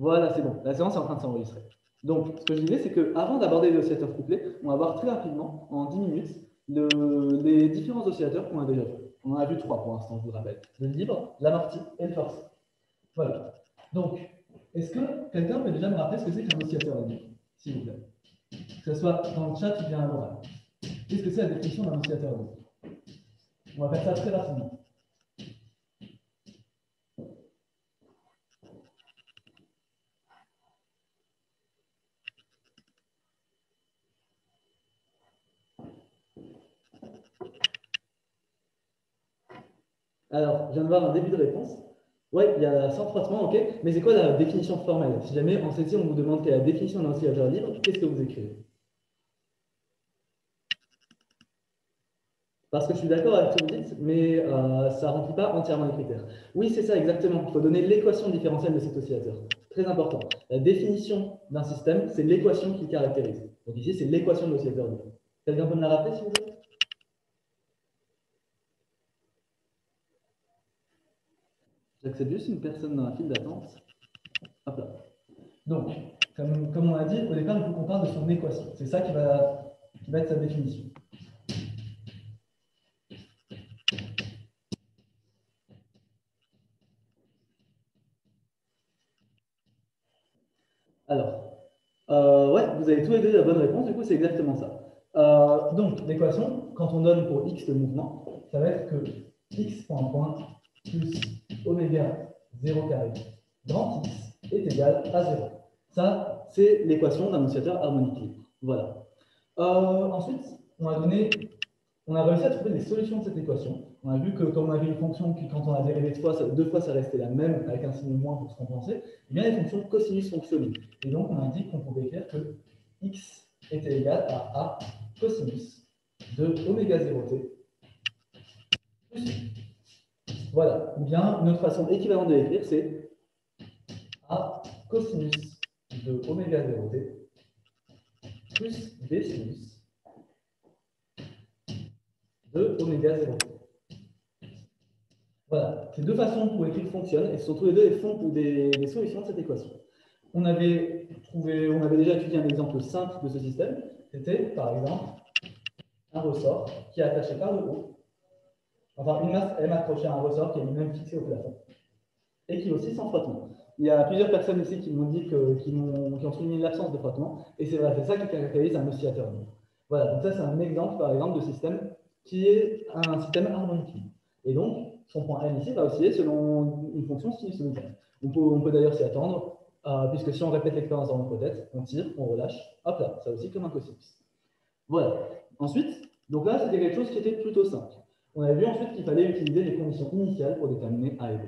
Voilà, c'est bon. La séance est en train de s'enregistrer. Donc, ce que je disais, c'est qu'avant d'aborder les oscillateurs couplés, on va voir très rapidement, en 10 minutes, les différents oscillateurs qu'on a déjà vus. On en a vu trois pour l'instant, je vous rappelle. Le libre, l'amorti et le forcé. Voilà. Donc, est-ce que quelqu'un peut déjà me rappeler ce que c'est qu'un oscillateur libre, s'il vous plaît? Que ce soit dans le chat ou bien à l'oral. Qu'est-ce que c'est la définition d'un oscillateur libre? On va faire ça très rapidement. Alors, je viens de voir un début de réponse. Oui, il y a sans frottement, ok. Mais c'est quoi la définition formelle? Si jamais en CC on vous demande quelle est la définition d'un oscillateur libre, qu'est-ce que vous écrivez? Parce que je suis d'accord avec ce que vous dites, mais euh, ça ne remplit pas entièrement les critères. Oui, c'est ça exactement. Il faut donner l'équation différentielle de cet oscillateur. Très important. La définition d'un système, c'est l'équation qui caractérise. Donc ici, c'est l'équation de l'oscillateur libre. Quelqu'un peut me la rappeler, s'il vous plaît? J'accepte juste une personne dans la file d'attente. Hop là. Donc, comme, comme, on a dit, au départ, il faut qu'on parle de son équation. C'est ça qui va, qui va être sa définition. Alors, euh, ouais, vous avez tous les deux la bonne réponse, du coup, c'est exactement ça. Euh, donc, l'équation, quand on donne pour x de mouvement, ça va être que x point point plus oméga 0 carré grand x est égal à 0. Ça, c'est l'équation d'un oscillateur harmonique. Voilà. Euh, ensuite, on a, donné, on a réussi à trouver les solutions de cette équation. On a vu que comme on avait une fonction qui, quand on a dérivé deux fois, ça, deux fois, ça restait la même avec un signe moins pour se compenser, eh bien les fonctions cosinus fonctionnaient. Et donc, on a dit qu'on pouvait écrire que x était égal à a cosinus de oméga 0t plus voilà. Ou bien, une autre façon équivalente de l'écrire, c'est A cosinus de oméga 0t plus B sinus de oméga 0t. Voilà. Ces deux façons pour écrire fonctionnent et ce sont tous les deux les, des, solutions de cette équation. On avait, trouvé, on avait déjà étudié un exemple simple de ce système. C'était, par exemple, un ressort qui est attaché par le haut Enfin, une masse est accrochée à un ressort qui est lui-même fixé au plafond et qui est aussi sans frottement. Il y a plusieurs personnes ici qui m'ont dit ont, souligné l'absence de frottement, et c'est vrai, c'est ça qui caractérise un oscillateur Voilà, donc ça c'est un exemple par exemple de système qui est un système harmonique. Et donc, son point N ici va osciller selon une fonction sinusoïdale. On peut, on peut d'ailleurs s'y attendre, euh, puisque si on répète l'expérience dans notre tête, on tire, on relâche, hop là, ça aussi comme un cosinus. Voilà. Ensuite, donc là c'était quelque chose qui était plutôt simple. On a vu ensuite qu'il fallait utiliser les conditions initiales pour déterminer A et B.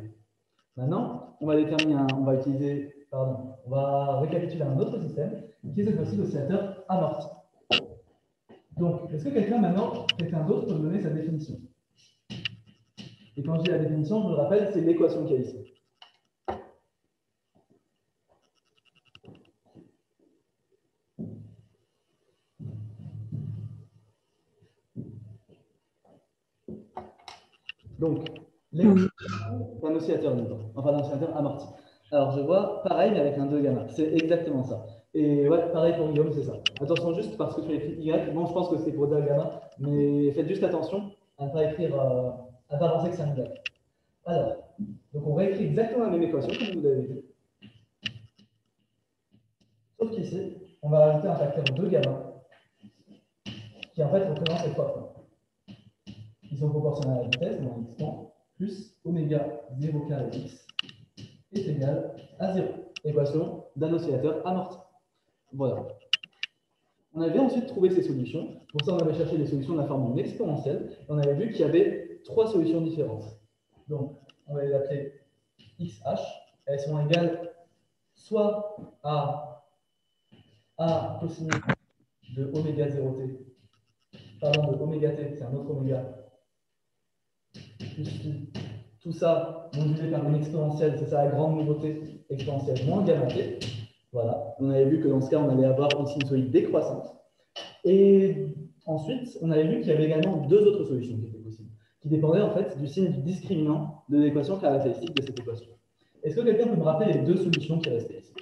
Maintenant, on va déterminer on va utiliser, pardon, on va récapituler un autre système qui est cette fois-ci l'oscillateur amorti. Donc, est-ce que quelqu'un maintenant, quelqu'un d'autre peut me donner sa définition? Et quand je dis la définition, je le rappelle, c'est l'équation qu'il y a ici. Donc, un oscillateur libre, enfin un oscillateur amorti. Alors, je vois pareil, mais avec un 2 gamma. C'est exactement ça. Et ouais, pareil pour Guillaume, c'est ça. Attention juste parce que tu as écrit Y, bon, je pense que c'est pour 2 gamma, mais faites juste attention à ne pas écrire, euh, à ne pas penser que c'est un Y. Alors, donc on réécrit exactement la même équation comme vous l'avez vu. Sauf qu'ici, on va rajouter un facteur 2 gamma qui en fait représente les fois qui sont proportionnels à la vitesse, donc x plus oméga 0 carré x est égal à 0. Équation d'un oscillateur amorti. Voilà. On avait ensuite trouvé ces solutions. Pour ça, on avait cherché les solutions de la forme exponentielle. Et on avait vu qu'il y avait trois solutions différentes. Donc, on va les appeler xh. Elles sont égales soit à a cosinus de oméga 0t, pardon, de oméga t, c'est un autre oméga, tout ça modulé par une exponentielle, c'est ça la grande nouveauté, exponentielle moins gamma Voilà, on avait vu que dans ce cas, on allait avoir une sinusoïde décroissante. Et ensuite, on avait vu qu'il y avait également deux autres solutions qui étaient possibles, qui dépendaient en fait du signe du discriminant de l'équation caractéristique de cette équation. Est-ce que quelqu'un peut me rappeler les deux solutions qui restaient ici?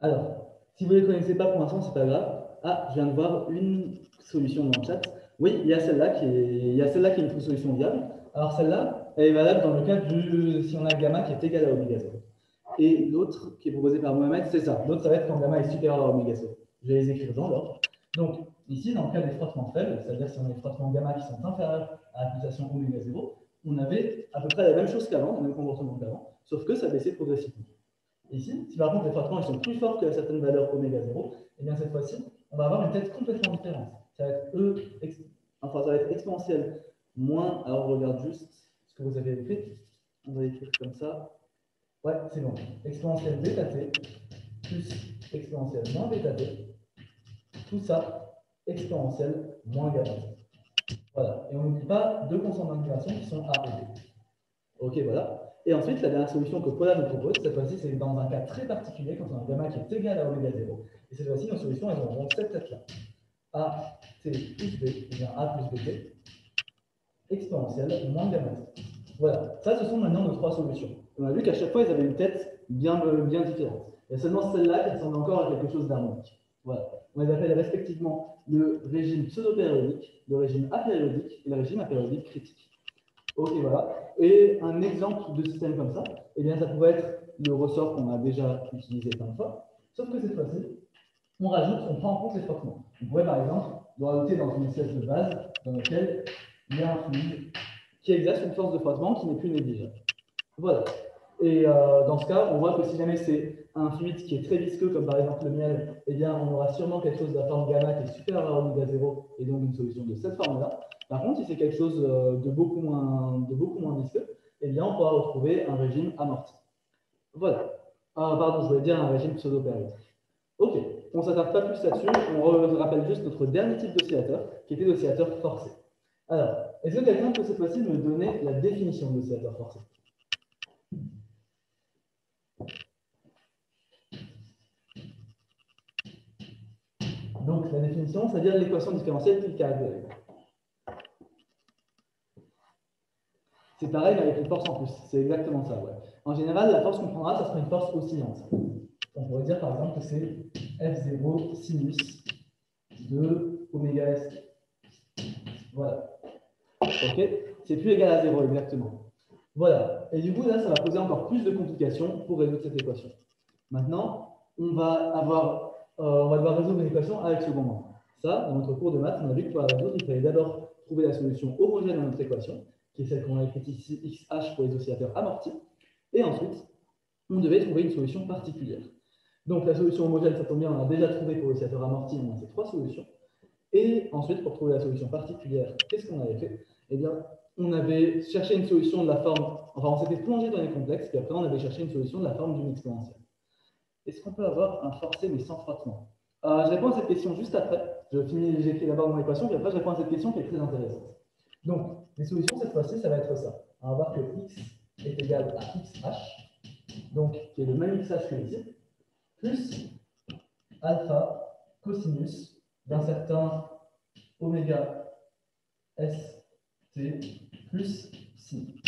Alors, si vous ne les connaissez pas pour l'instant, ce n'est pas grave. Ah, je viens de voir une solution dans le chat. Oui, il y a celle-là qui est, celle-là qui est une solution viable. Alors celle-là, elle est valable dans le cas du si on a gamma qui est égal à oméga 0. Et l'autre qui est proposé par Mohamed, c'est ça. L'autre, ça va être quand gamma est supérieur à oméga 0. Je vais les écrire dans l'ordre. Donc, ici, dans le cas des frottements faibles, c'est-à-dire si on a des frottements gamma qui sont inférieurs à la pulsation oméga 0, on avait à peu près la même chose qu'avant, le même comportement qu'avant, sauf que ça baissait progressivement. Ici, si par contre les frottements sont plus forts que certaines valeurs oméga 0, et eh bien cette fois-ci, on va avoir une tête complètement différente. Ça va être E, enfin ça va être exponentielle moins, alors on regarde juste ce que vous avez écrit, on va écrire comme ça. Ouais, c'est bon. Exponentielle bêta t plus exponentielle moins bêta t, tout ça exponentielle moins gamma Voilà. Et on n'oublie pas deux constantes d'intégration qui sont A et B. Ok, voilà. Et ensuite, la dernière solution que Paula nous propose, cette fois-ci, c'est dans un cas très particulier, quand on a un gamma qui est égal à oméga 0. Et cette fois-ci, nos solutions, elles auront cette tête-là. A, T plus B, bien A plus BT, exponentielle moins gamma. Voilà, ça, ce sont maintenant nos trois solutions. On a vu qu'à chaque fois, ils avaient une tête bien, bien différente. Il y a seulement celle-là qui ressemble encore à quelque chose d'harmonique. Voilà. On les appelle respectivement le régime pseudo-périodique, le régime apériodique et le régime apériodique critique. Ok, voilà. Et un exemple de système comme ça, eh bien, ça pourrait être le ressort qu'on a déjà utilisé plein de fois, sauf que cette fois-ci, on rajoute, on prend en compte les frottements. On pourrait par exemple le rajouter dans une espèce de base dans laquelle il y a un fluide qui exerce une force de frottement qui n'est plus négligeable. Voilà. Et euh, dans ce cas, on voit que si jamais c'est un fluide qui est très visqueux, comme par exemple le miel, eh bien, on aura sûrement quelque chose de la forme gamma qui est supérieur à oméga 0, et donc une solution de cette forme-là. Par contre, si c'est quelque chose euh, de beaucoup moins, de beaucoup moins visqueux, eh bien, on pourra retrouver un régime amorti. Voilà. Ah, pardon, je voulais dire un régime pseudo-périodique. Ok, on ne s'attarde pas plus là-dessus, on rappelle juste notre dernier type d'oscillateur, qui était l'oscillateur forcé. Alors, est-ce que quelqu'un peut cette fois-ci me donner la définition de l'oscillateur forcé? Donc, la définition, c'est-à-dire l'équation différentielle qu'il caractérise. C'est pareil, mais avec une force en plus. C'est exactement ça. En général, la force qu'on prendra, ça sera une force oscillante. On pourrait dire par exemple que c'est F0 sinus de oméga S. Voilà. Ok C'est plus égal à 0 exactement. Voilà. Et du coup, là, ça va poser encore plus de complications pour résoudre cette équation. Maintenant, on va, avoir, on va devoir résoudre une équation avec second membre. Ça, dans notre cours de maths, on a vu que pour la résoudre, il fallait d'abord trouver la solution homogène à notre équation qui est celle qu'on a écrite ici, XH pour les oscillateurs amortis. Et ensuite, on devait trouver une solution particulière. Donc la solution homogène, ça tombe bien, on a déjà trouvé pour l'oscillateur amorti, on a ces trois solutions. Et ensuite, pour trouver la solution particulière, qu'est-ce qu'on avait fait? Eh bien, on avait cherché une solution de la forme, enfin on s'était plongé dans les complexes, puis après on avait cherché une solution de la forme d'une exponentielle. Est-ce qu'on peut avoir un forcé mais sans frottement euh, Je réponds à cette question juste après. Je finis, j'écris d'abord mon équation, puis après je réponds à cette question qui est très intéressante. Donc, les solutions, cette fois-ci, ça va être ça. On va voir que x est égal à xh, donc qui est le même xh que ici, plus alpha cosinus d'un certain oméga st plus psi.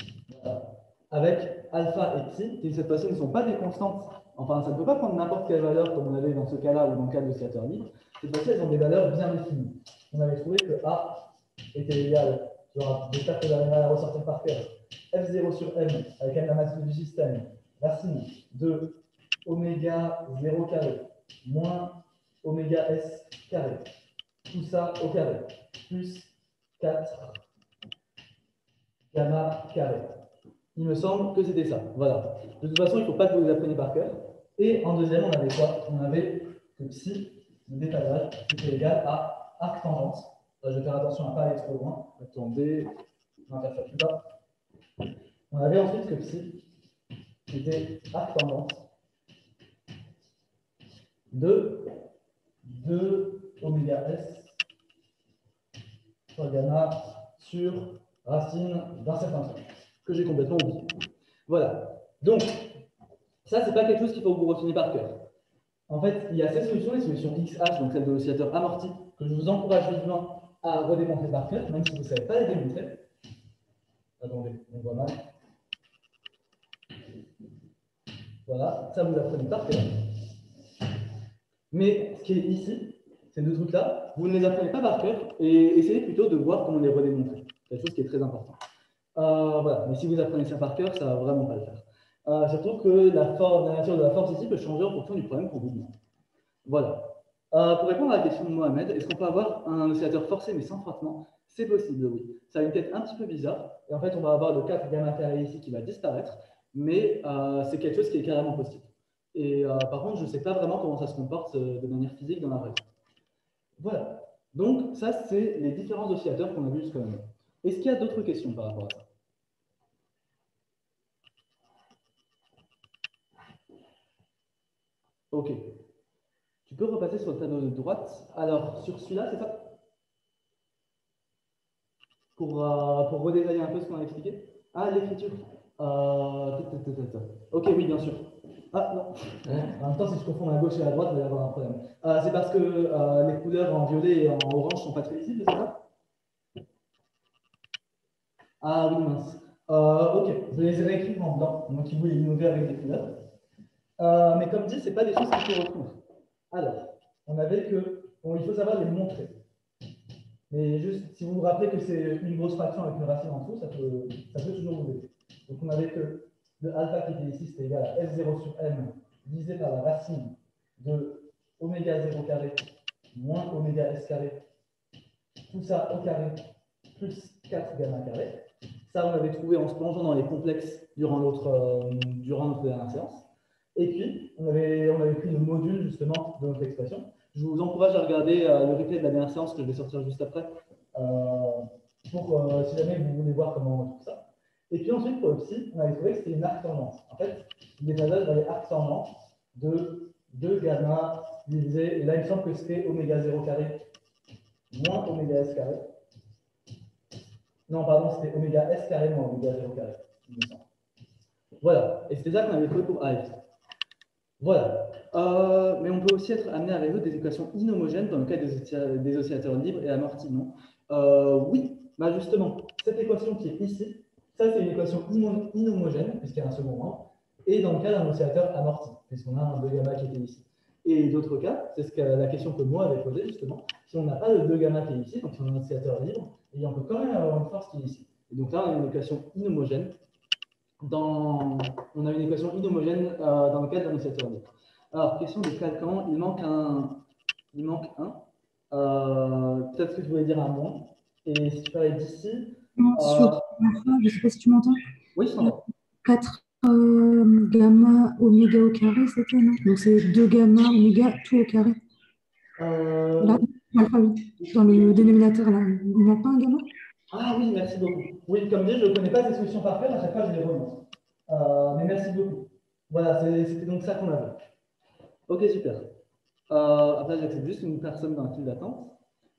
Avec alpha et psi, qui cette fois-ci ne sont pas des constantes, enfin ça ne peut pas prendre n'importe quelle valeur comme on avait dans ce cas-là ou dans le cas de l'oscillateur libre, cette fois-ci elles ont des valeurs bien définies. On avait trouvé que A était égal J'espère que mal à ressortir par cœur. F0 sur M avec M la masse du système, racine de oméga 0 carré moins oméga S carré. Tout ça au carré. Plus 4 gamma carré. Il me semble que c'était ça. Voilà. De toute façon, il ne faut pas que vous les appreniez par cœur. Et en deuxième, on avait quoi? On avait que psi, le déphasage, était égal à arc tangente je vais faire attention à ne pas aller trop loin. Attendez, plus bas. On avait ensuite que psi était arc tendance de 2 oméga s fois gamma sur racine d'un certain truc que j'ai complètement oublié. Voilà. Donc, ça, c'est pas quelque chose qu'il faut vous reteniez par cœur. En fait, il y a cette solution, les solutions XH, donc celle de l'oscillateur amorti, que je vous encourage vivement à redémontrer par cœur, même si vous ne savez pas les démontrer. Attendez, on voit mal. Voilà, ça vous apprenez par cœur. Mais ce qui est ici, ces deux trucs-là, vous ne les apprenez pas par cœur et essayez plutôt de voir comment les redémontrer. C'est quelque chose qui est très important. Euh, voilà. Mais si vous apprenez ça par cœur, ça ne va vraiment pas le faire. Euh, surtout que la, force, la, nature de la force ici peut changer en fonction du problème qu'on vous demande. Voilà. Euh, pour répondre à la question de Mohamed, est-ce qu'on peut avoir un oscillateur forcé mais sans frottement? C'est possible, oui. Ça a une tête un petit peu bizarre. Et en fait, on va avoir le 4 gamma carré ici qui va disparaître. Mais c'est quelque chose qui est carrément possible. Et par contre, je ne sais pas vraiment comment ça se comporte de manière physique dans la vraie vie. Voilà. Donc, ça, c'est les différents oscillateurs qu'on a vus jusqu'à maintenant. Est-ce qu'il y a d'autres questions par rapport à ça? Ok. Tu peux repasser sur le tableau de droite. Alors, sur celui-là, c'est ça pour, euh, pour redétailler un peu ce qu'on a expliqué Ah, l'écriture. Euh, ok, oui, bien sûr. Ah, non. En même temps, si je confonds la gauche et la droite, il va y avoir un problème. Euh, c'est parce que les couleurs en violet et en orange ne sont pas très visibles, c'est ça ah oui, mince. Euh, ok, je les ai réécrits en blanc, donc ils voulaient innover avec des couleurs. Euh, mais comme dit, ce pas des choses qu'il faut retrouver. Alors, on avait que, bon, il faut savoir les montrer. Mais juste, si vous vous rappelez que c'est une grosse fraction avec une racine en dessous, ça peut, ça peut toujours vous aider. Donc on avait que le alpha qui était ici, c'était égal à S0 sur M divisé par la racine de oméga 0 carré moins oméga S carré, tout ça au carré, plus 4 gamma carré. Ça, on l'avait trouvé en se plongeant dans les complexes durant euh, durant notre dernière séance. Et puis, on avait, on avait pris le module justement de notre expression. Je vous encourage à regarder euh, le replay de la dernière séance que je vais sortir juste après, euh, pour si jamais vous voulez voir comment on trouve ça. Et puis ensuite, pour le psy, on avait trouvé que c'était une arc tendance. En fait, les passages dans les arcs tendance de 2 gamma divisé, et là il me semble que c'était oméga 0 carré moins oméga s carré. Non, pardon, c'était oméga S carré moins oméga 0 carré. Voilà. Et c'était ça qu'on avait trouvé pour AF. Voilà. Euh, mais on peut aussi être amené à résoudre des équations inhomogènes dans le cas des, oscillateurs libres et amortis, non euh, Oui, bah justement, cette équation qui est ici, ça c'est une équation inhomogène, puisqu'il y a un second rang, et dans le cas d'un oscillateur amorti, puisqu'on a un 2 gamma qui était ici. Et d'autres cas, c'est ce la question que moi avait posée justement, si on n'a pas le 2 gamma qui est ici, donc si on a un oscillateur libre, et on peut quand même avoir une force qui est ici. Et donc là, on a une équation inhomogène. Dans... On a une équation inhomogène euh, dans le cadre d'un libre. Alors, question de calcan, il manque un. Il manque un. Euh, peut-être que je voulais dire un moins. Et si tu parlais d'ici. Non, euh... sur la fin, je ne sais pas si tu m'entends. Oui, je t'entends. 4 euh, gamma oméga au carré, c'était non? Donc c'est 2 gamma oméga tout au carré. Là, dans le dénominateur, là, il n'y a pas un gamma? Ah oui, merci beaucoup. Oui, comme dit, je ne connais pas ces solutions parfaites, à chaque fois je les remonte. Euh, mais merci beaucoup. Voilà, c'était donc ça qu'on avait. Ok, super. Euh, après, j'accepte juste une personne dans la file d'attente.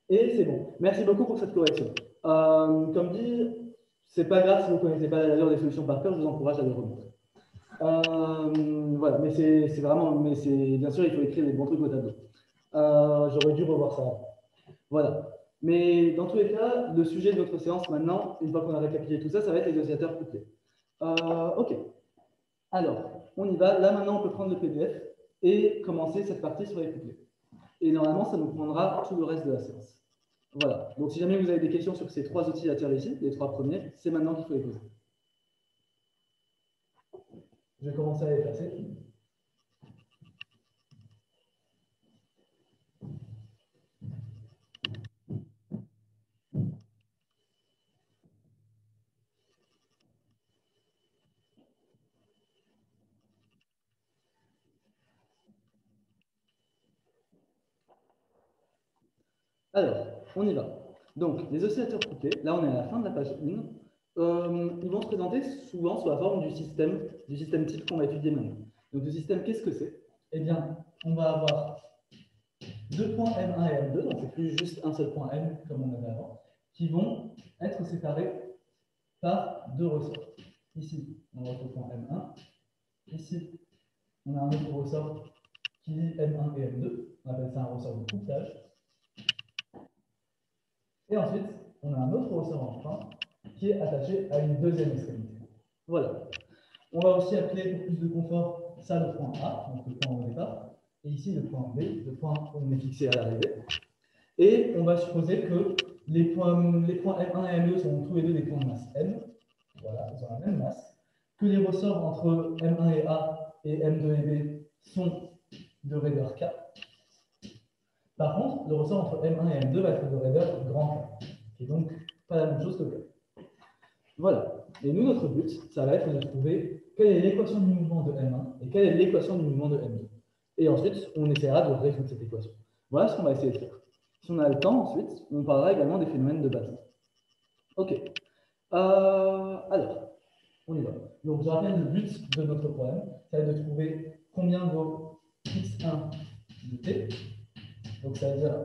Et c'est bon. Merci beaucoup pour cette correction. Euh, comme dit, c'est pas grave si vous ne connaissez pas l'allure des solutions par cœur, je vous encourage à les remonter. Voilà, mais c'est vraiment, mais bien sûr, il faut écrire les bons trucs au tableau. J'aurais dû revoir ça. Voilà. Mais dans tous les cas, le sujet de notre séance maintenant, une fois qu'on a récapitulé tout ça, ça va être les oscillateurs couplés. Euh, ok. Alors, on y va. Là, maintenant, on peut prendre le PDF et commencer cette partie sur les couplés. Et normalement, ça nous prendra tout le reste de la séance. Voilà. Donc, si jamais vous avez des questions sur ces trois oscillateurs ici, les trois premiers, c'est maintenant qu'il faut les poser. Je vais commencer à les passer. Alors, on y va. Donc, les oscillateurs couplés, là on est à la fin de la page 1. euh, ils vont se présenter souvent sous la forme du système, du système type qu'on va étudier maintenant. Donc, le système, qu'est-ce que c'est? Eh bien, on va avoir deux points M1 et M2, donc c'est plus juste un seul point M comme on avait avant, qui vont être séparés par deux ressorts. Ici, on a le point M1. Ici, on a un autre ressort qui lie M1 et M2. On appelle ça un ressort de couplage. Et ensuite, on a un autre ressort enfin qui est attaché à une deuxième extrémité. Voilà. On va aussi appeler pour plus de confort ça le point A, donc le point au départ, et ici le point B, le point où on est fixé à l'arrivée. Et on va supposer que les points, les points M1 et M2 sont tous les deux des points de masse M. Voilà, ils ont la même masse. Que les ressorts entre M1 et A et M2 et B sont de raideur K. Par contre, le ressort entre M1 et M2 va être de raideur grand K, qui est donc pas la même chose que K. Voilà. Et nous, notre but, ça va être de trouver quelle est l'équation du mouvement de M1 et quelle est l'équation du mouvement de M2. Et ensuite, on essaiera de résoudre cette équation. Voilà ce qu'on va essayer de faire. Si on a le temps, ensuite, on parlera également des phénomènes de base. OK. Euh, alors, on y va. Donc, je rappelle le but de notre problème, ça va être de trouver combien vaut x1 de t. Donc, ça veut dire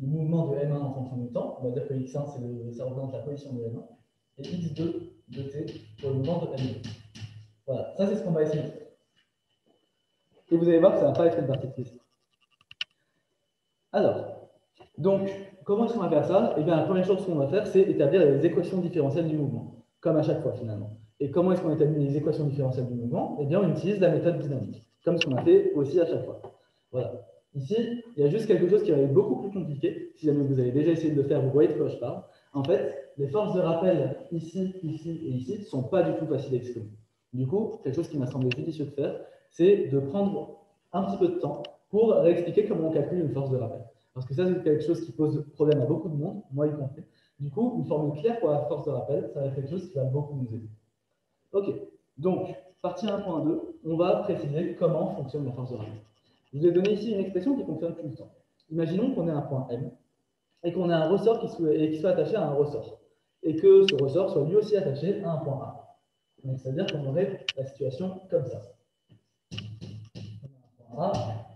le mouvement de m1 en fonction du temps. On va dire que x1, c'est le, ça représente la position de m1. Et x2 de t pour le mouvement de m2. Voilà, ça c'est ce qu'on va essayer de faire. Et vous allez voir que ça ne va pas être une partie de. Alors, donc, comment est-ce qu'on va faire ça? Eh bien, la première chose qu'on va faire, c'est établir les équations différentielles du mouvement, comme à chaque fois finalement. Et comment est-ce qu'on établit les équations différentielles du mouvement? Eh bien, on utilise la méthode dynamique, comme ce qu'on a fait aussi à chaque fois. Voilà. Ici, il y a juste quelque chose qui va être beaucoup plus compliqué. Si jamais vous avez déjà essayé de le faire, vous voyez de quoi je parle. En fait, les forces de rappel ici, ici et ici ne sont pas du tout faciles à exprimer. Du coup, quelque chose qui m'a semblé judicieux de faire, c'est de prendre un petit peu de temps pour réexpliquer comment on calcule une force de rappel. Parce que ça, c'est quelque chose qui pose problème à beaucoup de monde, moi y compris. Du coup, une formule claire pour la force de rappel, ça va être quelque chose qui va beaucoup nous aider. Ok, donc, partie 1.2, on va préciser comment fonctionne la force de rappel. Je vous ai donné ici une expression qui fonctionne tout le temps. Imaginons qu'on ait un point M et qu'on ait un ressort qui soit, qui soit attaché à un ressort. Et que ce ressort soit lui aussi attaché à un point A. Donc, c'est-à-dire qu'on aurait la situation comme ça. On a un point A,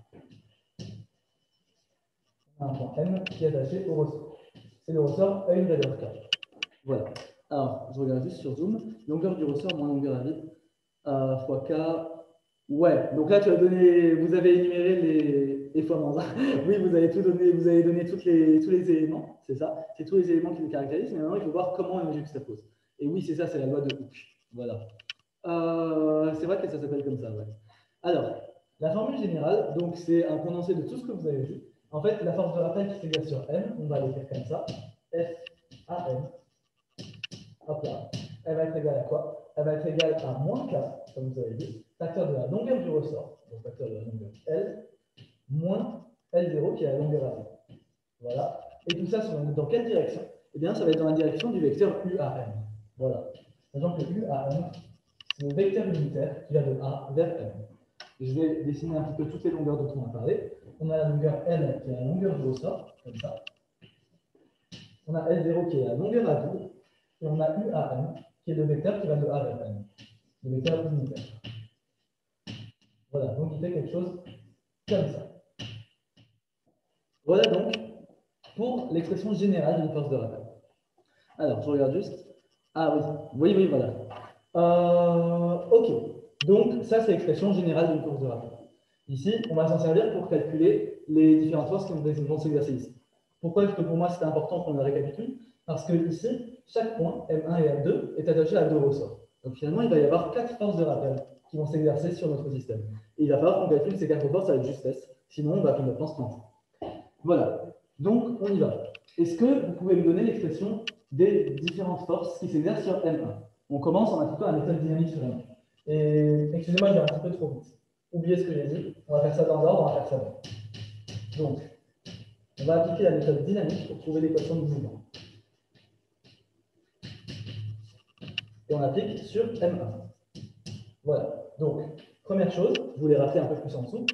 on a un point M qui est attaché au ressort. C'est le ressort à une valeur K. Voilà. Alors, je regarde juste sur Zoom. Longueur du ressort moins longueur à vide euh, fois K. Ouais, donc là, tu as donné, vous avez énuméré les, les fois moins 1. oui, vous avez tout donné, vous avez donné les, tous les éléments, c'est ça. C'est tous les éléments qui les caractérisent, mais maintenant, il faut voir comment on les juxtapose. Et oui, c'est ça, c'est la loi de Hooke. Voilà. Euh, c'est vrai que ça s'appelle comme ça, ouais. Alors, la formule générale, donc c'est un condensé de tout ce que vous avez vu. En fait, la force de rappel qui s'exerce sur M, on va l'écrire comme ça. F A M. Hop là. Elle va être égale à quoi? Elle va être égale à moins K, comme vous avez vu, facteur de la longueur du ressort, donc facteur de la longueur L, moins L0 qui est la longueur V. Voilà. Et tout ça, dans quelle direction? Eh bien, ça va être dans la direction du vecteur UAM. Voilà. Sachant que UAM, c'est le vecteur unitaire qui va de A vers M. Je vais dessiner un petit peu toutes les longueurs dont on a parlé. On a la longueur L qui est la longueur du ressort, comme ça. On a L0 qui est la longueur à vide. Et on a UAM qui est le vecteur qui va de A vers M. Le vecteur unitaire. Voilà, donc il fait quelque chose comme ça. Voilà donc pour l'expression générale d'une force de rappel. Alors, je regarde juste. Ah oui, oui, voilà. Euh, ok, donc ça c'est l'expression générale d'une force de rappel. Ici, on va s'en servir pour calculer les différentes forces qui vont s'exercer ici. Pourquoi? Est-ce que pour moi c'était important qu'on le récapitule Parce que ici, chaque point, M1 et M2, est attaché à deux ressorts. Donc finalement, il va y avoir quatre forces de rappel qui vont s'exercer sur notre système. Et il va falloir qu'on calcule ces quatre forces avec justesse, sinon on va complètement se planter. Voilà, donc on y va. Est-ce que vous pouvez me donner l'expression des différentes forces qui s'exercent sur M1 On commence en appliquant la méthode dynamique sur M1. Et excusez-moi, je vais un petit peu trop vite. Oubliez ce que j'ai dit, on va faire ça dans l'ordre, on va faire ça dans. Donc, on va appliquer la méthode dynamique pour trouver l'équation du mouvement. Et on applique sur M1. Voilà. Donc, première chose, je vous l'ai un peu plus en dessous,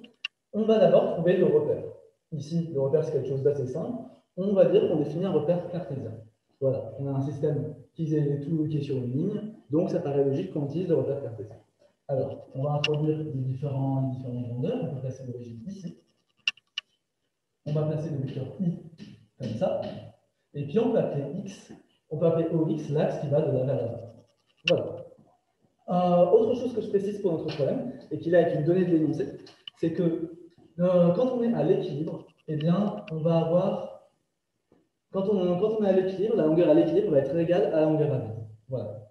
on va d'abord trouver le repère. Ici, le repère, c'est quelque chose d'assez simple. On va dire qu'on définit un repère cartésien. Voilà, on a un système qui est, tout, qui est sur une ligne, donc ça paraît logique qu'on utilise le repère cartésien. Alors, on va introduire les différents, les différentes grandeurs, on peut placer l'origine ici. On va placer le vecteur i comme ça, et puis on peut appeler x, on peut appeler OX l'axe qui va de là vers là. Voilà. Euh, autre chose que je précise pour notre problème, et qui là est une donnée de l'énoncé, c'est que euh, quand on est à l'équilibre, eh bien, on va avoir, quand on, quand on est à l'équilibre, la longueur à l'équilibre va être égale à la longueur à vide. Voilà.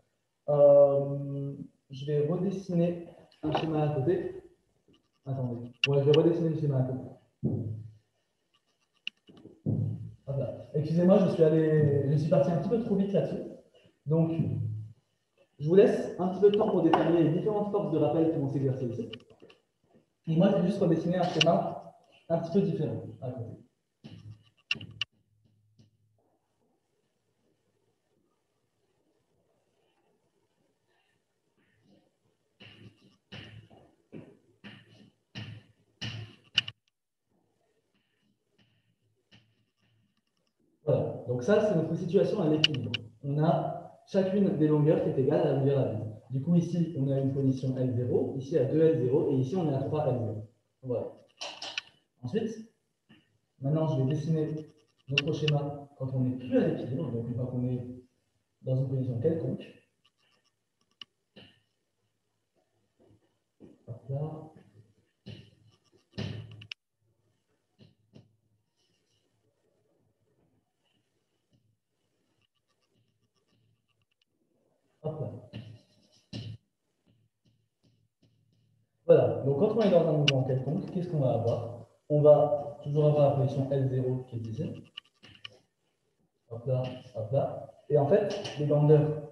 Euh, je vais redessiner un schéma à côté. Attendez. Ouais, je vais redessiner le schéma à côté. Excusez-moi, je suis je suis parti un petit peu trop vite là-dessus. Donc, je vous laisse un petit peu de temps pour déterminer les différentes forces de rappel qui vont s'exercer ici. Et moi, je vais juste redessiner un schéma un petit peu différent. Voilà, donc ça, c'est notre situation à l'équilibre. On a chacune des longueurs qui est égale à la longueur à vide. Du coup, ici, on a une position L0, ici à 2L0, et ici, on est à 3L0. Voilà. Ensuite, maintenant, je vais dessiner notre schéma quand on n'est plus à l'équilibre, donc une fois qu'on est dans une position quelconque. Là. Voilà, donc quand on est dans un mouvement quelconque, qu'est-ce qu'on va avoir? On va toujours avoir la position L0 qui est ici. Hop là, hop là. Et en fait, les grandeurs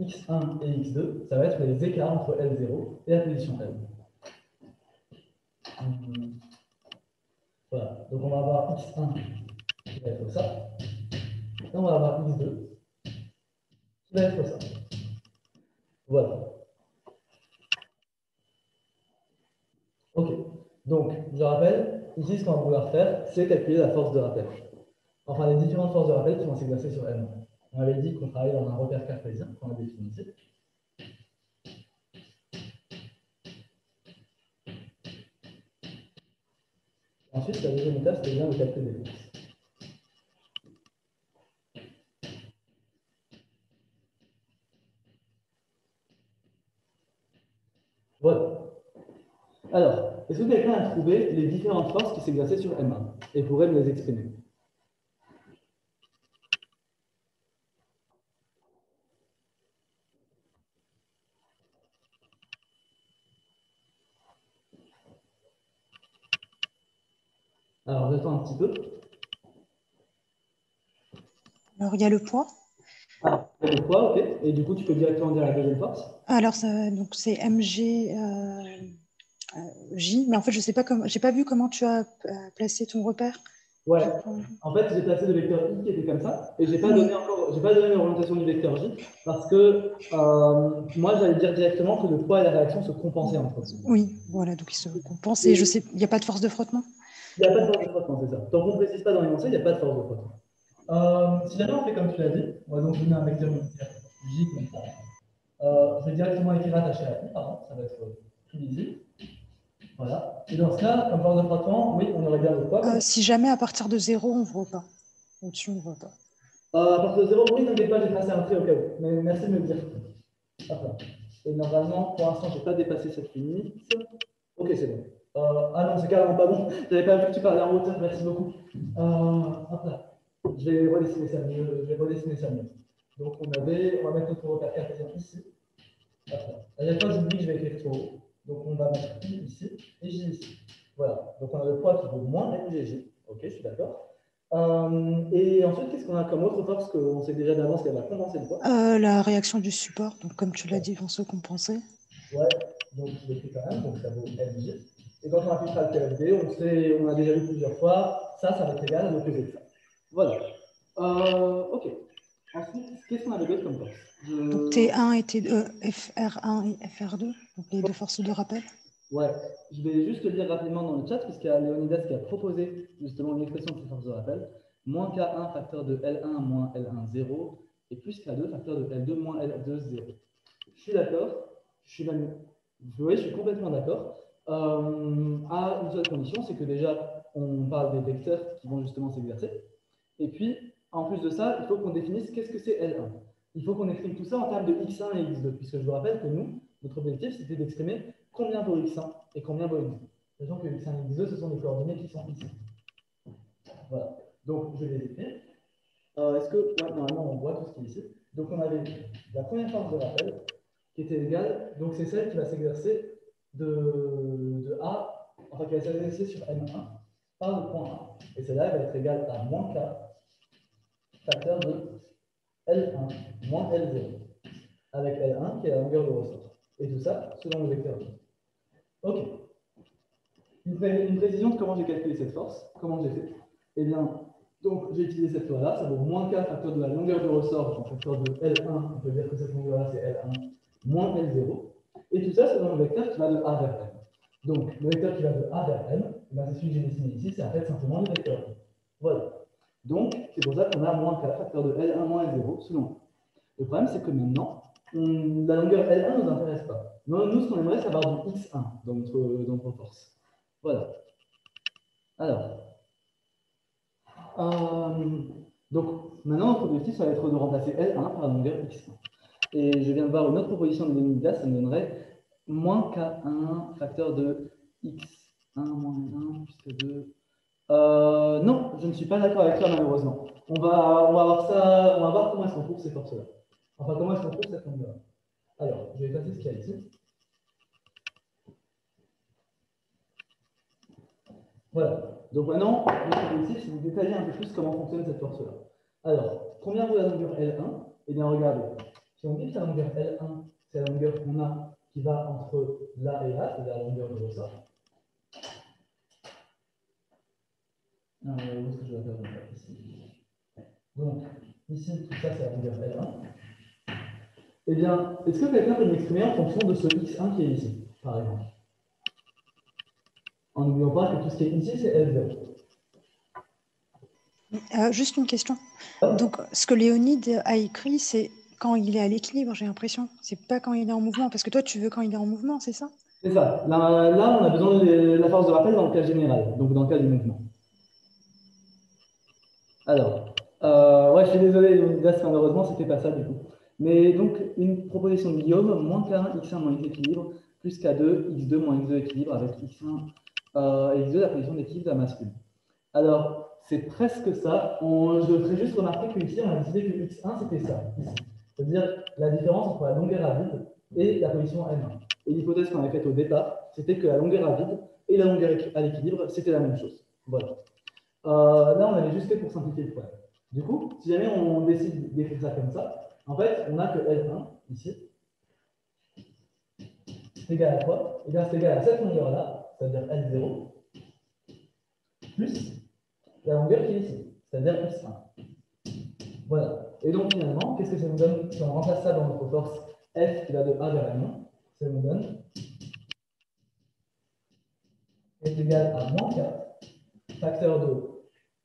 x1 et x2, ça va être les écarts entre L0 et la position L. Hum. Voilà, donc on va avoir x1 qui va être ça. Et on va avoir x2 qui va être ça. Voilà. Ok. Donc, je rappelle, ici, ce qu'on va vouloir faire, c'est calculer la force de rappel. Enfin, les différentes forces de rappel qui vont s'exercer sur M. On avait dit qu'on travaille dans un repère cartésien qu'on a défini ici. Ensuite, la deuxième étape, c'est bien le calcul des forces. Voilà. Alors, est-ce que quelqu'un a trouvé les différentes forces qui s'exerçaient sur M1 et pourrait me les exprimer? Alors, j'attends un petit peu. Alors, il y a le poids. Ah, il y a le poids, ok. Et du coup, tu peux directement dire la deuxième force? Alors, c'est MG. Euh, J, mais en fait, je sais pas comment, j'ai pas vu comment tu as euh, placé ton repère. Ouais. En fait, j'ai placé le vecteur i qui était comme ça, et j'ai pas donné encore, j'ai pas donné l'orientation du vecteur j parce que euh, moi, j'allais dire directement que le poids et la réaction se compensaient entre eux. Oui, voilà, donc ils se compensent. Et je sais, il n'y a pas de force de frottement? Il n'y a pas de force de frottement, c'est ça. Tant qu'on ne précise pas dans l'énoncé, il n'y a pas de force de frottement. Euh, si jamais on fait comme tu l'as dit, on va donc donner un vecteur j comme ça. Euh, je vais directement écrire attaché à i, pardon, ça va être plus lisible. Voilà. Et dans ce cas, comme de frottement, oui, on aurait bien le poids. Euh, si jamais à partir de zéro, on ne voit pas. Au-dessus, on ne voit pas. Euh, à partir de zéro, oui, t'inquiète pas, tracé un trait au cas où. Mais merci de me le dire. Et normalement, pour l'instant, je n'ai pas dépassé cette limite. Ok, c'est bon. Euh, ah non, c'est carrément pas bon. Je n'avais pas vu que tu parlais en hauteur, merci beaucoup. hop là. Je vais redessiner ça mieux. Je vais redessiner ça mieux. Donc, on avait, on va mettre notre repère cartésien ici. Hop là. À chaque fois, j'oublie que je vais écrire trop haut. Donc on va mettre I ici et J ici. Voilà. Donc on a le poids qui vaut moins MGJ. Ok, je suis d'accord. Euh, et ensuite, qu'est-ce qu'on a comme autre force qu'on sait déjà d'avance qu'elle va compenser le poids euh, La réaction du support. Donc comme tu l'as dit, vont se compenser. Ouais, donc je l'écris quand même, donc ça vaut MJ. Et quand on appliquera le PFD, on, sait, on a déjà vu plusieurs fois, ça, ça va être égal à l'opposé de ça. Voilà. Euh, ok. Ensuite, qu'est-ce qu'on avait d'autre comme force donc T1 et T2, FR1 et FR2, donc les deux forces de rappel. Ouais, je vais juste le dire rapidement dans le chat, puisqu'il y a Léonidas qui a proposé justement une expression de ces forces de rappel. moins K1 facteur de L1 moins L1 0 et plus K2 facteur de L2 moins L2 0. Je suis d'accord, je suis même, je suis complètement d'accord. Euh, à une seule condition, c'est que déjà, on parle des vecteurs qui vont justement s'exercer. Et puis, en plus de ça, il faut qu'on définisse qu'est-ce que c'est L1. Il faut qu'on exprime tout ça en termes de x1 et x2, puisque je vous rappelle que nous, notre objectif, c'était d'exprimer combien vaut x1 et combien vaut x2. Sachant que x1 et x2, ce sont des coordonnées qui sont ici. Voilà. Donc, je vais les écrire. Euh, est-ce que, normalement, on voit tout ce qui est ici. Donc, on avait la première force de rappel qui était égale, donc c'est celle qui va s'exercer de, A, enfin qui va s'exercer sur M1 par le point 1. Et celle-là va être égale à moins K facteur de L1 moins L0, avec L1 qui est la longueur de ressort. Et tout ça selon le vecteur OK. Une, précision de comment j'ai calculé cette force, comment j'ai fait. Eh bien, donc j'ai utilisé cette loi-là, ça vaut moins K facteur de la longueur de ressort, donc facteur de L1, on peut dire que cette longueur-là c'est L1, moins L0. Et tout ça selon le vecteur qui va de A vers M. Donc le vecteur qui va de A vers M, eh c'est celui que j'ai dessiné ici, c'est en fait simplement le vecteur. Voilà. Donc, c'est pour ça qu'on a moins K facteur de L1 moins L0 selon Le problème, c'est que maintenant, la longueur L1 ne nous intéresse pas. Nous, ce qu'on aimerait, c'est avoir du X1 dans notre, force. Voilà. Alors, euh, donc maintenant, notre objectif, ça va être de remplacer L1 par la longueur X1. Et je viens de voir une autre proposition de Leonidas, ça me donnerait moins K1 facteur de X1 moins 1 plus K2 euh, non, je ne suis pas d'accord avec toi malheureusement. On va, on va voir ça, on va voir comment qu'on trouve ces forces-là. Enfin, comment qu'on trouve cette longueur. Alors, je vais passer ce qu'il y a ici. Voilà. Donc maintenant, notre objectif, c'est de détailler un peu plus comment fonctionne cette force-là. Alors, combien la longueur L1 Eh bien, regardez. Si on dit que la longueur L1, c'est la longueur qu'on a qui va entre là et là, c'est la longueur de ressort. Où est-ce que je vais faire ici Donc, ici, tout ça, c'est la longueur L1. Eh bien, est-ce que quelqu'un peut m'exprimer en fonction de ce x1 qui est ici, par exemple? En n'oubliant pas que tout ce qui est ici, c'est L0. Euh, juste une question. Ah. Donc, ce que Léonide a écrit, c'est quand il est à l'équilibre, j'ai l'impression. C'est pas quand il est en mouvement, parce que toi, tu veux quand il est en mouvement, c'est ça? C'est ça. Là, là, on a besoin de la force de rappel dans le cas général, donc dans le cas du mouvement. Alors, euh, ouais, je suis désolé, malheureusement, c'était pas ça du coup. Mais donc, une proposition de Guillaume, moins K1, X1 moins X équilibre, plus K2, X2 moins X2 équilibre, avec X1 euh, et X2 la position d'équilibre de la masse Alors, c'est presque ça. je ferai juste remarquer qu'ici, on a décidé que X1, c'était ça, C'est-à-dire la différence entre la longueur à vide et la position M1. Et l'hypothèse qu'on avait faite au départ, c'était que la longueur à vide et la longueur à l'équilibre, c'était la même chose. Voilà. Euh, là, on avait juste fait pour simplifier le problème. Du coup, si jamais on décide d'écrire ça comme ça, en fait, on a que L1 ici. C'est égal à quoi? Eh bien, c'est égal à cette longueur-là, c'est-à-dire L0, plus la longueur qui est ici, c'est-à-dire X1. Voilà. Et donc, finalement, qu'est-ce que ça nous donne? Si on remplace ça dans notre force F qui va de A vers M1, ça nous donne est égal à moins 4 facteur de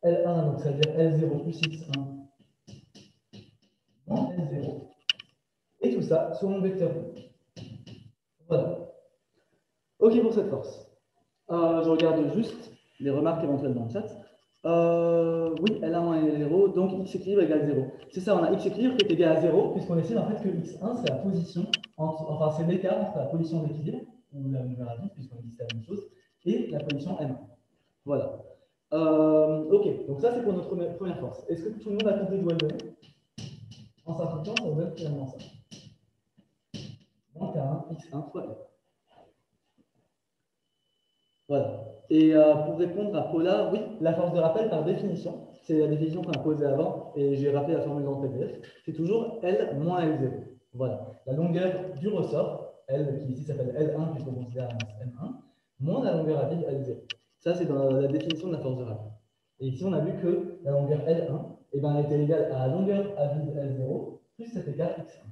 L1, donc ça veut dire L0 plus X1 moins L0. Et tout ça sur mon vecteur. Voilà. OK pour cette force. Euh, je regarde juste les remarques éventuelles dans le chat. Euh, oui, L1 moins L0, donc X équilibre égale 0. C'est ça, on a X équilibre qui est égal à 0, puisqu'on estime en fait que X1, c'est la position, enfin c'est l'écart entre la position d'équilibre, la nouvelle avis, puisqu'on dit la même chose, et la position M1. Voilà. Euh, ok, donc ça c'est pour notre première force. Est-ce que tout le monde a compris d'où elle venait En simplifiant, ça donne finalement ça. Moins K1, X1 fois F. Voilà. Et euh, pour répondre à Paula, oui, la force de rappel par définition, c'est la définition qu'on a posée avant, et j'ai rappelé la formule dans le PDF, c'est toujours L moins L0. Voilà. La longueur du ressort, L qui ici s'appelle L1 puisqu'on considère la M1, moins la longueur à vide L0. Ça, c'est dans la définition de la force de rappel. Et ici, on a vu que la longueur L1 eh ben, était égale à la longueur à vide L0 plus cet écart X1.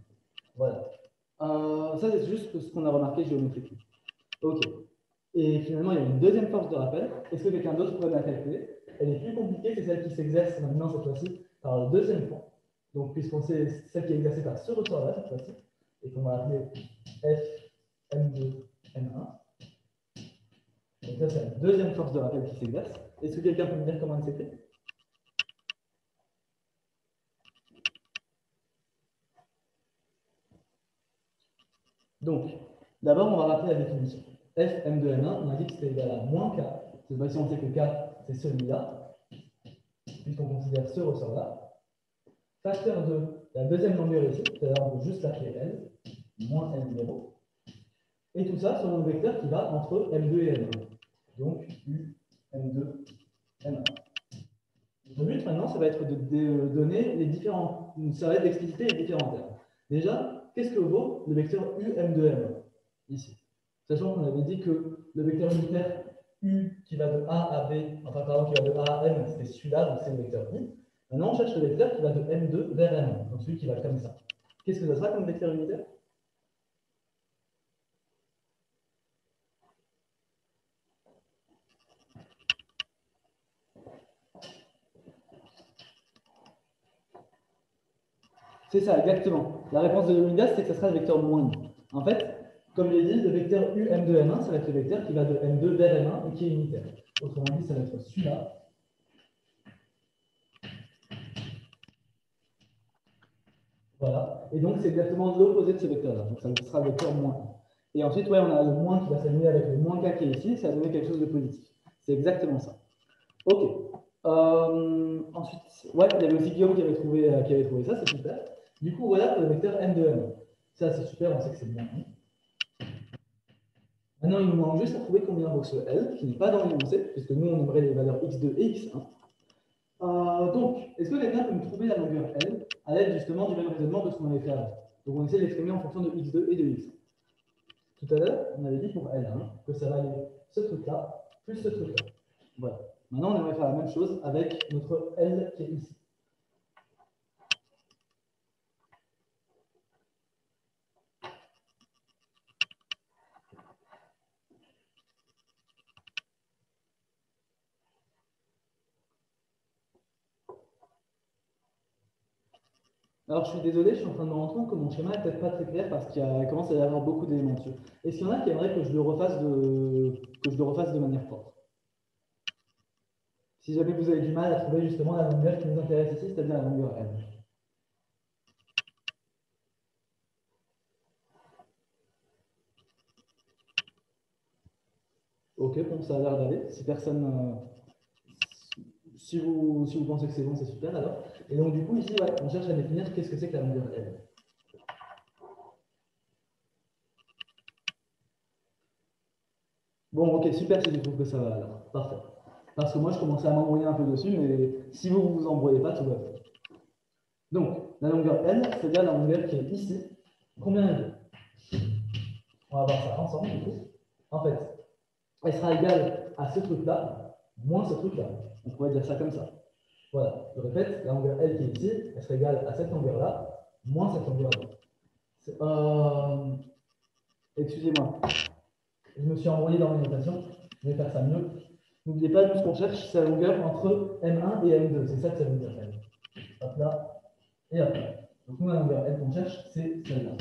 Voilà. Euh, ça, c'est juste ce qu'on a remarqué géométriquement. OK. Et finalement, il y a une deuxième force de rappel. Est-ce que quelqu'un d'autre pourrait la calculer? Elle est plus compliquée, c'est celle qui s'exerce maintenant cette fois-ci par le deuxième point. Donc, puisqu'on sait celle qui est exercée par ce ressort-là cette fois-ci, et qu'on va appeler F, M2, M1. Donc ça, c'est la deuxième force de rappel qui s'exerce. Est-ce que quelqu'un peut me dire comment elle s'écrit Donc, d'abord, on va rappeler la définition. F, M de M1, on a dit que c'était égal à moins K. Cette fois-ci, on sait que K, c'est celui-là, puisqu'on considère ce ressort-là. Facteur de la deuxième longueur ici, c'est-à-dire juste l'appeler L, moins M0. Et tout ça sur un vecteur qui va entre M2 et M1. Donc, U, M2, M1. Le but maintenant, ça va être de, donner les différents, ça va être d'expliciter les différents termes. Déjà, qu'est-ce que vaut le vecteur U, M2, M1 ici? Sachant qu'on avait dit que le vecteur unitaire U qui va de A à B, enfin pardon, qui va de A à M, c'était celui-là, donc c'est le vecteur I. Maintenant, on cherche le vecteur qui va de M2 vers M1, donc celui qui va comme ça. Qu'est-ce que ça sera comme vecteur unitaire? C'est ça, exactement. La réponse de Leonidas, c'est que ça sera le vecteur moins. En fait, comme je l'ai dit, le vecteur U M2 M1, ça va être le vecteur qui va de M2 vers M1 et qui est unitaire. Autrement dit, ça va être celui-là. Voilà. Et donc, c'est exactement l'opposé de ce vecteur-là. Donc, ça sera le vecteur moins. Et ensuite, ouais, on a le moins qui va s'aligner avec le moins K qui est ici. Ça va donner quelque chose de positif. C'est exactement ça. OK. Euh, ensuite, ouais, il y avait aussi Guillaume qui euh, qui avait trouvé ça. C'est super. Du coup, voilà pour le vecteur M de M. Ça, c'est super. On sait que c'est bien. Maintenant, il nous manque juste à trouver combien vaut ce L, qui n'est pas dans l'énoncé, puisque nous, on aimerait les valeurs x2 et x1. Euh, donc, est-ce que quelqu'un peut me trouver la longueur L à l'aide justement du même raisonnement que ce qu'on avait fait avant? Donc, on essaie de l'exprimer en fonction de x2 et de x1. Tout à l'heure, on avait dit pour L1 que ça va aller ce truc-là plus ce truc-là. Voilà. Maintenant, on aimerait faire la même chose avec notre L qui est ici. Alors, je suis désolé, je suis en train de me rendre compte que mon schéma n'est peut-être pas très clair parce qu'il commence à y avoir beaucoup d'éléments dessus. Est-ce qu'il y en a qui aimeraient que je le refasse de, que je le refasse de manière forte Si jamais vous avez du mal à trouver justement la longueur qui nous intéresse ici, c'est-à-dire la longueur L. Ok, bon, ça a l'air d'aller. Si personne. Si, vous, si vous pensez que c'est bon, c'est super alors. Et donc, du coup, ici, on cherche à définir qu'est-ce que c'est que la longueur L. Bon, ok, super si tu trouves que ça va alors. Parfait. Parce que moi, je commençais à m'embrouiller un peu dessus, mais si vous ne vous embrouillez pas, tout va bien. Donc, la longueur L, c'est bien la longueur qui est ici. Combien elle est On va voir ça ensemble, du coup. En fait, elle sera égale à ce truc-là, moins ce truc-là. On pourrait dire ça comme ça. Voilà, je répète, la longueur L qui est ici, elle serait égale à cette longueur-là, moins cette longueur-là. Euh, excusez-moi, je me suis envoyé dans mes je vais faire ça mieux. N'oubliez pas, tout ce qu'on cherche, c'est la longueur entre M1 et M2, c'est ça que ça veut dire. Hop là, et hop là. Donc nous, la longueur L qu'on cherche, c'est celle-là.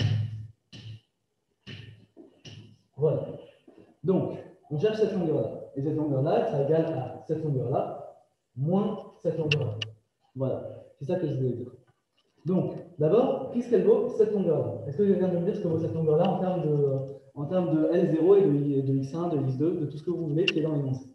Voilà. Donc, on cherche cette longueur-là. Et cette longueur-là, sera égale à cette longueur-là, moins cette longueur-là. Voilà, c'est ça que je voulais dire. Donc, d'abord, qu'est-ce qu'elle vaut cette longueur-là? Est-ce que quelqu'un peut me dire ce que vaut cette longueur-là en termes de, en termes de L0 et de, X1, de X2, de tout ce que vous voulez qui est dans l'énoncé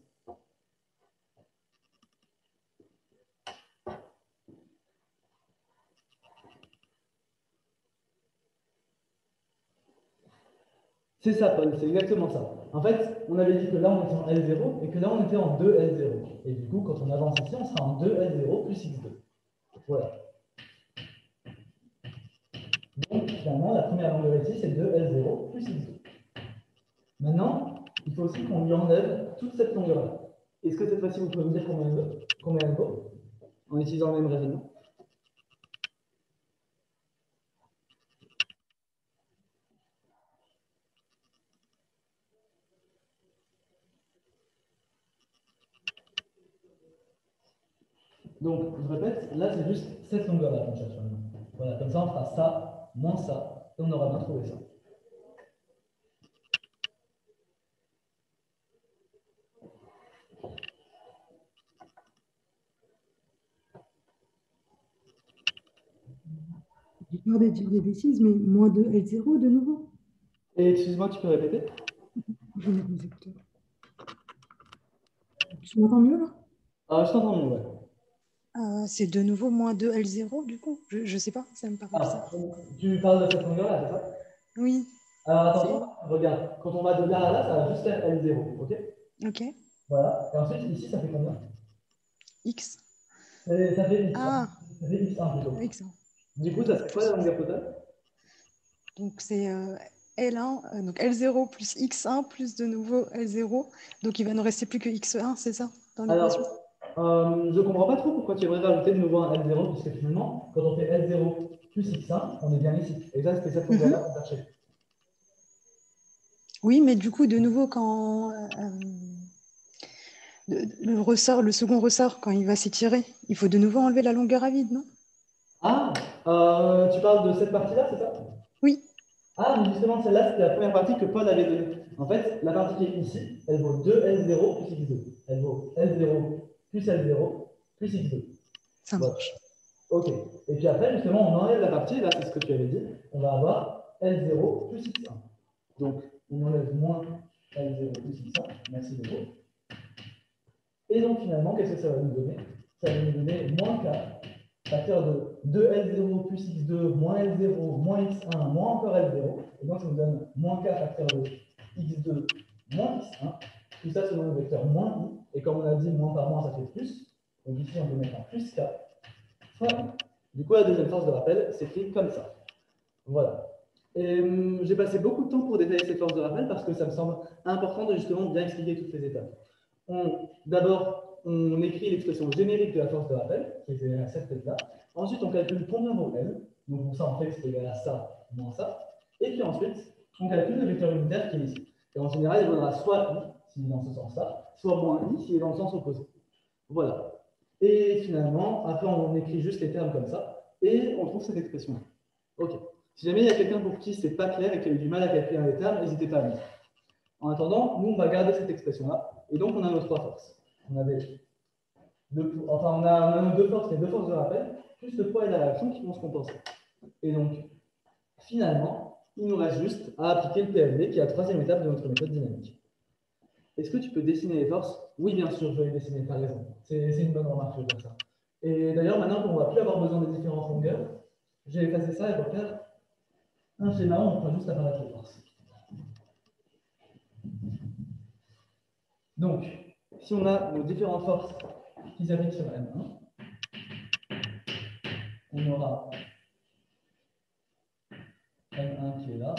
C'est ça, Paul, c'est exactement ça. En fait, on avait dit que là, on était en L0 et que là, on était en 2L0. Et du coup, quand on avance ici, on sera en 2L0 plus X2. Voilà. Donc, finalement, la première longueur ici, c'est 2L0 plus X2. Maintenant, il faut aussi qu'on lui enlève toute cette longueur-là. Est-ce que cette fois-ci, vous pouvez me dire combien elle vaut, en utilisant le même raisonnement Donc, je répète, là, c'est juste cette longueur-là qu'on cherche maintenant. Voilà, comme ça, on fera ça, moins ça, et on aura bien trouvé ça. J'ai peur de dire des bêtises, mais moins 2 L0 de nouveau. Et excuse-moi, tu peux répéter? Je mets mes écouteurs. Tu m'entends mieux là? Ah, je t'entends mieux, ouais. Euh, c'est de nouveau moins 2 L0 du coup Je ne sais pas, ça me paraît Ah, bizarre. tu parles de cette longueur-là, c'est ça? Oui, Alors attention, regarde, quand on va de là à là, ça va juste faire L0, ok? Ok. Voilà, et ensuite, ici, ça fait combien? X. Ça fait X1. Ah, Ça fait X1 plutôt. X. Du coup, ça fait quoi la longueur totale? Donc c'est euh, L1, euh, donc L0 plus X1 plus de nouveau L0. Donc il va nous rester plus que X1, c'est ça dans Alors, euh, je comprends pas trop pourquoi tu aimerais rajouter de nouveau un L0, puisque finalement, quand on fait L0 plus X1, on est bien ici. Et ça, c'était longueur-là qu'on cherchait. Oui, mais du coup, de nouveau, quand euh, le, le ressort, le second ressort, quand il va s'étirer, il faut de nouveau enlever la longueur à vide, non? Ah, euh, tu parles de cette partie-là, c'est ça? Oui. Ah, mais justement, celle-là, c'était la première partie que Paul avait donnée. En fait, la partie qui est ici, elle vaut 2L0 plus X2. Elle vaut L0 plus L0 plus X2. Ça Voilà. marche. Ok. Et puis après, justement, on enlève la partie, là, c'est ce que tu avais dit. On va avoir L0 plus X1. Donc, on enlève moins L0 plus X1. Merci beaucoup. Et donc, finalement, qu'est-ce que ça va nous donner? Ça va nous donner moins K, facteur de 2L0 plus X2, moins L0, moins X1, moins encore L0. Et donc, ça nous donne moins K, facteur de X2, moins X1. Tout ça selon le vecteur moins I. Et comme on a dit, moins par moins, ça fait plus. Donc ici, on peut mettre un plus K. Du coup, la deuxième force de rappel s'écrit comme ça. Voilà. Hum, j'ai passé beaucoup de temps pour détailler ces forces de rappel parce que ça me semble important de justement bien expliquer toutes les étapes. On- D'abord, on écrit l'expression générique de la force de rappel, qui est à cette tête-là. Ensuite, on calcule combien vaut L. Donc pour ça, en fait, c'est égal à ça moins ça. Et puis ensuite, on calcule le vecteur unitaire qui est ici. Et en général, il vaudra soit I, est dans ce sens-là, soit moins I, s'il est dans le sens opposé. Voilà. Et finalement, après, on écrit juste les termes comme ça, et on trouve cette expression. OK. Si jamais il y a quelqu'un pour qui c'est pas clair et qui a eu du mal à calculer les termes, n'hésitez pas à dire. En attendant, nous, on va garder cette expression-là, et donc on a nos trois forces. On avait deux, enfin, on a, nos deux forces, les deux forces de rappel, plus le poids et la réaction qui vont se compenser. Et donc, finalement, il nous reste juste à appliquer le PFD, qui est la troisième étape de notre méthode dynamique. Est-ce que tu peux dessiner les forces? Oui, bien sûr, je vais les dessiner, par raison. C'est une bonne remarque, je ça. Et d'ailleurs, maintenant qu'on ne va plus avoir besoin des différentes longueurs, je vais effacer ça et refaire un schéma où on prend juste apparaître les forces. Donc, si on a nos différentes forces qui s'appliquent sur M1, on aura M1 qui est là,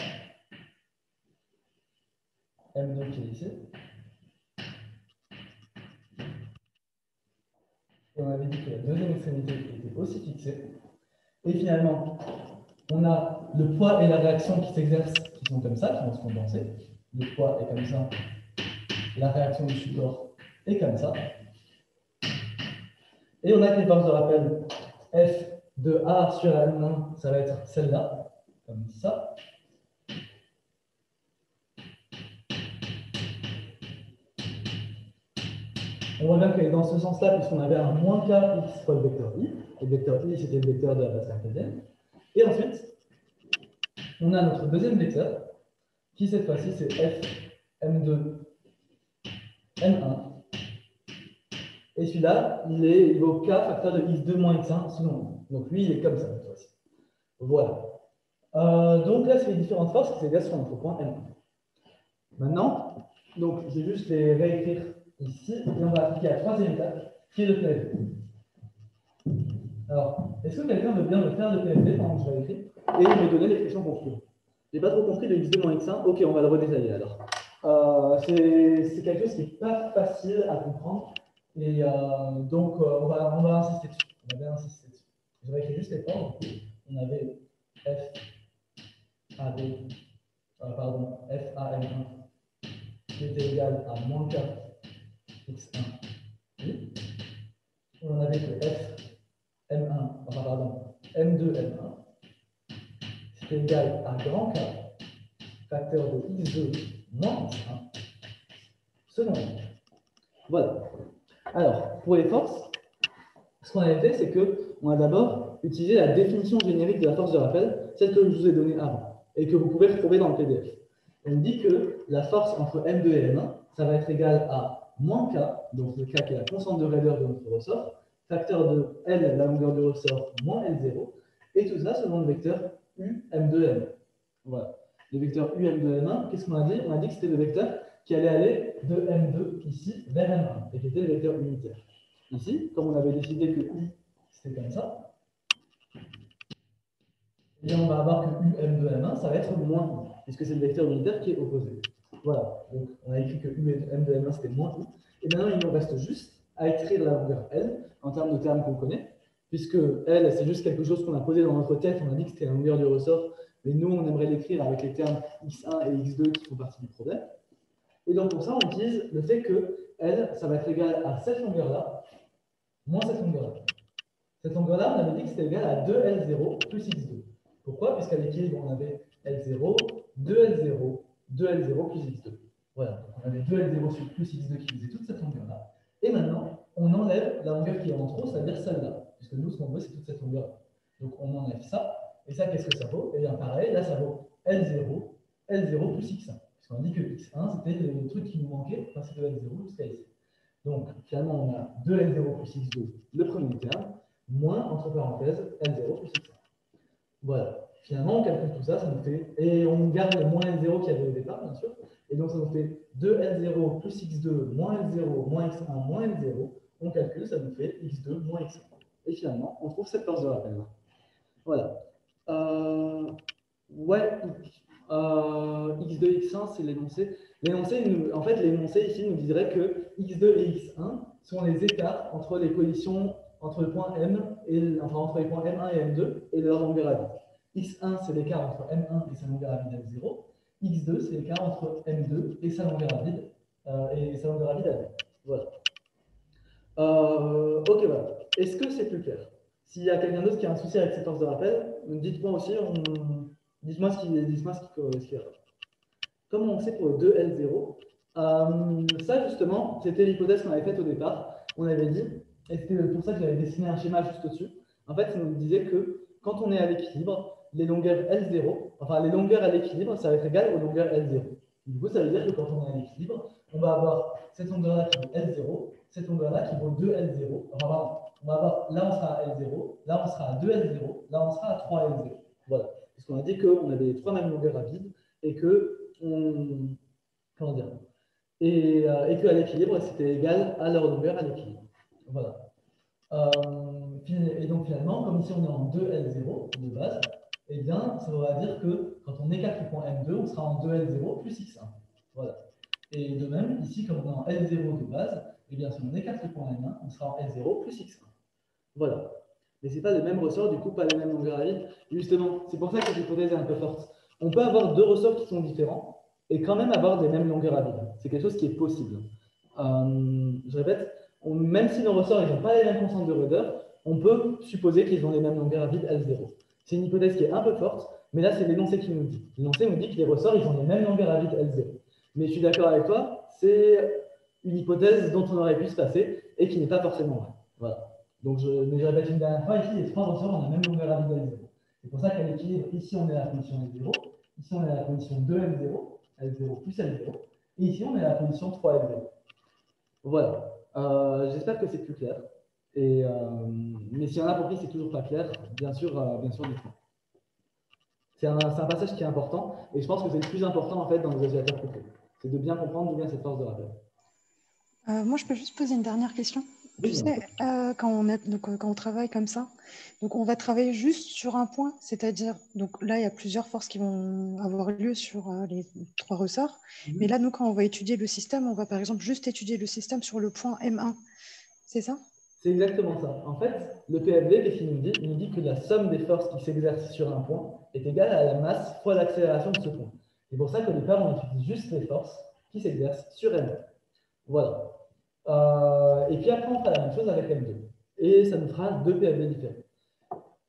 M2 qui est ici. Et on avait dit que la deuxième extrémité était aussi fixée. Et finalement, on a le poids et la réaction qui s'exercent, qui sont comme ça, qui vont se compenser. Le poids est comme ça, la réaction du support est comme ça. Et on a que les forces de rappel F de A sur M1, ça va être celle-là, comme ça. On voit bien est dans ce sens-là, puisqu'on avait un moins k x fois le vecteur i. Le vecteur i, c'était le vecteur de la base cartésienne. Et ensuite, on a notre deuxième vecteur, qui cette fois-ci, c'est f m2 m1. Et celui-là, il, est, il vaut k facteur de x2 moins x1 sinon. Donc lui, il est comme ça cette fois-ci. Voilà. Euh, donc là, c'est les différentes forces qui s'exercent sur notre point M1. Maintenant, donc, je vais juste les réécrire ici, et on va appliquer la troisième étape, qui est le PFD. Alors, est-ce que quelqu'un veut bien me faire le PFD pendant que je réécris? Et me donner l'expression trouve J'ai pas trop compris le x2 moins x1. Ok, on va le redétailler alors. Euh, c'est quelque chose qui n'est pas facile à comprendre, et euh, donc euh, on, va, on va insister dessus. On va bien insister dessus. Je réécris juste les formes. On avait f a euh, pardon, f a m1 qui était égal à moins 4 x1 i. On on avait que F M1, enfin pardon, M2 M1, c'est égal à grand K, facteur de X2 moins X1, selon. Voilà. Alors, pour les forces, ce qu'on avait fait, c'est qu'on a d'abord utilisé la définition générique de la force de rappel, celle que je vous ai donnée avant, et que vous pouvez retrouver dans le PDF. On dit que la force entre M2 et M1, ça va être égal à moins K, donc le K qui est la constante de raideur de notre ressort, facteur de L, la longueur du ressort, moins L0, et tout ça selon le vecteur U, M2, M1. Voilà. Le vecteur U, M2, M1, qu'est-ce qu'on a dit? On a dit que c'était le vecteur qui allait aller de M2 ici vers M1, et qui était le vecteur unitaire. Ici, comme on avait décidé que U, c'était comme ça, et bien on va avoir que U, M2, M1, ça va être moins U, puisque c'est le vecteur unitaire qui est opposé. Voilà, donc on a écrit que U, M2, M1, c'était moins U. Et maintenant, il nous reste juste à écrire la longueur L en termes de termes qu'on connaît, puisque L, c'est juste quelque chose qu'on a posé dans notre tête, on a dit que c'était la longueur du ressort, mais nous, on aimerait l'écrire avec les termes X1 et X2 qui font partie du problème. Et donc, pour ça, on utilise le fait que L, ça va être égal à cette longueur-là, moins cette longueur-là. Cette longueur-là, on avait dit que c'était égal à 2L0 plus X2. Pourquoi? Puisqu'à l'équilibre, on avait L0, 2L0, 2L0 plus X2. Voilà, donc on avait 2L0 plus X2 qui faisait toute cette longueur-là. Et maintenant, on enlève la longueur qui est en trop, c'est-à-dire celle-là. Puisque nous, ce qu'on veut, c'est toute cette longueur-là. Donc on enlève ça. Et ça, qu'est-ce que ça vaut? Eh bien, pareil, là, ça vaut L0, L0 plus X1. Puisqu'on a dit que X1, c'était le truc qui nous manquait, passer de L0 jusqu'à ici. Donc, finalement, on a 2L0 plus X2, le premier terme, moins, entre parenthèses, L0 plus X1. Voilà. Finalement, on calcule tout ça, ça nous fait. Et on garde le moins L0 qu'il y avait au départ, bien sûr. Et donc, ça nous fait 2L0 plus X2 moins L0 moins X1 moins L0. On calcule, ça nous fait X2 moins X1. Et finalement, on trouve cette force de rappel. Voilà. Euh, ouais, euh, X2, X1, c'est l'énoncé. L'énoncé, en fait, l'énoncé ici nous dirait que X2 et X1 sont les écarts entre les positions entre les points M1 et M2 et leur longueur à. X1, c'est l'écart entre M1 et sa longueur à vide F0. X2, c'est l'écart entre M2 et sa longueur à vide euh, et sa longueur à vide à vide. Voilà. Euh, ok, voilà. Est-ce que c'est plus clair? S'il y a quelqu'un d'autre qui a un souci avec cette force de rappel, dites-moi aussi, on... dites-moi ce qui, dites ce qui, est Comme on sait pour le 2L0, euh, ça justement, c'était l'hypothèse qu'on avait faite au départ. On avait dit, et c'était pour ça que j'avais dessiné un schéma juste au-dessus. En fait, ça nous disait que quand on est à l'équilibre, les longueurs L0, enfin les longueurs à l'équilibre, ça va être égal aux longueurs L0. Du coup, ça veut dire que quand on est à l'équilibre, on va avoir cette longueur-là qui vaut L0, cette longueur-là qui vaut 2L0. Enfin, on va avoir, là on sera à L0, là on sera à 2L0, là on sera à 3L0. Voilà. Puisqu'on a dit qu'on avait les trois mêmes longueurs à vide et que comment dire, et, euh, et qu'à l'équilibre, c'était égal à leur longueur à l'équilibre. Voilà. Euh, et donc finalement, comme ici on est en 2L0 de base, eh bien, ça va dire que quand on écarte le point M2, on sera en 2L0 plus X1. Voilà. Et de même, ici, comme on est en L0 de base, eh bien, si on écarte le point M1, on sera en L0 plus X1. Voilà. Mais ce n'est pas les mêmes ressorts, du coup, pas les mêmes longueurs à vide. Justement, c'est pour ça que cette hypothèse est un peu forte. On peut avoir deux ressorts qui sont différents et quand même avoir des mêmes longueurs à vide. C'est quelque chose qui est possible. Euh, je répète, même si nos ressorts n'ont pas les mêmes constantes de raideur, on peut supposer qu'ils ont les mêmes longueurs à vide L0. C'est une hypothèse qui est un peu forte, mais là, c'est l'énoncé qui nous dit. L'énoncé nous dit que les ressorts, ils ont les mêmes longueurs à vide L0. Mais je suis d'accord avec toi, c'est une hypothèse dont on aurait pu se passer et qui n'est pas forcément vraie. Voilà. Donc, je, je répète une dernière fois, ici, les trois ressorts ont la même longueur à vide L0. C'est pour ça qu'à l'équilibre, ici, on est à la condition L0, ici, on est à la condition 2L0, L0 plus L0, et ici, on est à la condition 3L0. Voilà. Euh, J'espère que c'est plus clair. Et, euh, mais si on a compris, c'est toujours pas clair, bien sûr, euh, bien sûr, dites-moi. C'est un, un, passage qui est important, et je pense que c'est le plus important en fait dans les agitateurs couplés. C'est de bien comprendre d'où vient cette force de rappel. Euh, moi, je peux juste poser une dernière question. Oui, tu sais, euh, quand, on est, donc, quand on travaille comme ça, donc on va travailler juste sur un point, c'est-à-dire, donc là, il y a plusieurs forces qui vont avoir lieu sur les trois ressorts. Mhm. Mais là, nous, quand on va étudier le système, on va par exemple juste étudier le système sur le point M1. C'est ça? C'est exactement ça. En fait, le PFD, qu'est-ce qu'il nous dit? Il nous dit que la somme des forces qui s'exercent sur un point est égale à la masse fois l'accélération de ce point. C'est pour ça qu'au départ, on étudie juste les forces qui s'exercent sur M1. Voilà. Euh, et puis après, on fera la même chose avec M2. et ça nous fera deux PFD différents.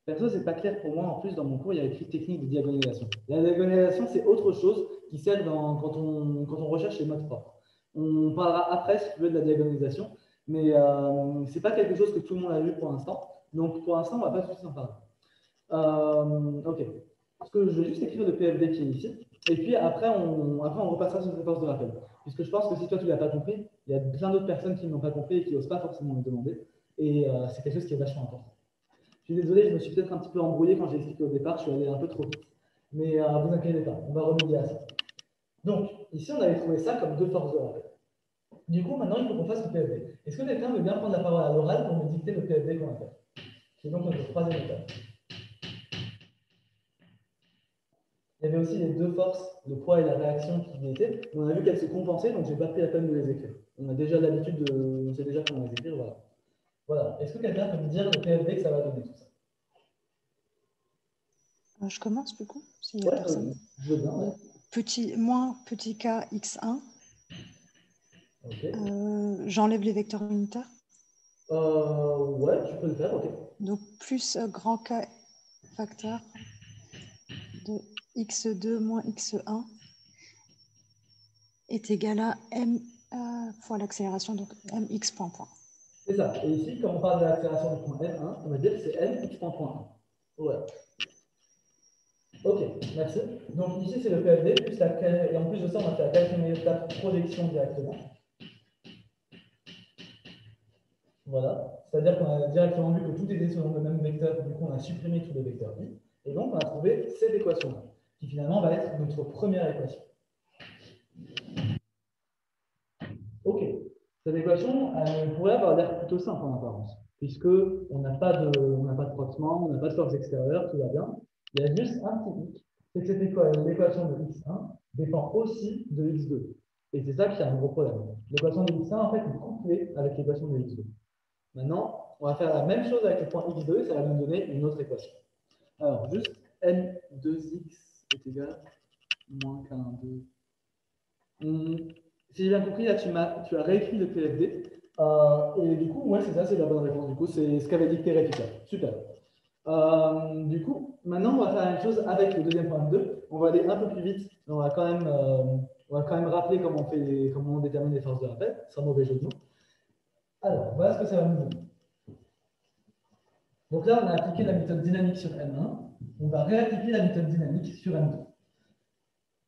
Perso, ce n'est pas clair pour moi. En plus, dans mon cours, il y a écrit technique de diagonalisation. La diagonalisation, c'est autre chose qui sert dans, quand, on, quand on recherche les modes propres. On parlera après, si tu veux, de la diagonalisation, mais euh, ce n'est pas quelque chose que tout le monde a vu pour l'instant. Donc, pour l'instant, on ne va pas tout de suite en parler. Euh, ok. Parce que je vais juste écrire le PFD qui est ici. Et puis après, on, repassera sur forces de rappel. Puisque je pense que si toi, tu ne l'as pas compris, il y a plein d'autres personnes qui ne l'ont pas compris et qui n'osent pas forcément le demander. Et euh, c'est quelque chose qui est vachement important. Je suis désolé, je me suis peut-être un petit peu embrouillé quand j'ai expliqué au départ, je suis allé un peu trop vite. Mais euh, vous inquiétez pas, on va remédier à ça. Donc, ici, on avait trouvé ça comme deux forces de rappel. Du coup, maintenant, il faut qu'on fasse le PFD. Est-ce que quelqu'un veut bien prendre la parole à l'oral pour me dicter le PFD qu'on va faire? C'est donc notre troisième étape. Il y avait aussi les deux forces, le poids et la réaction qui étaient. On a vu qu'elles se compensaient, donc je n'ai pas pris la peine de les écrire. On a déjà l'habitude de. On sait déjà comment les écrire, voilà. Voilà. Est-ce que quelqu'un peut me dire le PFD que ça va donner tout ça? Euh, Je commence du coup, s'il Ouais, personne. euh, je veux bien, ouais. Petit, moins petit k x1, Euh, j'enlève les vecteurs unitaires. Euh, ouais, tu peux le faire, ok. Donc plus euh, grand k facteur de x2 moins x1 est égal à m euh, fois l'accélération, donc mx point point. C'est ça. Et ici, quand on parle de l'accélération du point M1, on va dire que c'est M x point point 1. Ouais. Ok, merci. Donc ici, c'est le PFD, plus la, et en plus de ça, on a fait la quatrième étape projection directement. Voilà. C'est-à-dire qu'on a directement vu que tout était selon le même vecteur, du coup, on a supprimé tous les vecteurs i. Et donc, on a trouvé cette équation-là, qui finalement va être notre première équation. Ok. Cette équation, pourrait avoir l'air plutôt simple en apparence, puisque on n'a pas de, on on n'a pas de force extérieure, tout va bien. Il y a juste un petit hic, c'est que l'équation de x1 dépend aussi de x2. Et c'est ça qui a un gros problème. L'équation de x1, en fait, est couplée avec l'équation de x2. Maintenant, on va faire la même chose avec le point x2 et ça va nous donner une autre équation. Alors, juste n2x est égal à moins k1, 2. Hum, si j'ai bien compris, là, tu, as réécrit le PFD. Euh, et du coup, ouais, c'est ça, c'est la bonne réponse. Du coup, c'est ce qu'avait dicté Réplica. Super. Euh, du coup, maintenant, on va faire la même chose avec le deuxième point 2. On va aller un peu plus vite. On va quand même, euh, on va quand même rappeler comment on, fait comment on détermine les forces de rappel, sans mauvais jeu de mots. Alors, voilà ce que ça va nous donner. Donc là, on a appliqué la méthode dynamique sur M1. On va réappliquer la méthode dynamique sur M2.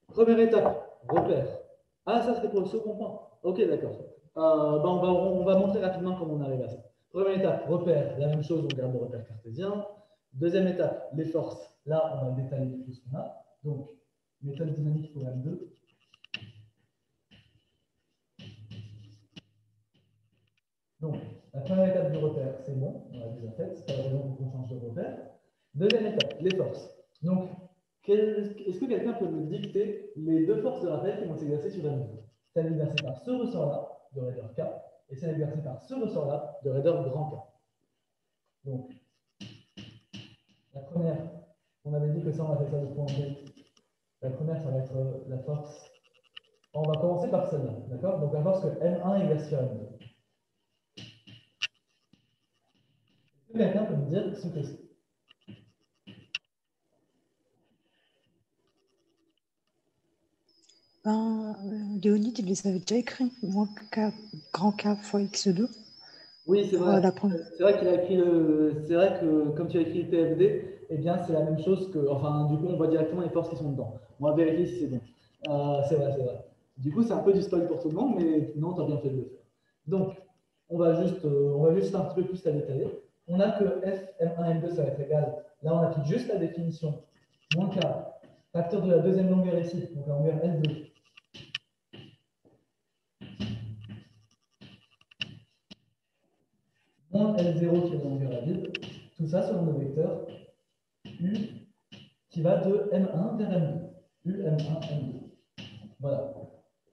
Première étape, repère. Ah, ça, c'était pour le second point. Ok, d'accord. Ben, on, va, on va montrer rapidement comment on arrive à ça. Première étape, repère. La même chose, on garde le repère cartésien. Deuxième étape, les forces. Là, on va détailler tout ce qu'on a. Donc, méthode dynamique pour M2. La première étape du repère, c'est bon, on l'a déjà faite, c'est pas la raison qu'on change de repère. Deuxième étape, les forces. Donc, est-ce que quelqu'un peut me dicter les deux forces de rappel qui vont s'exercer sur M2 Celle exercée par ce ressort-là, de raideur K, et celle exercée par ce ressort-là, de raideur grand K. Donc, la première, on avait dit que ça, on appelle ça le point B. La première, ça va être euh, la force. On va commencer par celle-là, d'accord? Donc, la force que M1 exerce sur M2. Est-ce que quelqu'un peut me dire ce que c'est Ben, euh, Léonide, il les avait déjà écrits. Moins k, grand K fois x2. Oui, c'est vrai. C'est vrai qu'il a écrit le. C'est vrai que comme tu as écrit le PFD, eh bien c'est la même chose que. Enfin, du coup, on voit directement les forces qui sont dedans. On va vérifier si c'est bon. Euh, c'est vrai, c'est vrai. Du coup, c'est un peu du spoil pour tout le monde, mais non, tu as bien fait de le faire. Donc, on va juste, euh, on va juste un petit peu plus la détailler. On a que f, m1, m2, ça va être égal. Là, on applique juste la définition. Moins k, facteur de la deuxième longueur ici, donc la longueur L2. moins L0 qui est la longueur à vide, tout ça selon le vecteur U qui va de M1 vers M2. U, M1, M2. Voilà.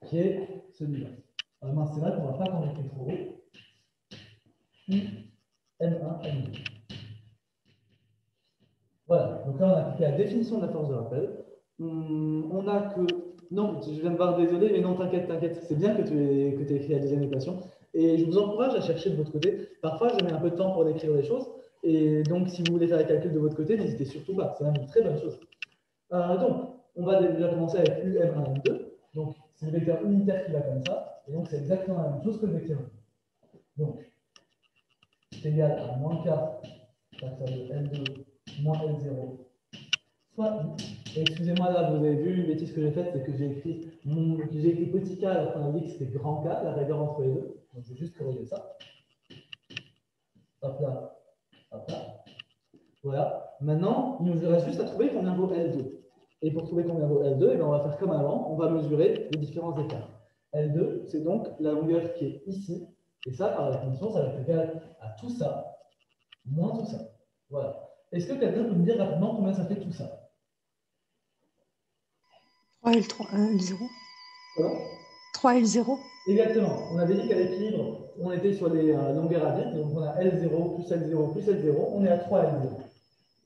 Qui est celui-là. Ah mince, c'est vrai qu'on ne va pas quand écrit trop haut. U, M1, M2. Voilà. Donc là, on a appliqué la définition de la force de rappel. Hum, on a que. Non, je viens de voir, désolé, mais non, t'inquiète, t'inquiète. C'est bien que tu aies, que aies écrit la deuxième équation. Et je vous encourage à chercher de votre côté. Parfois, je mets un peu de temps pour décrire les choses. Et donc, si vous voulez faire les calculs de votre côté, n'hésitez surtout pas. C'est une très bonne chose. Euh, donc, on va déjà commencer avec UM1, M2. Donc, c'est le vecteur unitaire qui va comme ça. Et donc, c'est exactement la même chose que le vecteur Donc, c'est égal à moins k facteur de L2 moins L0 fois I. Excusez-moi, là, vous avez vu, une bêtise que j'ai faite, c'est que j'ai écrit, écrit petit k alors qu'on a dit que c'était grand k, la rigueur entre les deux. Donc, je vais juste corriger ça. Hop là, hop là. Voilà. Maintenant, il nous reste juste à trouver combien vaut L2. Et pour trouver combien vaut L2, eh bien, on va faire comme avant, on va mesurer les différents écarts. L2, c'est donc la longueur qui est ici. Et ça, par définition, ça va être égal à tout ça, moins tout ça. Voilà. Est-ce que quelqu'un peut me dire rapidement combien ça fait tout ça? 3 L3, L0. Voilà. 3 L0. Exactement. On avait dit qu'à l'équilibre, on était sur les euh, longueurs à vide. Donc on a L0 plus L0 plus L0. On est à 3 L0.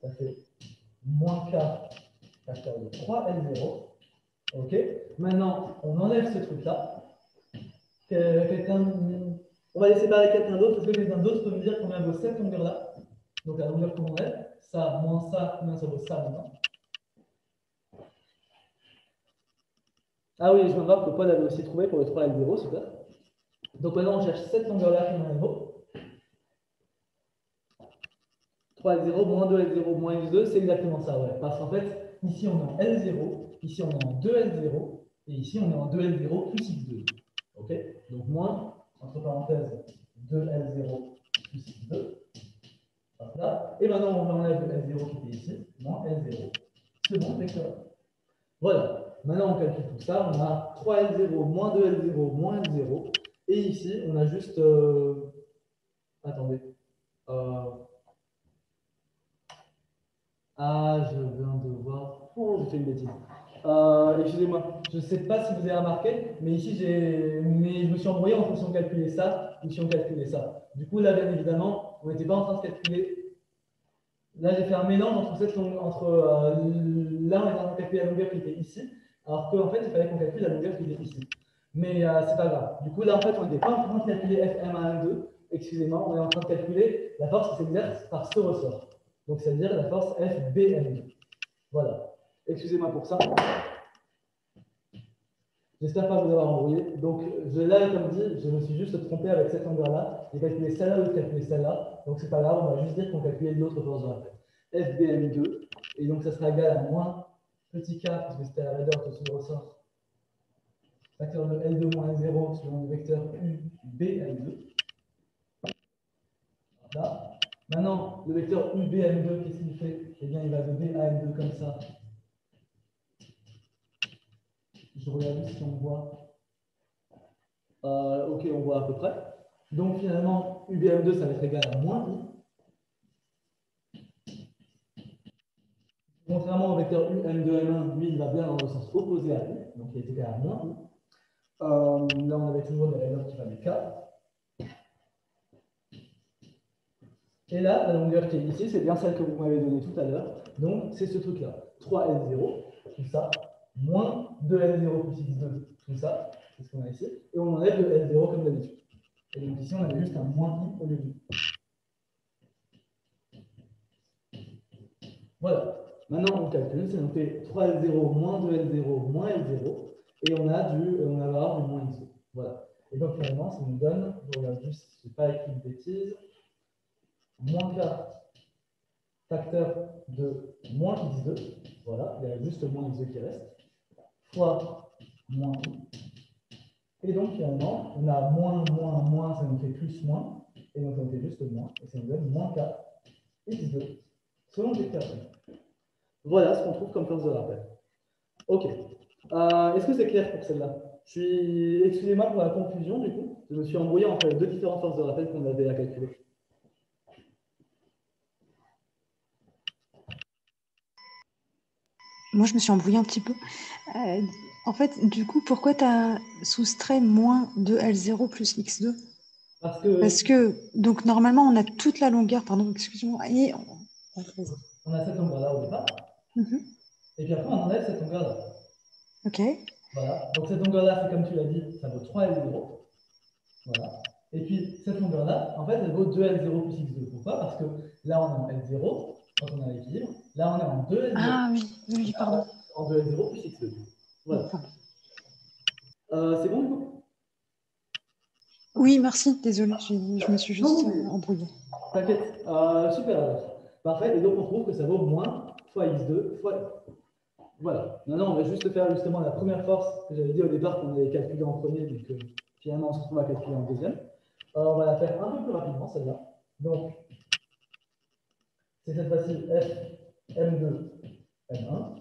Ça fait moins K facteur de 3 L0. OK Maintenant, on enlève ce truc-là. On va laisser parler quelqu'un d'autre. Est-ce que quelqu'un d'autre peut me dire combien vaut cette longueur-là Donc la longueur qu'on enlève, ça moins ça, combien ça vaut ça maintenant Ah oui, je viens de voir que Paul avait aussi trouvé pour le 3L0, super. Donc maintenant, on cherche cette longueur-là qui est vaut. 3L0 moins 2L0 moins X2, c'est exactement ça, ouais. Parce qu'en fait, ici on est en L0, ici on est en 2L0, et ici on est en 2L0 plus X2. OK? Donc moins, entre parenthèses, 2L0 plus X2. Hop là. Et maintenant, on enlève le L0 qui était ici, moins L0. C'est bon, vecteur. Voilà. Maintenant, on calcule tout ça. On a 3L0 moins 2L0 moins L0. Et ici, on a juste... Euh... Attendez. Euh... Ah, je viens de voir. Oh, j'ai fait une bêtise. Euh, Excusez-moi, je ne sais pas si vous avez remarqué, mais ici, je me suis embrouillé entre si on calculait ça ou si on calculait ça. Du coup, là, bien évidemment, on n'était pas en train de calculer. Là, j'ai fait un mélange entre cette entre euh, là, on est en train de calculer la longueur qui était ici, alors qu'en fait, il fallait qu'on calcule la longueur qui était ici. Mais euh, c'est pas grave. Du coup, là, en fait, on n'était pas en train de calculer FM112, excusez-moi, on est en train de calculer la force qui s'exerce par ce ressort. Donc, c'est-à-dire la force FBM2. Voilà. Excusez-moi pour ça. J'espère pas vous avoir embrouillé. Donc, là, comme dit, je me suis juste trompé avec cette longueur-là. J'ai calculé celle-là ou calculé celle-là. Donc, c'est pas grave, on va juste dire qu'on calculait l'autre force de rappel. FBM2. Et donc, ça sera égal à moins petit k, parce que c'était la raideur sous le ressort. Facteur de L2 moins L0 selon le vecteur UBL2. Voilà. Maintenant, le vecteur UBL2, qu'est-ce qu'il fait? Eh bien, il va de B à L2 comme ça. Je regarde si on voit. Euh, ok, on voit à peu près. Donc finalement, UBM2, ça va être égal à moins I. Contrairement au vecteur UM2M1, lui, il va bien dans le sens opposé à I. Donc il est égal à moins I. Euh, là, on avait toujours des raideurs qui valaient K. Et là, la longueur qui est ici, c'est bien celle que vous m'avez donnée tout à l'heure. Donc, c'est ce truc-là. 3L0, tout ça, moins 2L0 plus X2, tout ça, c'est ce qu'on a ici. Et on enlève le L0 comme d'habitude. Et donc ici, on avait juste un moins I au lieu de Voilà. Maintenant, on calcule, c'est donc 3L0 moins 2L0 moins L0. Et on a du, on va avoir du moins X2. Voilà. Et donc finalement, ça nous donne, je regarde juste pas écrit une bêtise, moins K facteur de moins X2. Voilà, il y a juste moins X2 qui reste fois moins. Et donc, finalement, on a moins, moins, moins, ça nous fait plus, moins. Et donc, ça nous fait juste moins. Et ça nous donne moins k x2 selon le vecteur Voilà ce qu'on trouve comme force de rappel. OK. Euh, Est-ce que c'est clair pour celle-là? Suis... Excusez-moi pour la confusion, du coup. Je me suis embrouillé entre les deux différentes forces de rappel qu'on avait à calculer. Moi, je me suis embrouillée un petit peu. Euh, en fait, du coup, pourquoi tu as soustrait moins de L0 plus X2 Parce que... Parce que, donc, normalement, on a toute la longueur, pardon, excuse-moi, et on... on a cette longueur-là au départ. Mhm. Et puis après, on enlève cette longueur-là. Ok. Voilà. Donc, cette longueur-là, c'est comme tu l'as dit, ça vaut 3 L0. Voilà. Et puis, cette longueur-là, en fait, elle vaut 2L0 plus X2. Pourquoi? Parce que là, on est en L0, quand on a l'équilibre. Là, on est en 2L0. Ah oui, oui, pardon. En 2L0 plus X2. Voilà. Euh, c'est bon, du coup? Oui, merci. Désolée, je me suis juste Non, euh, embrouillée. T'inquiète. Euh, super. Parfait. Et donc, on trouve que ça vaut moins fois X2 fois. Voilà. Maintenant, on va juste faire justement la première force que j'avais dit au départ qu'on avait calculée en premier, mais que finalement, on se retrouve à calculer en deuxième. Euh, on va la faire un peu plus rapidement, celle-là. Donc, c'est cette fois-ci F, M2, M1.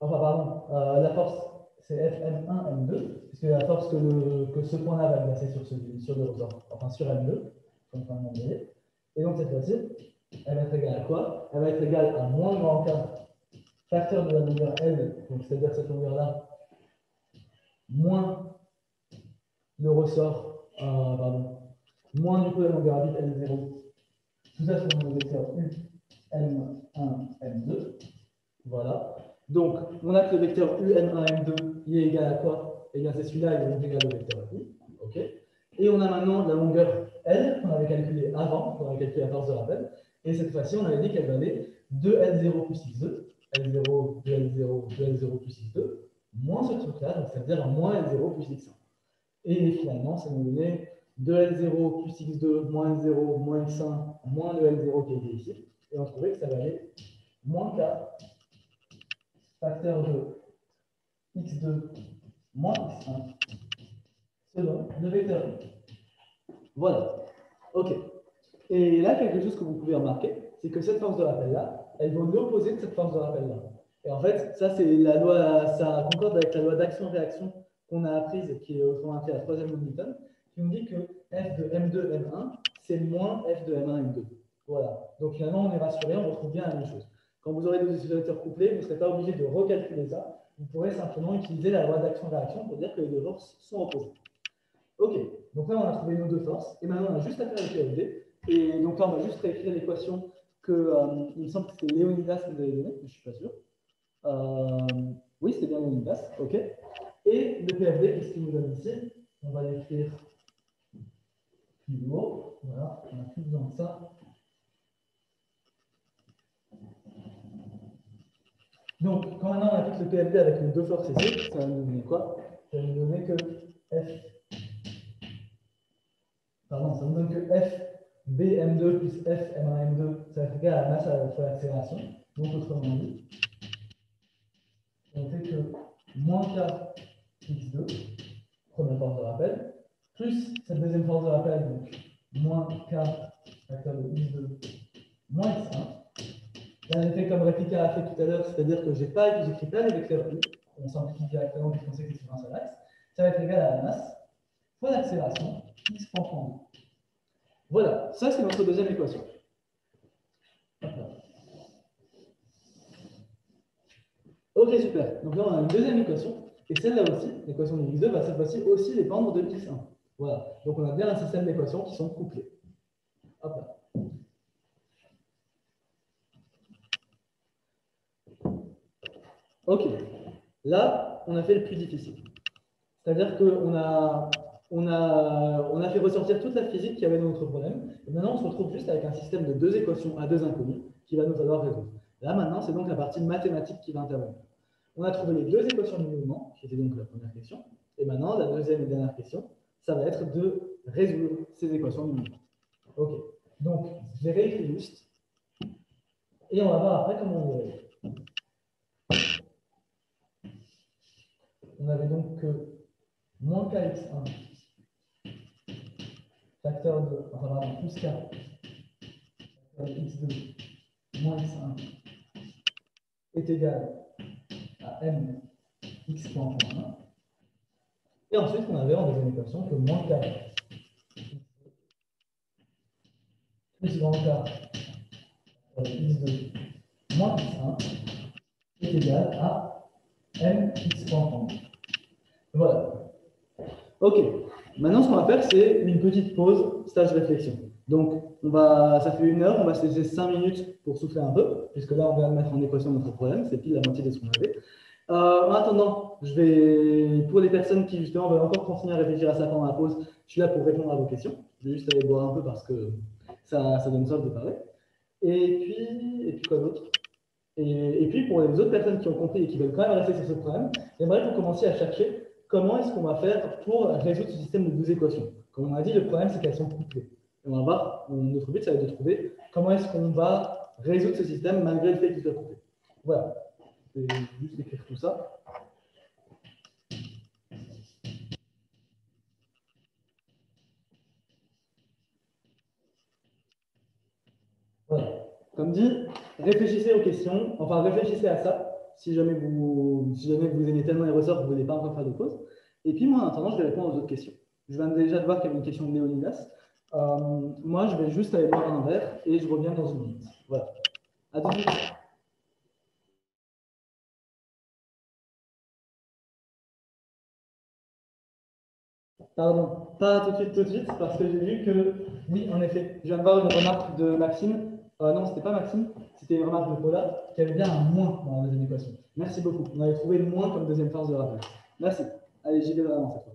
Enfin, pardon, euh, la force, c'est F, M1, M2, puisque la force que, que ce point-là va placer sur, sur le ressort, enfin sur M2, comme on de Et donc, cette fois-ci, elle va être égale à quoi? Elle va être égale à moins grand K facteur de la longueur L, donc c'est-à-dire cette longueur-là, moins le ressort, euh, pardon, moins du coup la longueur à vide L0, tout ça sur le vecteur U, M1, M2. Voilà. Donc, on a que le vecteur U, M1, M2, il est égal à quoi? Eh bien, c'est celui-là, il est égal au vecteur I. OK Et on a maintenant la longueur L qu'on avait calculée avant, qu'on avait calculé à force de rappel. Et cette fois-ci, on avait dit qu'elle valait 2L0 plus X2, L0, 2L0, 2L0 plus X2, moins ce truc-là, donc c'est-à-dire moins L0 plus X1. Et finalement, ça nous donnait 2L0 plus X2, moins L0, moins X1, moins le L0 qui était ici. Et on trouvait que ça valait moins K, facteur de X2, moins X1, selon le vecteur. Voilà. OK. Et là, quelque chose que vous pouvez remarquer, c'est que cette force de rappel-là, elle vaut l'opposé de cette force de rappel-là. Et en fait, ça, c'est la loi, ça concorde avec la loi d'action-réaction qu'on a apprise, qui est autrement appelée la troisième de Newton, qui nous dit que F de M2, M1, c'est moins F de M1, M2. Voilà. Donc finalement, on est rassuré, on retrouve bien la même chose. Quand vous aurez des oscillateurs couplés, vous ne serez pas obligé de recalculer ça. Vous pourrez simplement utiliser la loi d'action-réaction pour dire que les deux forces sont opposées. Ok, donc là, on a trouvé nos deux forces. Et maintenant, on a juste à faire le PFD. Et donc là, on va juste réécrire l'équation que, euh, il me semble que c'était Léonidas qui nous avait donnée, mais je ne suis pas sûr. Euh, oui, c'est bien Léonidas, ok. Et le PFD, qu'est-ce qu'il nous donne ici? On va l'écrire Voilà, on n'a plus besoin de ça. Donc, quand maintenant on applique le PFD avec nos deux forces ici, ça va nous donner quoi? Ça va nous donner que F. Pardon, ça nous donne que F BM2 plus F M1M2, ça va être égal à la masse à l'accélération. Donc, autrement dit, on fait que moins K X2, première force de rappel, plus cette deuxième force de rappel, donc moins K facteur de X2, moins X1. Là, j'ai comme Réplica a fait tout à l'heure, c'est-à-dire que j'ai pas, j'écris pas les vecteurs U, on simplifie directement puisqu'on sait que c'est un seul axe. Ça va être égal à la masse fois l'accélération, x deux. Voilà, ça c'est notre deuxième équation. Ok, super. Donc là, on a une deuxième équation. Et celle-là aussi, l'équation de x2, va cette fois-ci aussi dépendre de x1. Voilà. Donc on a bien un système d'équations qui sont couplées. Hop là. Ok. Là, on a fait le plus difficile. C'est-à-dire qu'on a, on a, on a fait ressortir toute la physique qu'il y avait dans notre problème. Et maintenant, on se retrouve juste avec un système de deux équations à deux inconnues qui va nous falloir résoudre. Là, maintenant, c'est donc la partie mathématique qui va intervenir. On a trouvé les deux équations du mouvement, qui était donc la première question. Et maintenant, la deuxième et dernière question, ça va être de résoudre ces équations mouvement. Ok. Donc, je les réécris juste. Et on va voir après comment on les. On avait donc que moins kx1 facteur de, enfin pardon, plus k facteur de x2 moins x1 est égal à m x point 1. Et ensuite, on avait en deuxième équation que moins k plus grand k facteur de x2 moins x1 est égal à m x point 1. Voilà. Ok. Maintenant, ce qu'on va faire, c'est une petite pause, stage réflexion. Donc, on va, ça fait une heure, on va se laisser cinq minutes pour souffler un peu, puisque là, on vient de mettre en équation notre problème, c'est pile la moitié de ce qu'on avait. Euh, en attendant, je vais, pour les personnes qui justement veulent encore continuer à réfléchir à ça pendant la pause, je suis là pour répondre à vos questions. Je vais juste aller boire un peu parce que ça, ça donne soif de parler. Et puis, et puis quoi d'autre? Et, puis pour les autres personnes qui ont compris et qui veulent quand même rester sur ce problème, j'aimerais que vous commenciez à chercher comment est-ce qu'on va faire pour résoudre ce système de deux équations. Comme on a dit, le problème c'est qu'elles sont couplées. Et on va voir, notre but ça va être de trouver comment est-ce qu'on va résoudre ce système malgré le fait qu'il soit couplé. Voilà. Vais juste écrire tout ça. Voilà. Comme dit, réfléchissez aux questions, enfin réfléchissez à ça, si jamais vous, si jamais vous aimez tellement les ressorts que vous ne voulez pas encore faire de pause. Et puis moi, en attendant, je vais répondre aux autres questions. Je viens déjà de voir qu'il y avait une question de Léonidas. Euh, moi, je vais juste aller boire un verre et je reviens dans une minute. Voilà. À tout de suite. Pardon, pas tout de suite, tout de suite, parce que j'ai vu que, oui, en effet, je viens de voir une remarque de Maxime. Euh, non, c'était pas Maxime, c'était une remarque de Paula, qui avait bien un moins dans la deuxième équation. Merci beaucoup. On avait trouvé le moins comme deuxième force de rappel. Merci. Allez, j'y vais vraiment cette fois.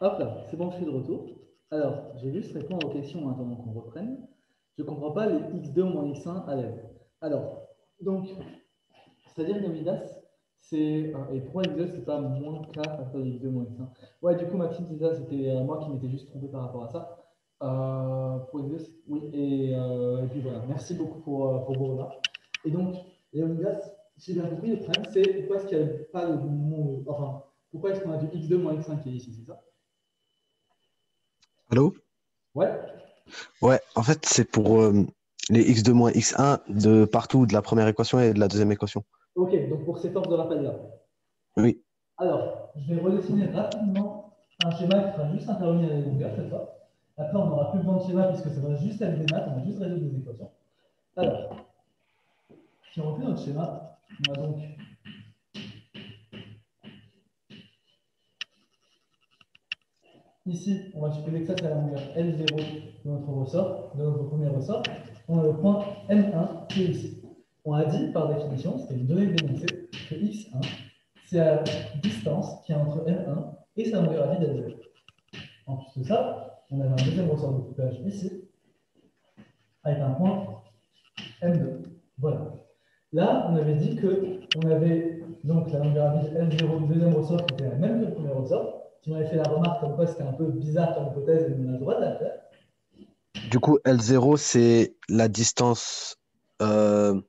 Hop là, c'est bon, je suis de retour. Alors, je vais juste répondre aux questions en attendant qu'on reprenne. Je ne comprends pas les x2 moins x1 à l'aide. Alors, donc, c'est-à-dire que c'est. Et pourquoi x2, c'est pas moins k facteur de x2 moins x1 Ouais, du coup, Maxime, c'est ça, c'était euh, moi qui m'étais juste trompé par rapport à ça. Euh, pour x2, oui, et, euh, puis voilà, merci beaucoup pour, euh, vos remarques. Et donc, Léonidas, si j'ai bien compris, le problème, c'est pourquoi est-ce qu'il n'y a pas mot. Enfin, pourquoi est-ce qu'on a du x2 moins x1 qui est ici, c'est ça? Allô? Ouais. Ouais, en fait, c'est pour euh, les x2 moins x1 de partout, de la première équation et de la deuxième équation. Ok, donc pour ces forces de rappel-là. Oui. Alors, je vais redessiner rapidement un schéma qui sera juste intervenir à la longueur cette fois. Après, on n'aura plus besoin de schéma puisque ça va juste être des maths, on va juste résoudre des équations. Alors, si on refait notre schéma, on va donc Ici, on va supposer que ça, c'est la longueur L0 de notre ressort, de notre premier ressort. On a le point M1 qui est ici. On a dit, par définition, c'était une donnée d'énoncé, que X1, c'est la distance qui est entre M1 et sa longueur à vide L0. En plus de ça, on avait un deuxième ressort de coupage ici, avec un point M2. Voilà. Là, on avait dit que on avait donc la longueur à vide L0 du deuxième ressort qui était la même que le premier ressort, tu m'avais fait la remarque comme quoi c'était un peu bizarre comme hypothèse et on a le droit de la faire. Du coup, L0, c'est la distance euh,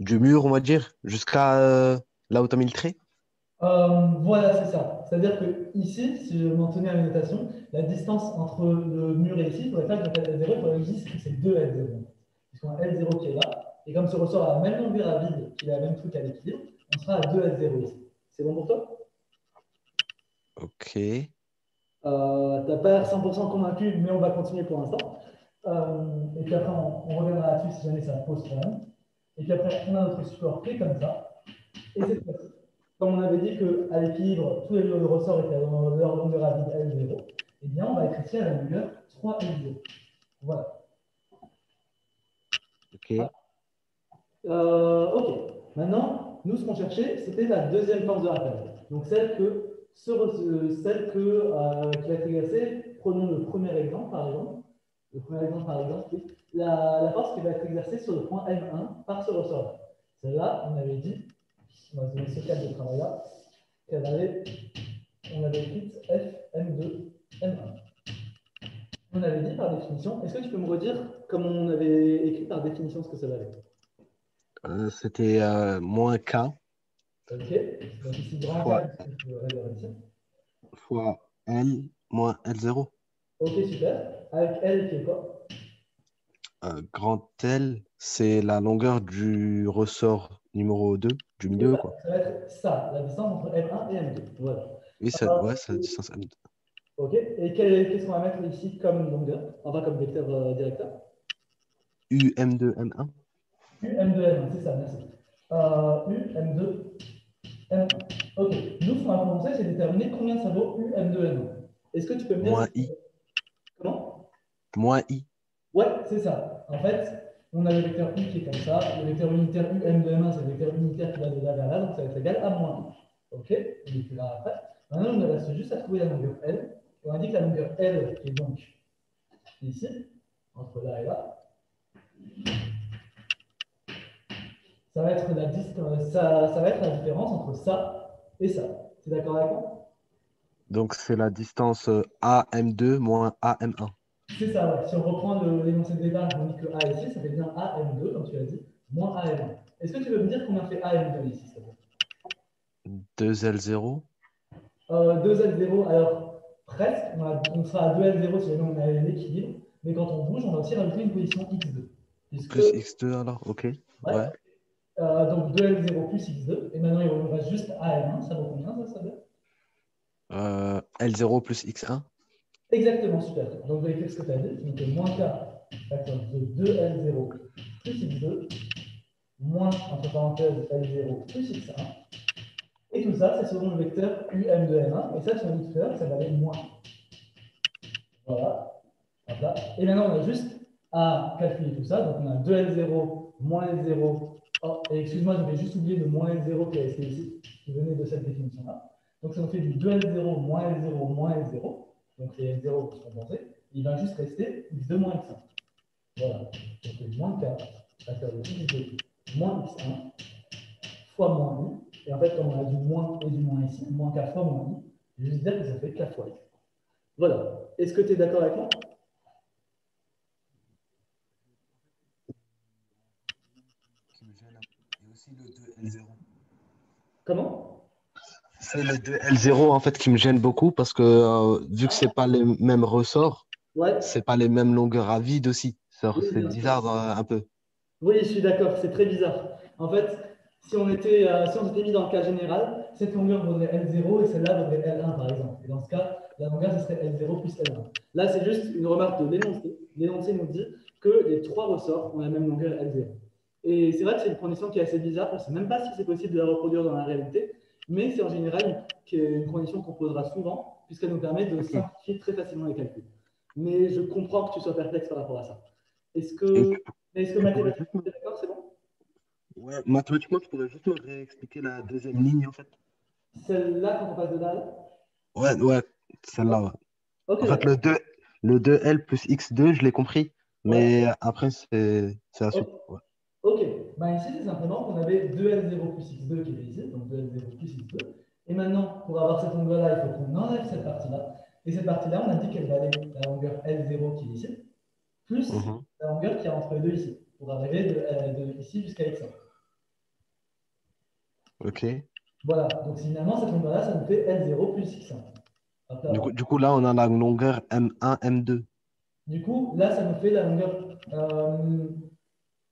du mur, on va dire, jusqu'à euh, là où tu as mis le trait? Euh, Voilà, c'est ça. C'est-à-dire que ici, si je m'en tenais à la notation, la distance entre le mur et ici, il faudrait faire que L0, il faudrait que je dise que c'est 2 L0. Puisqu'on a L0 qui est là, et comme ce ressort a la même longueur à vide, qui a la même truc à l'équilibre, on sera à 2 L0 ici. C'est bon pour toi? Ok. Euh, tu n'as pas l'air 100% convaincu, mais on va continuer pour l'instant. Euh, et puis après, on, on reviendra là-dessus si jamais ça pose problème. Et puis après, on a notre support qui est comme ça. Et cette fois-ci, comme on avait dit qu'à l'équilibre, tous les ressorts étaient à leur longueur à vide L0, eh bien, on va écrire ici à la longueur 3L0. Voilà. Ok. Ah. Euh, ok. Maintenant, nous, ce qu'on cherchait, c'était la deuxième force de rappel. Donc, celle que, ce, celle que, euh, qui va être exercée, prenons le premier exemple, par exemple. Le premier exemple, par exemple, la, force qui va être exercée sur le point M1 par ce ressort. Celle-là, on avait dit, on va donner ce cadre de travail-là, qu'elle avait, on avait écrit F, M2, M1. On avait dit par définition, est-ce que tu peux me redire comment on avait écrit par définition ce que ça valait Euh, C'était euh, moins K Ok, donc ici, grand fois. L, fois L moins L0. Ok, super. Avec L qui est quoi euh, Grand L, c'est la longueur du ressort numéro 2 du milieu. Bah, quoi. Ça va être ça, la distance entre M1 et M2. Voilà. Oui, c'est ouais, la distance M2. Ok, et qu'est-ce qu'on va mettre ici comme longueur, enfin comme vecteur euh, directeur? UM2M1. UM2M1, c'est ça, merci. Euh, UM2 euh, ok, nous, ce qu'on va commencer, c'est déterminer combien ça vaut U, M2, M1. Est-ce que tu peux me dire. Moins I. Comment? Moins I. Ouais, c'est ça. En fait, on a le vecteur I qui est comme ça. Le vecteur unitaire U, M2, M1, c'est le vecteur unitaire qui va de là vers là, donc ça va être égal à moins I. Ok On est plus là après. Maintenant, on reste juste à trouver la longueur L. On indique la longueur L qui est donc ici, entre là et là ça va être la, distance, ça, ça va être la différence entre ça et ça. Tu es d'accord avec moi? Donc, c'est la distance euh, AM2 moins AM1. C'est ça, ouais. Si on reprend l'énoncé de départ, on dit que A ici, ça fait bien AM2, comme tu l'as dit, moins AM1. Est-ce que tu veux me dire combien fait AM2 ici s'il te plaît? 2L0. euh, 2L0, alors presque, on, a- on sera à 2L0 si jamais on a l'équilibre, mais quand on bouge, on va aussi rajouter une position X2. Puisque, Plus X2 alors, ok. ouais, Ouais. Euh, donc 2L0 plus X2, et maintenant il nous reste juste AM1, ça vaut combien ça, ça Euh, L0 plus X1. Exactement, super. Donc, vous avez fait ce que tu as dit. Donc, moins K facteur de 2L0 plus X2, moins, entre parenthèses, L0 plus X1. Et tout ça, c'est selon le vecteur UM de M1. Et ça, sur le vecteur, ça va aller moins. Voilà. Hop là. Et maintenant, on a juste à calculer tout ça. Donc, on a 2L0 moins L0. Oh, excuse-moi, j'avais juste oublié le moins L0 qui a été ici, qui venait de cette définition-là. Donc, ça nous fait du 2L0 moins L0 moins L0. Donc les L0 vont se compenser. Il va juste rester x2 moins x1. Voilà. Donc moins k facteur de x2 moins x1 fois moins i. Et en fait, comme on a du moins et du moins ici, moins k fois moins i, je vais juste dire que ça fait k fois i. Voilà. Est-ce que tu es d'accord avec moi? Comment? C'est les deux L0 en fait qui me gênent beaucoup parce que euh, vu que c'est pas les mêmes ressorts, Ouais. c'est pas les mêmes longueurs à vide aussi. C'est Oui, c'est bizarre euh, un peu. Oui, je suis d'accord, c'est très bizarre. En fait, si on était, euh, si on s'était mis dans le cas général, cette longueur vaudrait L0 et celle-là vaudrait L1 par exemple. Et dans ce cas, la longueur, ce serait L0 plus L1. Là, c'est juste une remarque de l'énoncé. L'énoncé nous dit que les trois ressorts ont la même longueur L0. Et c'est vrai que c'est une condition qui est assez bizarre. On ne sait même pas si c'est possible de la reproduire dans la réalité, mais c'est en général une, une condition qu'on posera souvent, puisqu'elle nous permet de simplifier très facilement les calculs. Mais je comprends que tu sois perplexe par rapport à ça. Est-ce que, est-ce que mathématiquement, tu es d'accord, c'est bon? Ouais, mathématiquement, tu pourrais juste me réexpliquer la deuxième ligne en fait. Celle-là, quand on passe de là, là Ouais, ouais, celle-là. ouais. En fait, le 2, le 2L plus X2, je l'ai compris. Mais après, c'est c'est la suite. Ouais. Ok. Ben, ici, c'est simplement qu'on avait 2L0 plus X2 qui était ici, donc 2L0 plus X2. Et maintenant, pour avoir cette longueur-là, il faut qu'on enlève cette partie-là. Et cette partie-là, on a dit qu'elle valait la longueur L0 qui est ici, plus Mhm. la longueur qui est entre les deux ici, pour arriver de, euh, de ici jusqu'à X1. Ok. Voilà, donc finalement, cette longueur-là, ça nous fait L0 plus X1. Hop là. Du coup, du coup, là, on a la longueur M1, M2. Du coup, là, ça nous fait la longueur. euh,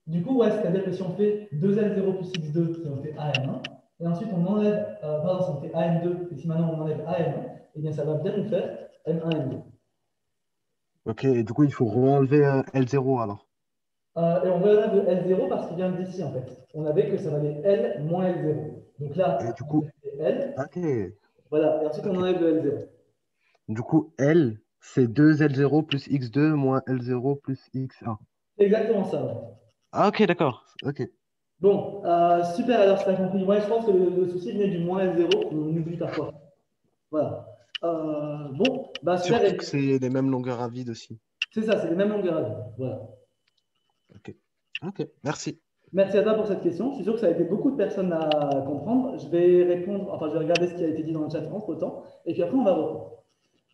du coup, ouais, c'est-à-dire que si on fait 2L0 plus X2, ça nous fait AM1. Et ensuite, on enlève, euh, pardon, ça nous fait AM2. Et si maintenant on enlève AM1, eh bien, ça va bien nous faire M1, M2. Ok, et du coup, il faut re-enlever euh, L0 alors? Euh, et on enlève le L0 parce qu'il vient d'ici, en fait. On avait que ça valait L moins L0. Donc là, Et du coup- on fait L. Ok. Voilà, et ensuite, on enlève le L0. Du coup, L, c'est 2L0 plus X2 moins L0 plus X1. C'est exactement ça, ouais. Ah, ok, d'accord. Ok. Bon, euh, super, alors ça compris. Ouais, je pense que le, le souci venait du moins L0 qu'on oublie parfois. Voilà. Euh, bon, bah super. Surtout que c'est les mêmes longueurs à vide aussi. C'est ça, c'est les mêmes longueurs à vide. Voilà. Ok. Ok, merci. Merci à toi pour cette question. Je suis sûr que ça a été beaucoup de personnes à comprendre. Je vais répondre, enfin, je vais regarder ce qui a été dit dans le chat entre temps, et puis après, on va reprendre.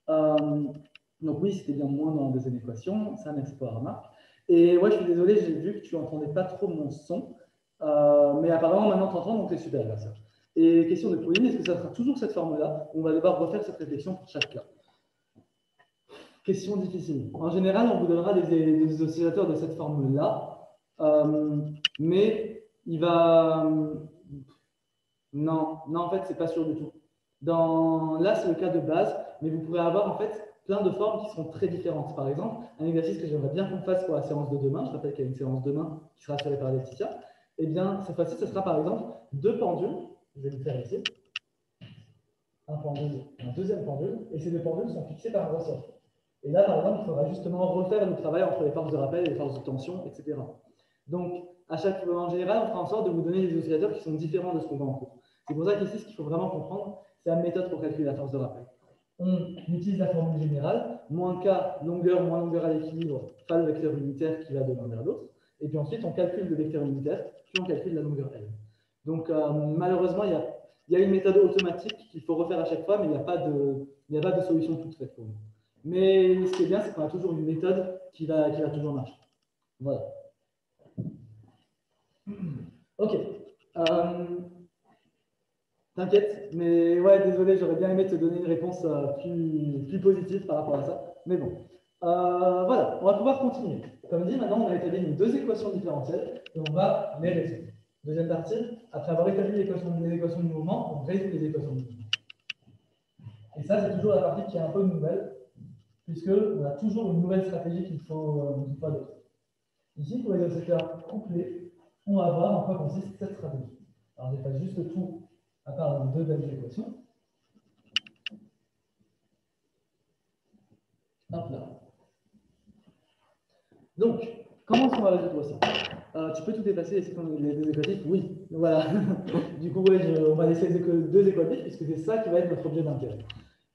Euh, donc, oui, c'était bien moins dans la deuxième équation. Ça, merci pour la remarque. Et ouais, je suis désolé, j'ai vu que tu n'entendais pas trop mon son. Euh, mais apparemment, maintenant, tu entends, donc c'est super, merci. Et question de Pauline, est-ce que ça sera toujours cette forme-là? On va devoir refaire cette réflexion pour chaque cas. Question difficile. En général, on vous donnera des, des oscillateurs de cette forme-là. Euh, mais il va. Non, non, en fait, c'est pas sûr du tout. Dans... Là, c'est le cas de base, mais vous pourrez avoir en fait de formes qui seront très différentes. Par exemple, un exercice que j'aimerais bien qu'on fasse pour la séance de demain, je rappelle qu'il y a une séance demain qui sera assurée par Laetitia, eh bien, cette fois-ci, ce sera par exemple deux pendules. Je vais le faire ici. Un pendule, un deuxième pendule, et ces deux pendules sont fixés par un ressort. Et là, par exemple, il faudra justement refaire le travail entre les forces de rappel et les forces de tension, etc. Donc, à chaque en général, on fera en sorte de vous donner des oscillateurs qui sont différents de ce qu'on voit en cours. C'est pour ça qu'ici, ce qu'il faut vraiment comprendre, c'est la méthode pour calculer la force de rappel. On utilise la formule générale, moins k, longueur, moins longueur à l'équilibre, fois le vecteur unitaire qui va de l'un vers l'autre. Et puis ensuite, on calcule le vecteur unitaire, puis on calcule la longueur L. Donc, euh, malheureusement, il y, a, il y, a, une méthode automatique qu'il faut refaire à chaque fois, mais il n'y a, pas de, a pas de solution toute faite pour nous. Mais ce qui est bien, c'est qu'on a toujours une méthode qui va, qui va toujours marcher. Voilà. Ok. Euh, T'inquiète, mais ouais, désolé, j'aurais bien aimé te donner une réponse euh, plus, positive par rapport à ça. Mais bon. Euh, voilà, on va pouvoir continuer. Comme dit, maintenant, on a établi nos deux équations différentielles et on va les résoudre. Deuxième partie, après avoir établi les équations, les équations de mouvement, on résout les équations de mouvement. Et ça, c'est toujours la partie qui est un peu nouvelle, puisqu'on a toujours une nouvelle stratégie qu'il faut, euh, faut adopter. Ici, pour les oscillateurs couplés, on va voir en quoi consiste cette stratégie. Alors, je pas juste tout à part deux belles équations. Hop là. Donc, comment qu'on va résoudre ça euh, Tu peux tout dépasser les, deux équatifs Oui, voilà. du coup, on va laisser les deux équatifs puisque c'est ça qui va être notre objet d'intérêt.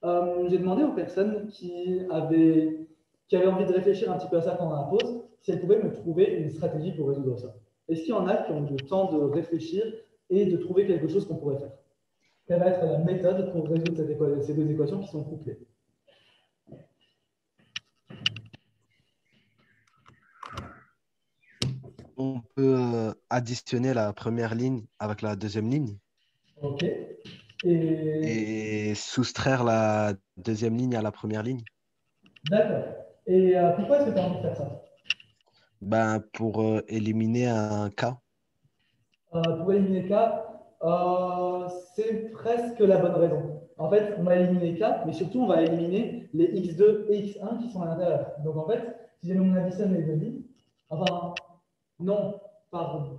Euh, j'ai demandé aux personnes qui avaient, qui avaient envie de réfléchir un petit peu à ça pendant la pause si elles pouvaient me trouver une stratégie pour résoudre ça. Est-ce qu'il y en a qui ont le temps de réfléchir et de trouver quelque chose qu'on pourrait faire Quelle va être la méthode pour résoudre ces deux équations qui sont couplées? On peut euh, additionner la première ligne avec la deuxième ligne. OK. Et... soustraire la deuxième ligne à la première ligne. D'accord. Et euh, pourquoi est-ce que tu as envie de faire ça? Ben, Pour euh, éliminer un cas. Euh, pour éliminer K, euh, c'est presque la bonne raison. En fait, on va éliminer K, mais surtout, on va éliminer les X2 et X1 qui sont à l'intérieur. Donc, en fait, si on additionne les lignes, enfin, non, pardon,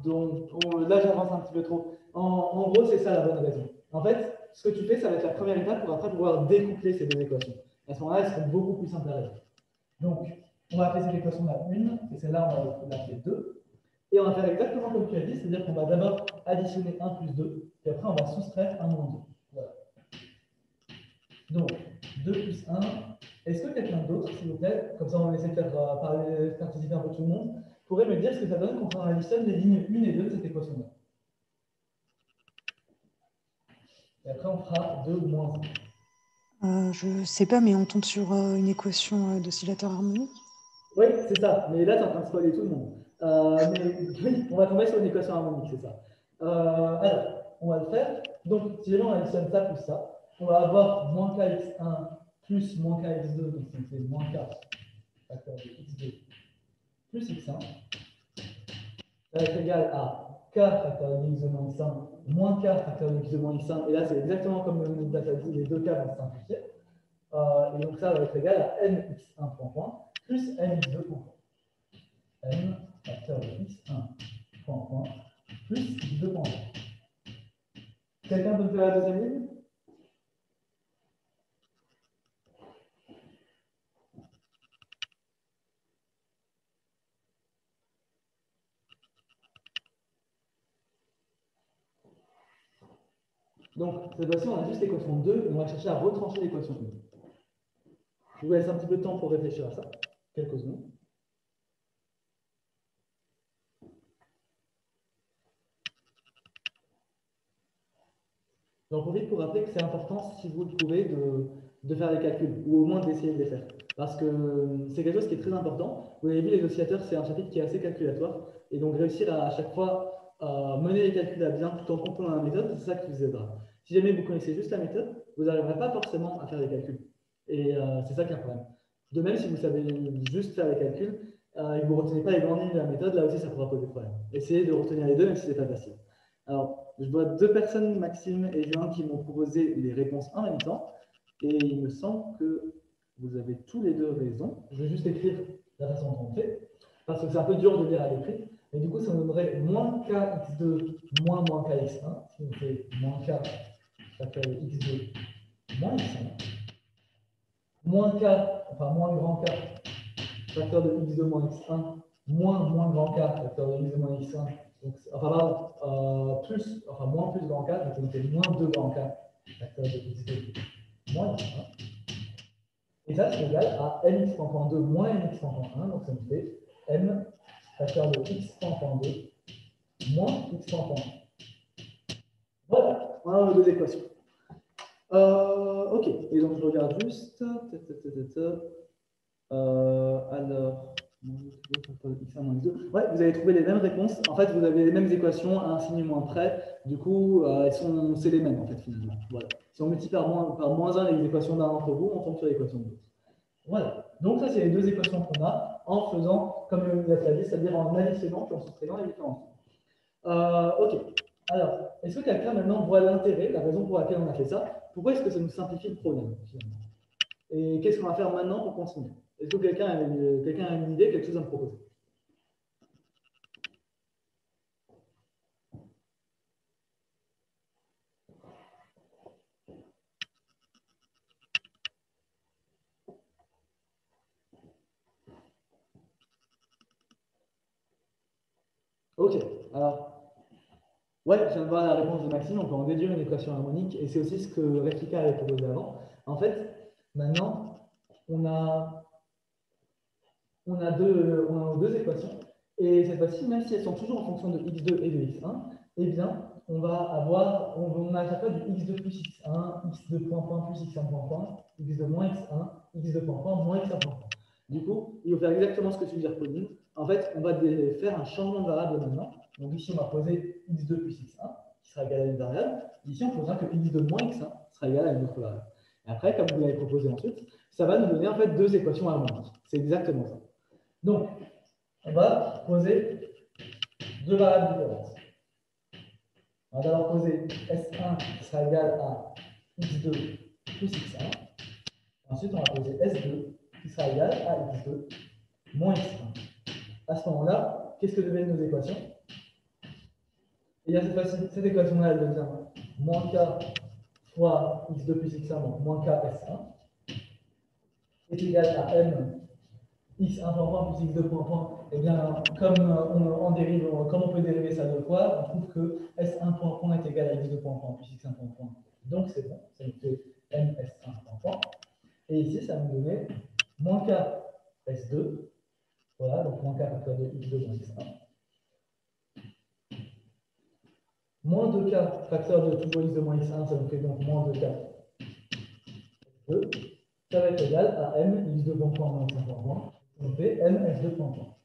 là, j'avance un petit peu trop. En, gros, c'est ça la bonne raison. En fait, ce que tu fais, ça va être la première étape pour après pouvoir découpler ces deux équations. À ce moment-là, elles seront beaucoup plus simples à résoudre. Donc, on va appeler cette équation-là 1, et celle-là, on va l'appeler 2. Et on va faire exactement comme tu as dit, c'est-à-dire qu'on va d'abord additionner 1 plus 2, puis après on va soustraire 1 moins 2. Voilà. Donc, 2 plus 1. Est-ce que quelqu'un d'autre, s'il vous plaît, comme ça on va essayer de faire euh, parler, participer un peu tout le monde, pourrait me dire ce que ça donne quand on additionne les lignes 1 et 2 de cette équation-là Et après on fera 2 moins 1. Euh, je ne sais pas, mais on tombe sur euh, une équation d'oscillateur harmonique? Oui, c'est ça. Mais là, tu es en train de spoiler tout le monde. Euh, on va tomber sur une équation harmonique, c'est ça. Euh, alors, on va le faire. Donc, si jamais on additionne ça plus ça, on va avoir moins kx1 plus moins kx2, donc c'est moins k facteur de x2 plus x1. Ça va être égal à k facteur de x de moins x1 moins k facteur de x de moins x1. Et là, c'est exactement comme le data dit, les deux cas vont simplifier. Euh, et donc, ça va être égal à nx1 point point plus nx2 point point. 1, point, point, plus 2 points. Quelqu'un peut me faire la deuxième ligne? Donc, cette fois-ci, on a juste l'équation 2 et on va chercher à retrancher l'équation 1. Je vous laisse un petit peu de temps pour réfléchir à ça. Quelques secondes. J'en profite pour rappeler que c'est important, si vous le trouvez, de, de faire les calculs, ou au moins d'essayer de les faire. Parce que c'est quelque chose qui est très important. Vous avez vu, les oscillateurs, c'est un chapitre qui est assez calculatoire. Et donc, réussir à, à chaque fois à mener les calculs à bien tout en comprenant la méthode, c'est ça qui vous aidera. Si jamais vous connaissez juste la méthode, vous n'arriverez pas forcément à faire les calculs. Et euh, c'est ça qui est un problème. De même, si vous savez juste faire les calculs euh, et que vous ne retenez pas les grandes lignes de la méthode, là aussi, ça pourra poser problème. Essayez de retenir les deux, même si ce n'est pas facile. Alors, je vois deux personnes, Maxime et Julien, qui m'ont proposé les réponses en même temps. Et il me semble que vous avez tous les deux raison. Je vais juste écrire la façon dont on fait, parce que c'est un peu dur de lire à l'écrit. Et du coup, ça nous donnerait moins kx2 moins moins kx1, ce qui nous fait moins k facteur de x2 moins x1, moins k, enfin moins grand k facteur de x2 moins x1, moins moins grand k facteur de x2 moins x1, donc, enfin pardon, euh, plus, enfin moins plus grand k, donc ça nous fait moins 2 grand k facteur de x2 moins x1. Et ça, c'est égal à mx point 2 moins mx point 1, donc ça nous fait m facteur de x point 2 moins x point 1. Voilà, a nos deux équations. Euh, ok, et donc je regarde juste. Euh, alors, ouais, vous avez trouvé les mêmes réponses. En fait, vous avez les mêmes équations à un signe moins près. Du coup, euh, c'est les mêmes en fait finalement. Voilà. Si on multiplie par moins, par moins 1 les équations d'un d'entre vous, on tombe sur l'équation de l'autre. Voilà. Donc ça, c'est les deux équations qu'on a en faisant, comme le dit, c'est-à-dire en additionnant puis en soustrayant les différences. Euh, ok. Alors, est-ce que quelqu'un maintenant voit l'intérêt, la raison pour laquelle on a fait ça? Pourquoi est-ce que ça nous simplifie le problème Et qu'est-ce qu'on va faire maintenant pour continuer? Est-ce que quelqu'un a, une, idée, quelque chose à me proposer? Ok, alors, ouais, je viens de voir la réponse de Maxime, on peut en déduire une équation harmonique, et c'est aussi ce que Replica avait proposé avant. En fait, maintenant, on a, on a, deux, on équations, et cette fois-ci, même si elles sont toujours en fonction de x2 et de x1, eh bien, on va avoir, on, a à chaque fois du x2 plus x1, x2 point point plus x1 point point, x2 moins x1, x2 point point moins x1 point point. Du coup, il faut faire exactement ce que dire, Pauline en fait, on va faire un changement de variable maintenant. Donc ici, on va poser x2 plus x1, qui sera égal à une variable. Ici, on posera que x2 moins x1 sera égal à une autre variable. Et après, comme vous l'avez proposé ensuite, ça va nous donner en fait deux équations harmoniques. C'est exactement ça. Donc, on va poser deux variables différentes. On va d'abord poser S1 qui sera égal à x2 plus x1. Ensuite, on va poser S2 qui sera égal à x2 moins x1 à ce moment-là, qu'est-ce que deviennent nos équations? Et bien, cette, cette équation-là, elle devient moins k fois x2 plus x1, donc moins k s1, est égal à m x1 point point plus x2 point point. Et eh bien, comme on, on dérive, comme on peut dériver ça deux fois, on trouve que s1 point point est égal à x2 point point plus x1 point point. Donc c'est bon, ça nous fait m s1 point point. Et ici, ça va nous donner moins k s2 voilà, donc moins k facteur de x2 moins x1. Moins 2k facteur de toujours x2 moins x1, ça nous fait donc moins 2k 2. Ça va être égal à m x2 point point moins x1 point point. Ça nous fait m s2 point point.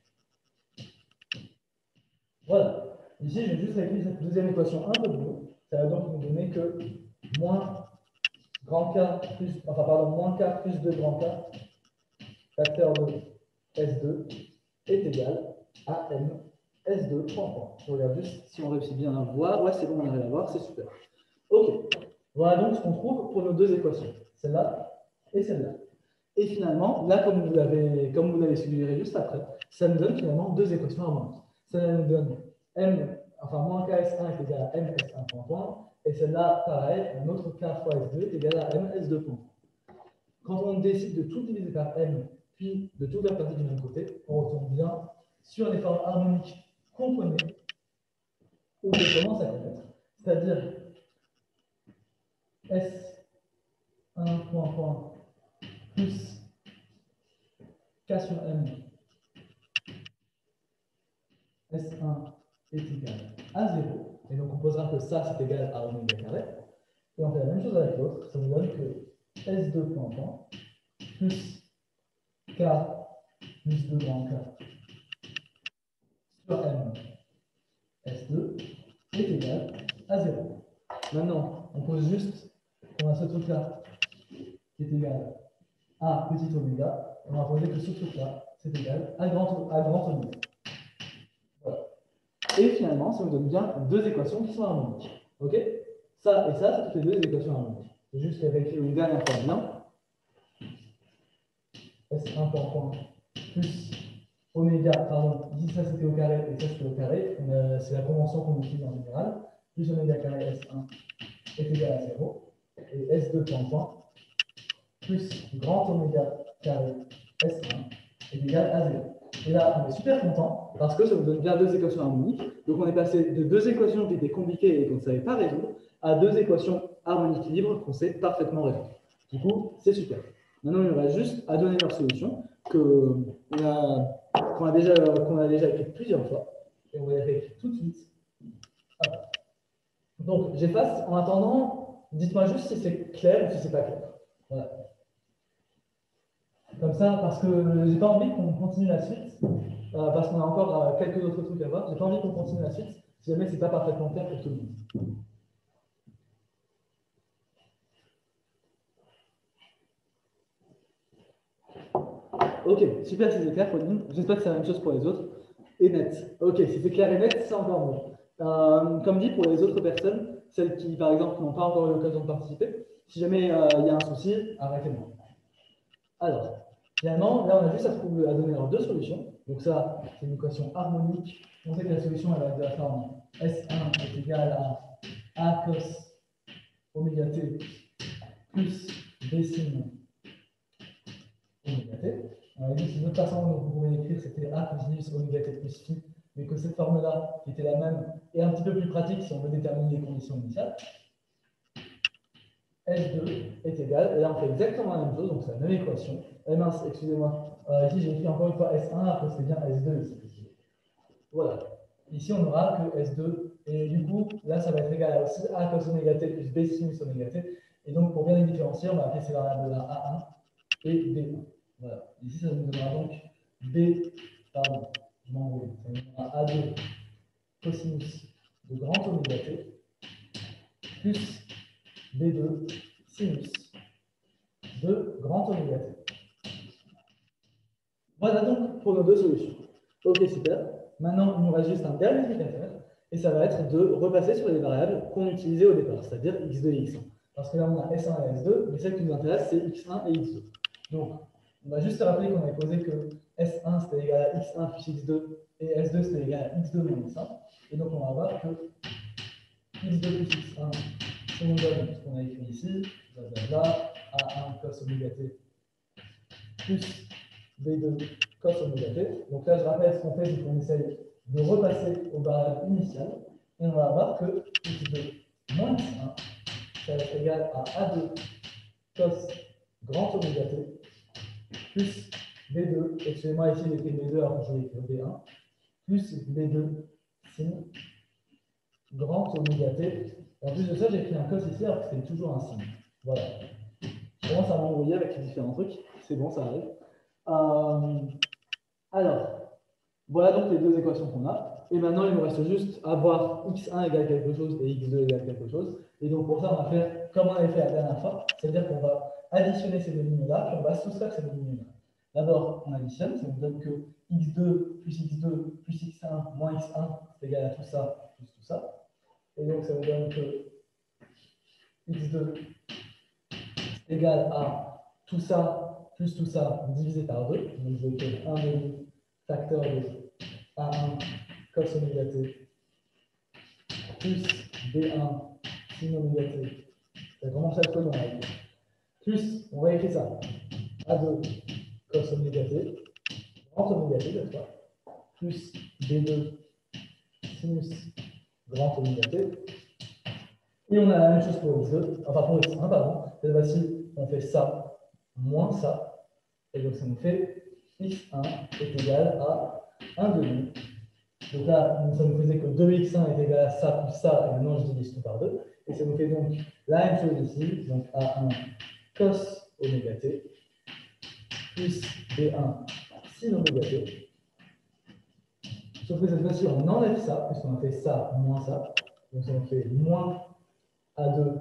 Voilà. Ici, je vais juste écrire cette deuxième équation un peu mieux. Ça va donc nous donner que moins grand K plus, enfin pardon, moins K plus 2 grand K facteur de S2 est égal à M S2 Je regarde juste si on réussit bien à voir. Ouais, c'est bon, on arrive à voir, c'est super. OK. Voilà donc ce qu'on trouve pour nos deux équations, celle-là et celle-là. Et finalement, là, comme vous l'avez suggéré juste après, ça nous donne finalement deux équations harmoniques. Ça nous donne M, enfin moins KS1 est égal à M S1 point point, et celle-là, pareil, un autre K fois S2 est égal à M S2 point. Quand on décide de tout diviser par M puis de tout faire partie du même côté, on retourne bien sur les formes harmoniques qu'on connaît ou qu'on commence à connaître. C'est-à-dire S1 point point plus K sur M S1 est égal à 0. Et donc on posera que ça c'est égal à oméga carré. Et on fait la même chose avec l'autre. Ça nous donne que S2 point plus K plus 2 grand K sur M S2 est égal à 0. Maintenant, on pose juste qu'on a ce truc-là qui est égal à petit oméga. On va poser que ce truc-là, c'est égal à grand, à grand oméga. Voilà. Et finalement, ça nous donne bien deux équations qui sont harmoniques. OK? Ça et ça, c'est toutes les deux équations harmoniques. C'est juste les réécrire une dernière fois bien. S1 point point plus oméga, pardon, ici ça c'était au carré et ça c'était au carré. C'est la convention qu'on utilise en général. Plus oméga carré S1 est égal à 0. Et S2 point point plus grand oméga carré S1 est égal à 0. Et là, on est super content parce que ça nous donne bien deux équations harmoniques. Donc on est passé de deux équations qui étaient compliquées et qu'on ne savait pas résoudre à deux équations harmoniques libres qu'on sait parfaitement résoudre. Du coup, c'est super. Maintenant, il reste juste à donner leur solution qu'on a, déjà, qu'on déjà écrit plusieurs fois. Et on va les réécrire tout de suite. Donc, j'efface. En attendant, dites-moi juste si c'est clair ou si c'est pas clair. Voilà. Comme ça, parce que j'ai pas envie qu'on continue la suite, euh, parce qu'on a encore euh, quelques autres trucs à voir. J'ai pas envie qu'on continue la suite si jamais c'est pas parfaitement clair pour tout le monde. Ok, super c'est clair nous. J'espère que c'est la même chose pour les autres. Et net. Ok, si c'est clair et net, c'est encore mieux. Euh, comme dit, pour les autres personnes, celles qui, par exemple, n'ont pas encore eu l'occasion de participer, si jamais euh, il y a un souci, arrêtez-moi. Alors, finalement, là, on a juste à, trouver, à donner leurs deux solutions. Donc ça, c'est une équation harmonique. On sait que la solution, elle va être de la forme S1 est égal à A cos oméga t plus B sin oméga t. On a dit qu'une autre façon dont vous pouvez écrire, c'était A cosinus oméga t plus phi, mais que cette forme-là, qui était la même, est un petit peu plus pratique si on veut déterminer les conditions initiales. S2 est égal, et là on fait exactement la même chose, donc c'est la même équation. Eh mince, excusez-moi, euh, ici j'ai écrit encore une fois S1, après c'est bien S2 ici. Voilà. Ici on aura que S2, et du coup, là ça va être égal à aussi A cos oméga t plus B sinus oméga t. Et donc pour bien les différencier, on va appeler ces variables-là A1 et B1. Voilà. Ici ça nous donnera donc B, pardon, je m'embrouille, ça nous donnera A2 cosinus de grand oméga t plus B2 sinus de grand oméga. Voilà donc pour nos deux solutions. Ok, super. Maintenant, il nous reste juste un dernier truc à faire, et ça va être de repasser sur les variables qu'on utilisait au départ, c'est-à-dire x2 et x1. Parce que là, on a S1 et S2, mais celle qui nous intéresse, c'est x1 et x2. Donc, on va juste se rappeler qu'on avait posé que S1 c'était égal à x1 plus x2, et S2 c'était égal à x2 moins x1. Et donc, on va voir que x2 plus x1 ça nous donne ce qu'on a écrit ici, blablabla, A1 cos oméga t plus B2 cos oméga t. Donc là, je rappelle ce qu'on fait, c'est qu'on essaye de repasser aux variables initiales, et on va avoir que x2 moins x1, ça va être égal à A2 cos grand oméga t plus B2, excusez-moi, ici j'ai écrit B2 alors je vais écrire B1, plus B2 sin grand oméga t en plus de ça, j'ai pris un cos ici alors que c'était toujours un signe. Voilà. Je commence à m'embrouiller avec les différents trucs. C'est bon, ça arrive. Euh, alors, voilà donc les deux équations qu'on a. Et maintenant, il nous reste juste à voir x1 égale quelque chose et x2 égale quelque chose. Et donc, pour ça, on va faire comme on avait fait la dernière fois. C'est-à-dire qu'on va additionner ces deux lignes-là, puis on va soustraire ces deux lignes-là. D'abord, on additionne, ça nous donne que x2 plus x2 plus x1 moins x1 c'est égal à tout ça plus tout ça. Et donc, ça nous donne que x2 est égal à tout ça plus tout ça divisé par 2. Donc, je vais écrire 1 demi facteur de A1 cos oméga t plus B1 sin oméga t. Ça le code, Plus, on va écrire ça. A2 cos oméga t, grand oméga t, cette fois, plus B2 sinus grand t, Et on a la même chose pour x2, enfin pour x1, pardon. Cette fois-ci, on fait ça moins ça. Et donc ça nous fait x1 est égal à 1 demi. Donc là, ça nous faisait que 2x1 est égal à ça plus ça, et maintenant je divise tout par 2. Et ça nous fait donc la même chose ici, donc A1 cos oméga t plus B1 sin oméga t. Sauf que cette fois-ci, on enlève ça, puisqu'on a fait ça moins ça. Donc nous fait moins A2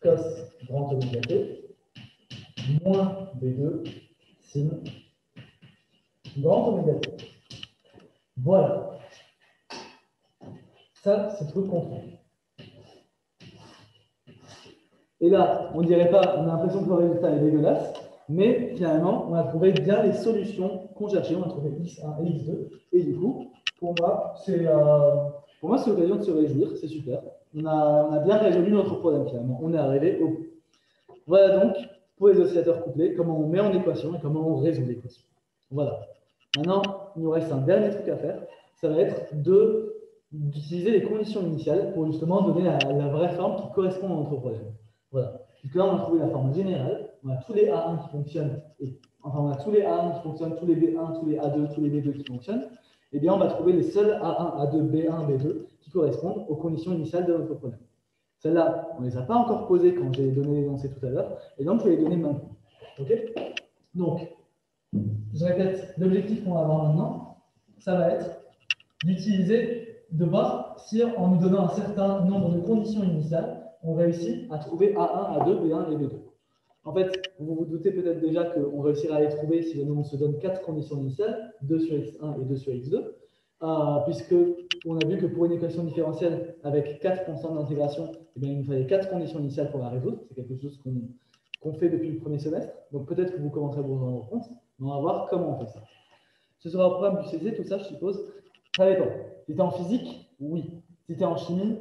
cos grand oméga t moins B2 sin grand oméga t. Voilà. Ça, c'est truc contrôle. Et là, on dirait pas, on a l'impression que le résultat est dégueulasse, mais finalement, on a trouvé bien les solutions cherchait. On a trouvé x1 et x2. Et du coup, pour moi, c'est euh, l'occasion de se réjouir. C'est super. On a, on a bien résolu notre problème finalement. On est arrivé au. Voilà donc, pour les oscillateurs couplés, comment on met en équation et comment on résout l'équation. Voilà. Maintenant, il nous reste un dernier truc à faire. Ça va être d'utiliser les conditions initiales pour justement donner la, la vraie forme qui correspond à notre problème. Voilà. Donc là, on a trouvé la forme générale. On a tous les A1 qui fonctionnent. Et, enfin, on a tous les A1 qui fonctionnent, tous les B1, tous les A2, tous les B2 qui fonctionnent. Eh bien, on va trouver les seuls A1, A2, B1, B2 qui correspondent aux conditions initiales de notre problème. Celles-là, on ne les a pas encore posées quand j'ai donné l'énoncé tout à l'heure. Et donc, je vais les donner maintenant. Donc, je répète, l'objectif qu'on va avoir maintenant, ça va être d'utiliser, de voir si en nous donnant un certain nombre de conditions initiales, on réussit à trouver A1, A2, B1 et B2. En fait, vous vous doutez peut-être déjà qu'on réussira à les trouver si on se donne quatre conditions initiales, 2 sur x1 et 2 sur x2, euh, puisque on a vu que pour une équation différentielle avec quatre constantes d'intégration, eh il nous fallait quatre conditions initiales pour la résoudre. C'est quelque chose qu'on fait depuis le premier semestre. Donc peut-être que vous commencerez à vous en rendre compte, mais on va voir comment on fait ça. Ce sera au programme du CC, tout ça, je suppose. Ça dépend. Si tu es en physique, oui. Si tu es en chimie,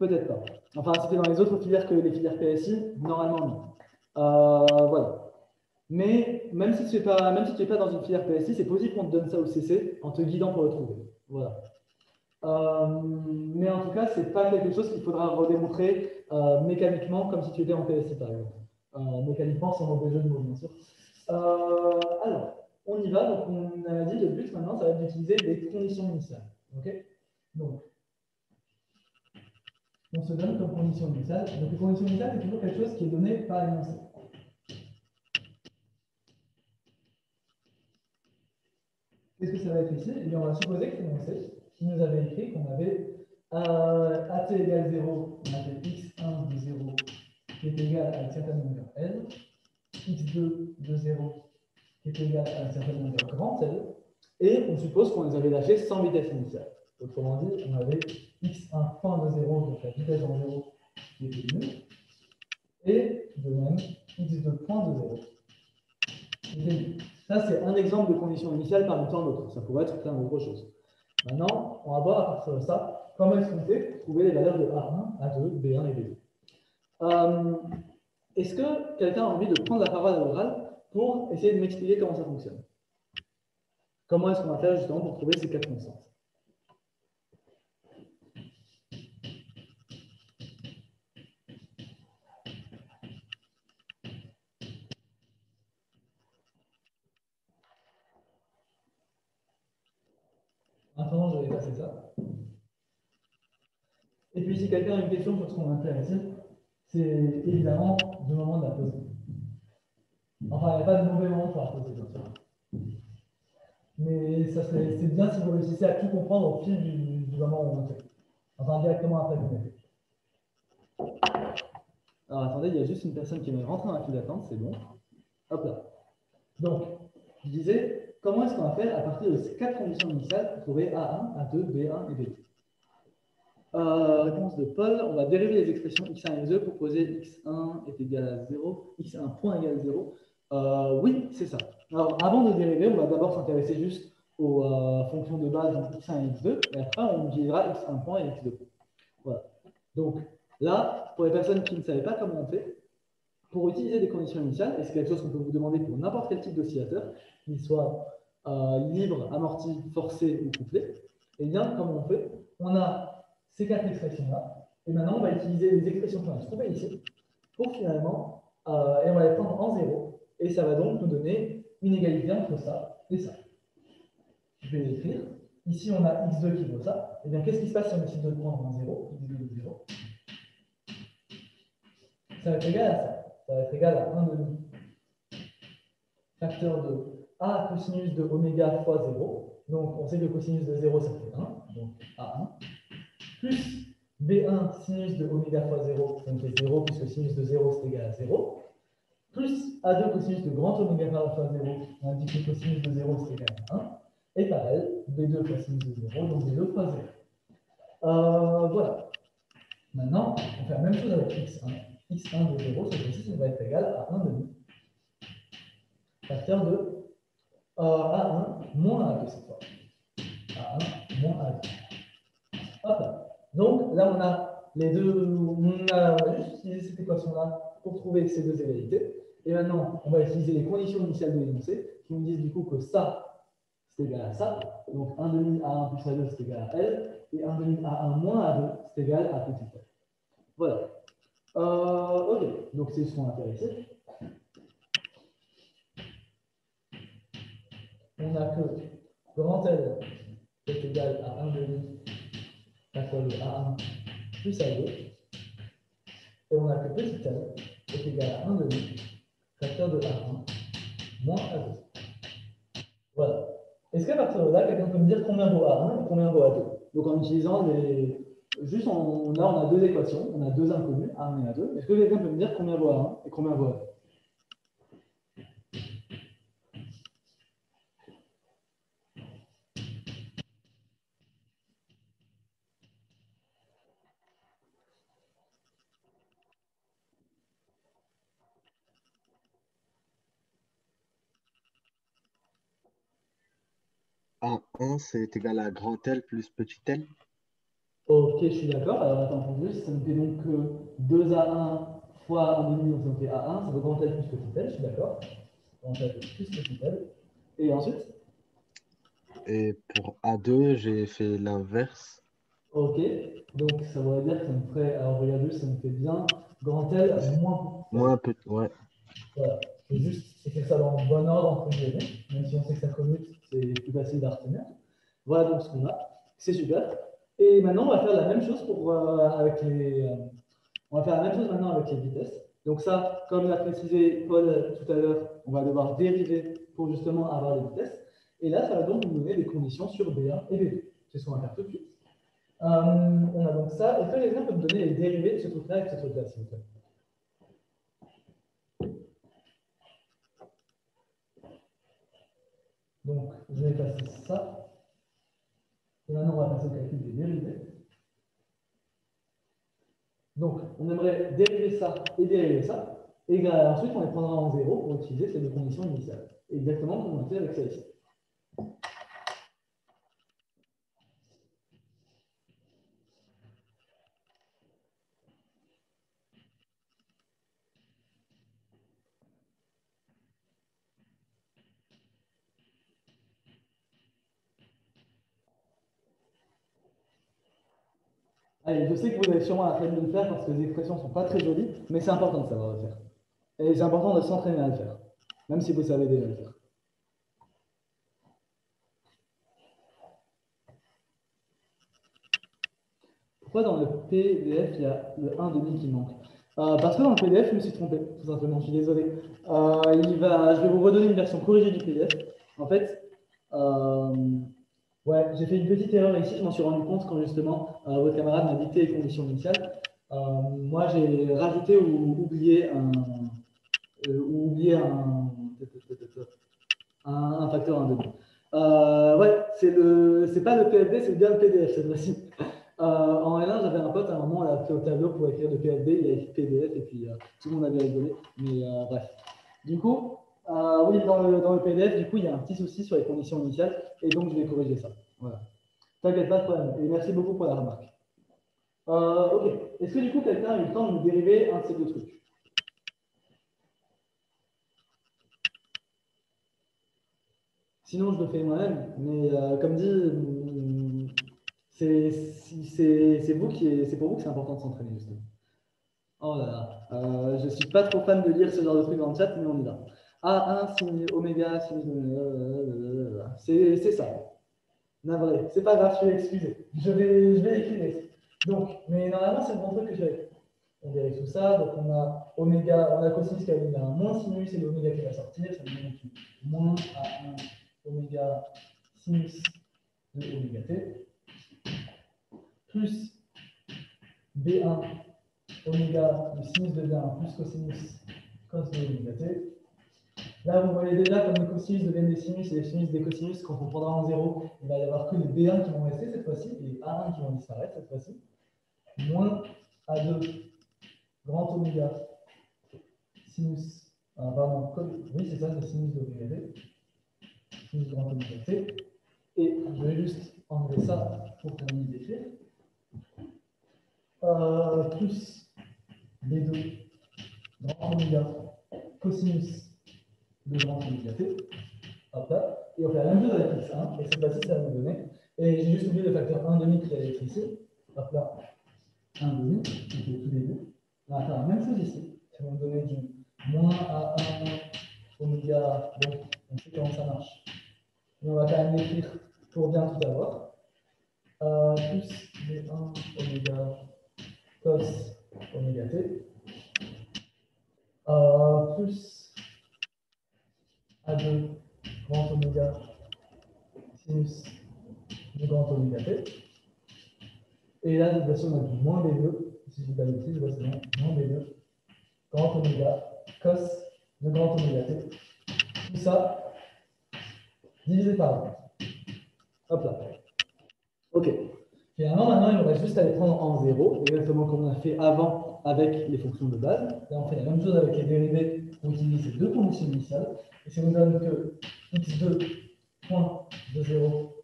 Peut-être pas. Enfin, c'était dans les autres filières que les filières PSI, normalement non. Euh, voilà. Mais même si tu n'es pas, si pas dans une filière PSI, c'est possible qu'on te donne ça au CC en te guidant pour le trouver. Voilà. Euh, mais en tout cas, ce n'est pas quelque chose qu'il faudra redémontrer euh, mécaniquement comme si tu étais en PSI par exemple. mécaniquement, sans mauvais jeu de mots, bien sûr. alors, on y va. Donc, on a dit le but maintenant, ça va être d'utiliser des conditions initiales. OK? Donc, on se donne comme condition initiale. Donc, les conditions initiales, c'est toujours quelque chose qui est donné par l'énoncé. Qu'est-ce que ça va être ici? Eh bien, on va supposer que l'énoncé, nous avait écrit qu'on avait euh, AT égale 0, on avait x1 de 0 qui est égal à une certaine longueur L, x2 de 0 qui est égal à une certaine longueur grand L, et on suppose qu'on les avait lâchés sans vitesse initiale. Autrement dit, on avait x1 point de 0, donc la vitesse en 0 qui était nulle, et de même x2 point de 0. Ça, c'est un exemple de condition initiale parmi tant d'autres. Ça pourrait être plein d'autres choses. Maintenant, on va voir à partir de ça comment est-ce qu'on fait trouver les valeurs de A1, A2, B1 et B2. Euh, est-ce que quelqu'un a envie de prendre la parole à l'oral pour essayer de m'expliquer comment ça fonctionne? Comment est-ce qu'on va faire justement pour trouver ces quatre constantes Maintenant, je vais passer ça. Et puis, si quelqu'un a une question sur ce qu'on va ici, c'est évidemment le moment de la poser. Enfin, il n'y a pas de mauvais moment pour la poser, bien sûr. Mais ça c'est bien si vous réussissez à tout comprendre au fil du, moment où on fait. Enfin, directement après vous. Alors, attendez, il y a juste une personne qui va rentrer dans la file d'attente, c'est bon. Hop là. Donc, je disais, comment est-ce qu'on va faire à partir de ces quatre conditions initiales pour trouver A1, A2, B1 et B2 euh, Réponse de Paul, on va dériver les expressions x1 et x2 pour poser x1 est égal à 0, x1 point égal à 0. Euh, oui, c'est ça. Alors, avant de dériver, on va d'abord s'intéresser juste aux euh, fonctions de base x1 et x2, et après, on utilisera x1 point et x2 Voilà. Donc, là, pour les personnes qui ne savaient pas comment on fait, pour utiliser des conditions initiales, et c'est quelque chose qu'on peut vous demander pour n'importe quel type d'oscillateur, qu'il soit euh, libre, amorti, forcé ou couplé, et eh bien, comment on fait? On a ces quatre expressions-là, Et maintenant, on va utiliser les expressions qu'on a trouvées ici pour finalement, euh, et on va les prendre en zéro. Et ça va donc nous donner une égalité entre ça et ça. Je vais l'écrire. Ici, on a x2 qui vaut ça. Et bien, qu'est-ce qui se passe si on décide de le prendre en 0 x2 0 Ça va être égal à ça. Ça va être égal à 1 demi facteur de a cosinus de oméga fois 0. Donc, on sait que cosinus de 0, ça fait 1. Donc, A1. Plus B1 sinus de oméga fois 0, ça me fait 0, puisque sinus de 0, c'est égal à 0. Plus A2 cosinus de grand oméga fois 0, on indique que cosinus de 0, c'est égal à 1. Et pareil, B2 fois sinus de 0, donc B2 fois 0. Euh, voilà. Maintenant, on fait la même chose avec x1. x1 de 0, cette fois-ci, ça va être égal à 1 demi. Facteur de euh, A1 moins A2 cette fois. A1 moins A2. Hop là. Donc là, on a les deux, on a juste utilisé cette équation-là pour trouver ces deux égalités. Et maintenant, on va utiliser les conditions initiales de l'énoncé qui nous disent du coup que ça, c'est égal à ça. Donc 1 demi A1 plus A2, c'est égal à L. Et 1 demi A1 moins A2, c'est égal à petit L. Voilà. Euh, ok, donc c'est ce qu'on a fait. On a que grand L est égal à 1 demi facteur de A1 plus A2. Et on a que petit l est égal à 1 demi facteur de A1 moins A2. Voilà. Est-ce qu'à partir de là, quelqu'un peut me dire combien vaut A1 et combien vaut A2 Donc en utilisant les. Juste, on, là, on a deux équations, on a deux inconnus, A1 et A2. Est-ce que quelqu'un peut me dire combien vaut A1 et combien vaut A2 A1, c'est égal à grand L plus petit L. Ok, je suis d'accord. Alors attends, pour juste, ça me fait donc 2A1 fois 1 demi, donc ça me fait A1, ça veut grand L plus petit L, je suis d'accord. Grand L plus petit L. Et ensuite? Et pour A2, j'ai fait l'inverse. Ok, donc ça voudrait dire que ça me ferait, alors regardez, ça me fait bien grand L moins. Moins petit, ouais. Voilà, je vais juste écrire ça dans le bon ordre, entre guillemets, même si on sait que ça commute, c'est plus facile à retenir. Voilà donc ce qu'on a, c'est super. Et maintenant, on va faire la même chose pour, euh, avec les, euh, on va faire la même chose maintenant avec les vitesses. Donc ça, comme l'a précisé Paul tout à l'heure, on va devoir dériver pour justement avoir les vitesses. Et là, ça va donc nous donner des conditions sur B1 et B2. C'est ce qu'on va faire tout de suite. Euh, on a donc ça. Est-ce que quelqu'un peut me donner les dérivés de ce truc-là et de ce truc-là, s'il vous plaît? Donc, je vais passer ça. Et maintenant, on va passer au calcul des dérivés. Donc, on aimerait dériver ça et dériver ça. Et ensuite, on les prendra en zéro pour utiliser ces deux conditions initiales. Exactement comme on a fait avec celle-ci. Je sais que vous avez sûrement la flemme de le faire parce que les expressions ne sont pas très jolies, mais c'est important de savoir le faire. Et c'est important de s'entraîner à le faire, même si vous savez déjà le faire. Pourquoi dans le PDF, il y a le 1,5 qui manque? Euh, Parce que dans le PDF, je me suis trompé, tout simplement, je suis désolé. Euh, il va, je vais vous redonner une version corrigée du PDF. En fait, euh, Ouais, j'ai fait une petite erreur ici, je m'en suis rendu compte quand justement euh, votre camarade m'a dicté les conditions initiales. Euh, moi, j'ai rajouté ou oublié un, euh, ou oublié un, un, facteur 1 dedans. Euh, ouais, c'est le, c'est pas le PFD, c'est bien le PDF cette fois-ci. en L1, j'avais un pote à un moment, on a fait au tableau pour écrire le PFD, il a écrit PDF et puis tout le monde avait rigolé. Mais bref. Du coup, euh, oui, dans le, PDF, du coup, il y a un petit souci sur les conditions initiales, et donc je vais corriger ça. Voilà. T'inquiète pas de problème, et merci beaucoup pour la remarque. Euh, ok, est-ce que du coup, quelqu'un a eu le temps de nous dériver un de ces deux trucs? Sinon, je le fais moi-même, mais euh, comme dit, C'est si- c'est- pour vous que c'est important de s'entraîner, justement. Oh là là, euh, je suis pas trop fan de lire ce genre de trucs dans le chat, mais on y va. A1, sin oméga, euh, c'est ça. Navré, c'est pas grave, je suis excusé. Je vais, je. Donc, mais normalement, c'est le bon truc que j'ai. On vérifie tout ça. Donc, on a oméga, on a cosinus qui a un moins sinus et l'oméga qui va sortir. Ça nous donne moins A1 oméga sinus de oméga t plus B1 oméga du sinus de B1 plus cosinus cos de oméga t. Là, vous voyez déjà comme les cosinus deviennent des sinus et les sinus des cosinus, quand on prendra en zéro, il va y avoir que les B1 qui vont rester cette fois-ci et les A1 qui vont disparaître cette fois-ci. Moins A2 grand oméga. Sinus, ah, pardon, oui c'est ça, c'est sinus de oméga t, sinus grand oméga t. Et je vais juste enlever ça pour terminer d'écrire. Euh, plus B2 grand oméga. Cosinus t. Hop là. Et on fait la même chose avec x1. Et cette fois-ci, ça va nous donner. Et j'ai juste oublié le facteur 1 demi qui être ici. Hop là. 1 demi, qui était au tout début. On va faire la même chose ici. Ça va nous donner du moins A1 oméga. Bon, on sait comment ça marche. Mais on va quand même l'écrire pour bien tout avoir. Plus B1 oméga cos oméga t. Plus A2 grand oméga sinus du grand oméga t. Et là, cette fois-ci, on a du moins B2, si je dis pas de bêtises, c'est moins B2, grand oméga cos de grand oméga t. Tout ça divisé par 1. Hop là. Ok. Finalement, maintenant, il nous reste juste à les prendre en zéro, exactement comme on a fait avant avec les fonctions de base. Là, on fait la même chose avec les dérivés. Utilise ces deux conditions initiales. Et ça nous donne que x2 point de 0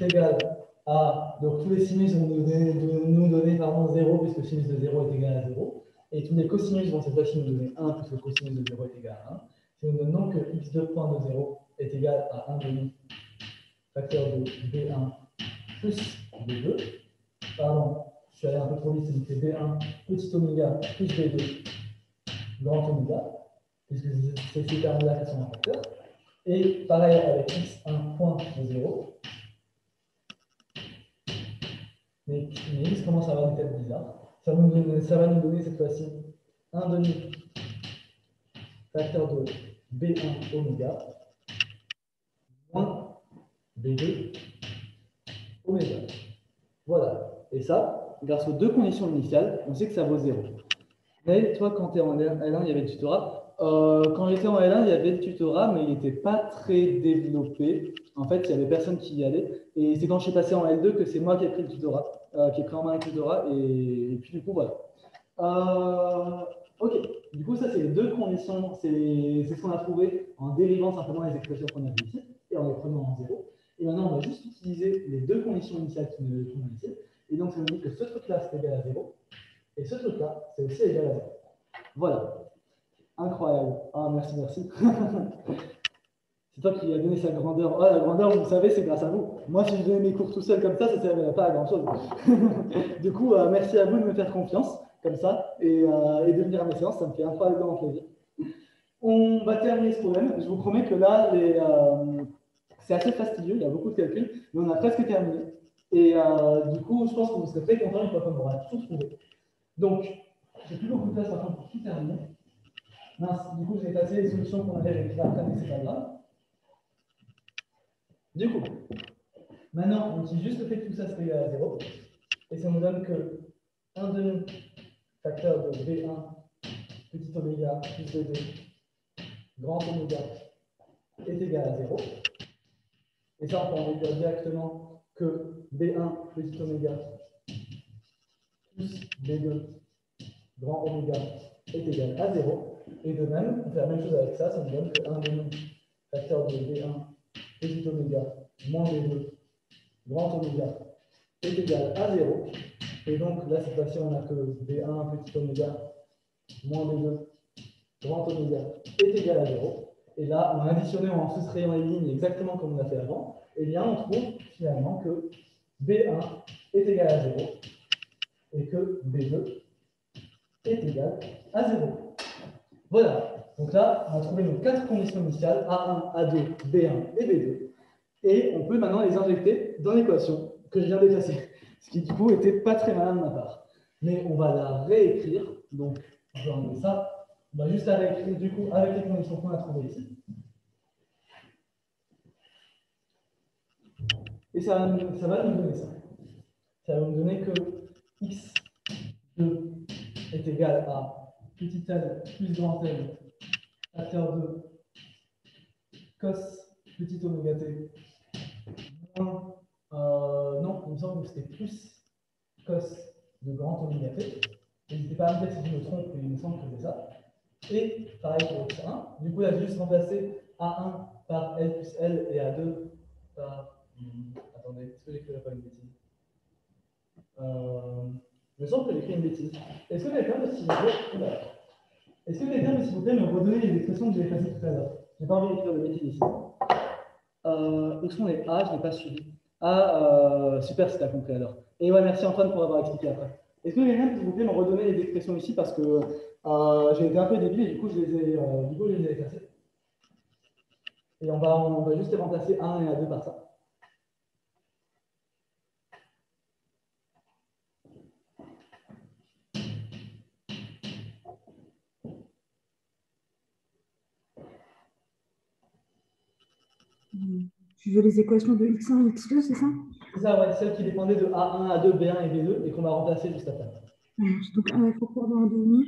c'est égal à. Donc, tous les sinus vont nous donner, nous donner pardon, 0 puisque sinus de 0 est égal à 0. Et tous les cosinus vont cette fois-ci nous donner 1 puisque cosinus de 0 est égal à 1. Ça nous donne donc que x2 point de 0 est égal à 1 demi facteur de B1 plus B2. Pardon, je suis allé un peu trop vite, c'est B1 petit oméga plus B2 grand oméga, puisque c'est ces termes-là qui sont un facteur. Et pareil avec x1 point de 0. Mais, mais x commence à avoir des têtes bizarres. Ça, nous donne- ça va nous donner cette fois-ci 1 demi facteur de B1 oméga moins B2 oméga. Voilà. Et ça, grâce aux deux conditions initiales, on sait que ça vaut 0. Mais toi, quand tu es en L1, il y avait le tutorat. Euh, quand j'étais en L1, il y avait le tutorat, mais il n'était pas très développé. En fait, il n'y avait personne qui y allait. Et c'est quand je suis passé en L2 que c'est moi qui ai pris le tutorat, euh, qui ai pris en main le tutorat. Et, et puis, du coup, voilà. Euh, ok. Du coup, ça, c'est les deux conditions. C'est ce qu'on a trouvé en dérivant simplement les expressions qu'on a vues ici et en les prenant en zéro. Et maintenant, on va juste utiliser les deux conditions initiales qu'on a ici. Et donc, ça nous dit que ce truc-là, c'est égal à 0. Et ce truc-là, c'est aussi égal à 0. Voilà. Incroyable. Ah, merci, merci. c'est toi qui as donné sa grandeur. Ah, la grandeur, vous le savez, c'est grâce à vous. Moi, si je donnais mes cours tout seul comme ça, ça ne servirait pas à grand-chose. du coup, euh, merci à vous de me faire confiance comme ça et, euh, de venir à mes séances. Ça me fait incroyablement plaisir. On va terminer ce problème. Je vous promets que là, euh, c'est assez fastidieux. Il y a beaucoup de calculs, mais on a presque terminé. Et du coup, je pense que vous serez très contents une fois qu'on aura tout trouvé. Donc, j'ai plus beaucoup de place par pour tout terminer. Mince, du coup, j'ai passé les solutions qu'on avait réglées après, mais c'est pas grave. Du coup, maintenant, on utilise juste le fait que tout ça c'est égal à 0. Et ça nous donne que 1 demi facteur de B1 petit oméga plus B2 grand oméga est égal à 0. Et ça, on peut en déduire directement que B1 petit oméga plus B2 grand oméga est égal à 0. Et de même, on fait la même chose avec ça, ça nous donne que 1 demi facteur de B1 petit oméga moins B2 grand oméga est égal à 0. Et donc là, cette fois-ci, on a que B1 petit oméga moins B2 grand oméga est égal à 0. Et là, on a additionné en soustrayant les lignes exactement comme on a fait avant. Et bien, on trouve finalement que B1 est égal à 0 et que B2 est égal à 0. Voilà. Donc là, on a trouvé nos quatre conditions initiales, A1, A2, B1 et B2. Et on peut maintenant les injecter dans l'équation que je viens d'effacer. Ce qui, du coup, n'était pas très malin de ma part. Mais on va la réécrire. Donc, on va enlever ça. On va juste la réécrire, du coup, avec les conditions qu'on a trouvées ici. Et ça, ça va nous donner ça. Ça va nous donner que x2 est égal à petit l plus grand L facteur 2 cos petit oméga t moins, euh, non, il me semble que c'était plus cos de grand oméga t. N'hésitez pas à me dire si je me trompe, mais il me semble que c'est ça. Et pareil pour x1. Du coup, là, j'ai juste remplacé A1 par L plus L et A2 par. Hmm, attendez, est-ce que pas une bêtise? Euh, semble que j'écris une bêtise. Est-ce que quelqu'un s'il vous plaît, Oula. Est-ce que quelqu'un s'il vous plaît, me redonner les expressions que j'ai effacées tout à l'heure? J'ai pas envie d'écrire de bêtises ici. Euh, où sont les A? Je n'ai pas suivi. Ah, euh, super si tu compris alors. Et ouais, merci Antoine pour avoir expliqué après. Est-ce que quelqu'un s'il vous plaît, me redonner les expressions ici? Parce que euh, j'ai été un peu débile et du coup, je les ai, du coup, je les ai effacées. Et on va, on va juste les remplacer A1 et A2 par ça. Tu veux les équations de x1 et x2, c'est ça? C'est ça, ouais, celle qui dépendait de A1, A2, B1 et B2 et qu'on va remplacer juste après. Donc, un cours un demi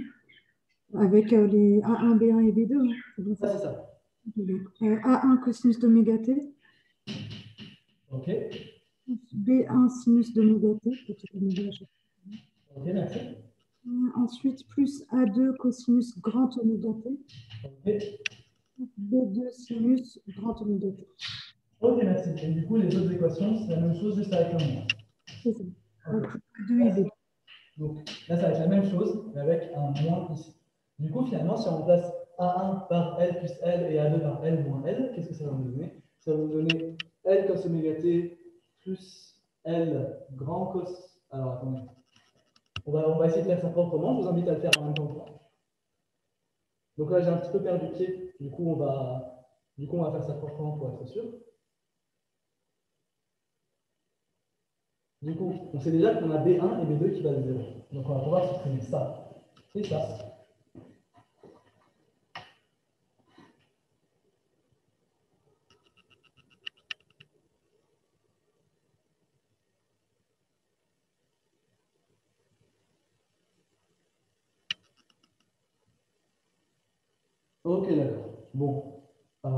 avec euh, les A1, B1 et B2. hein. C'est Ça, ça. c'est ça. Donc, euh, A1 cosinus d'oméga t, Ok, B1 sinus d'oméga t, ok, merci. fois. Ensuite, plus A2 cosinus grand oméga t, Ok, B2 sinus grand oméga t. ok, merci. Et du coup, les autres équations, c'est la même chose, juste avec un moins. C'est ça. Ok. A2 et B2. Donc là, ça va être la même chose, mais avec un moins ici. Du coup, finalement, si on remplace A1 par L plus L et A2 par L moins L, qu'est-ce que ça va nous donner? Ça va nous donner L cos oméga t plus L grand cos. Alors, attendez. On va, on va essayer de faire ça proprement. Je vous invite à le faire en même temps. Donc là, j'ai un petit peu perdu pied. Du coup, on va, faire ça proprement pour être sûr. Du coup, on sait déjà qu'on a B1 et B2 qui valent 0. Donc on va pouvoir supprimer ça et ça. Ok, d'accord. Bon. Euh,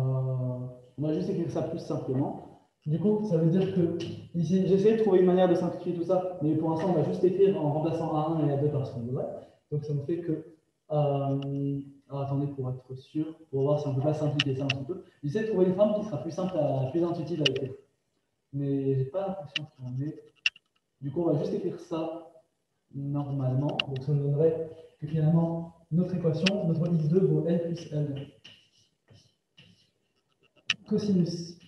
on va juste écrire ça plus simplement. Du coup, ça veut dire que essayé de trouver une manière de simplifier tout ça, mais pour l'instant, on va juste écrire en remplaçant A1 et A2 par ce qu'on voudrait. Donc, ça nous fait que. euh, alors, attendez, pour être sûr, pour voir si on ne peut pas simplifier ça un petit peu. J'essaie de trouver une forme qui sera plus simple, à, plus intuitive à écrire. Mais j'ai pas l'impression y en ait. Du coup, on va juste écrire ça normalement. Donc, ça nous donnerait que finalement, notre équation, notre x2 vaut L plus L cosinus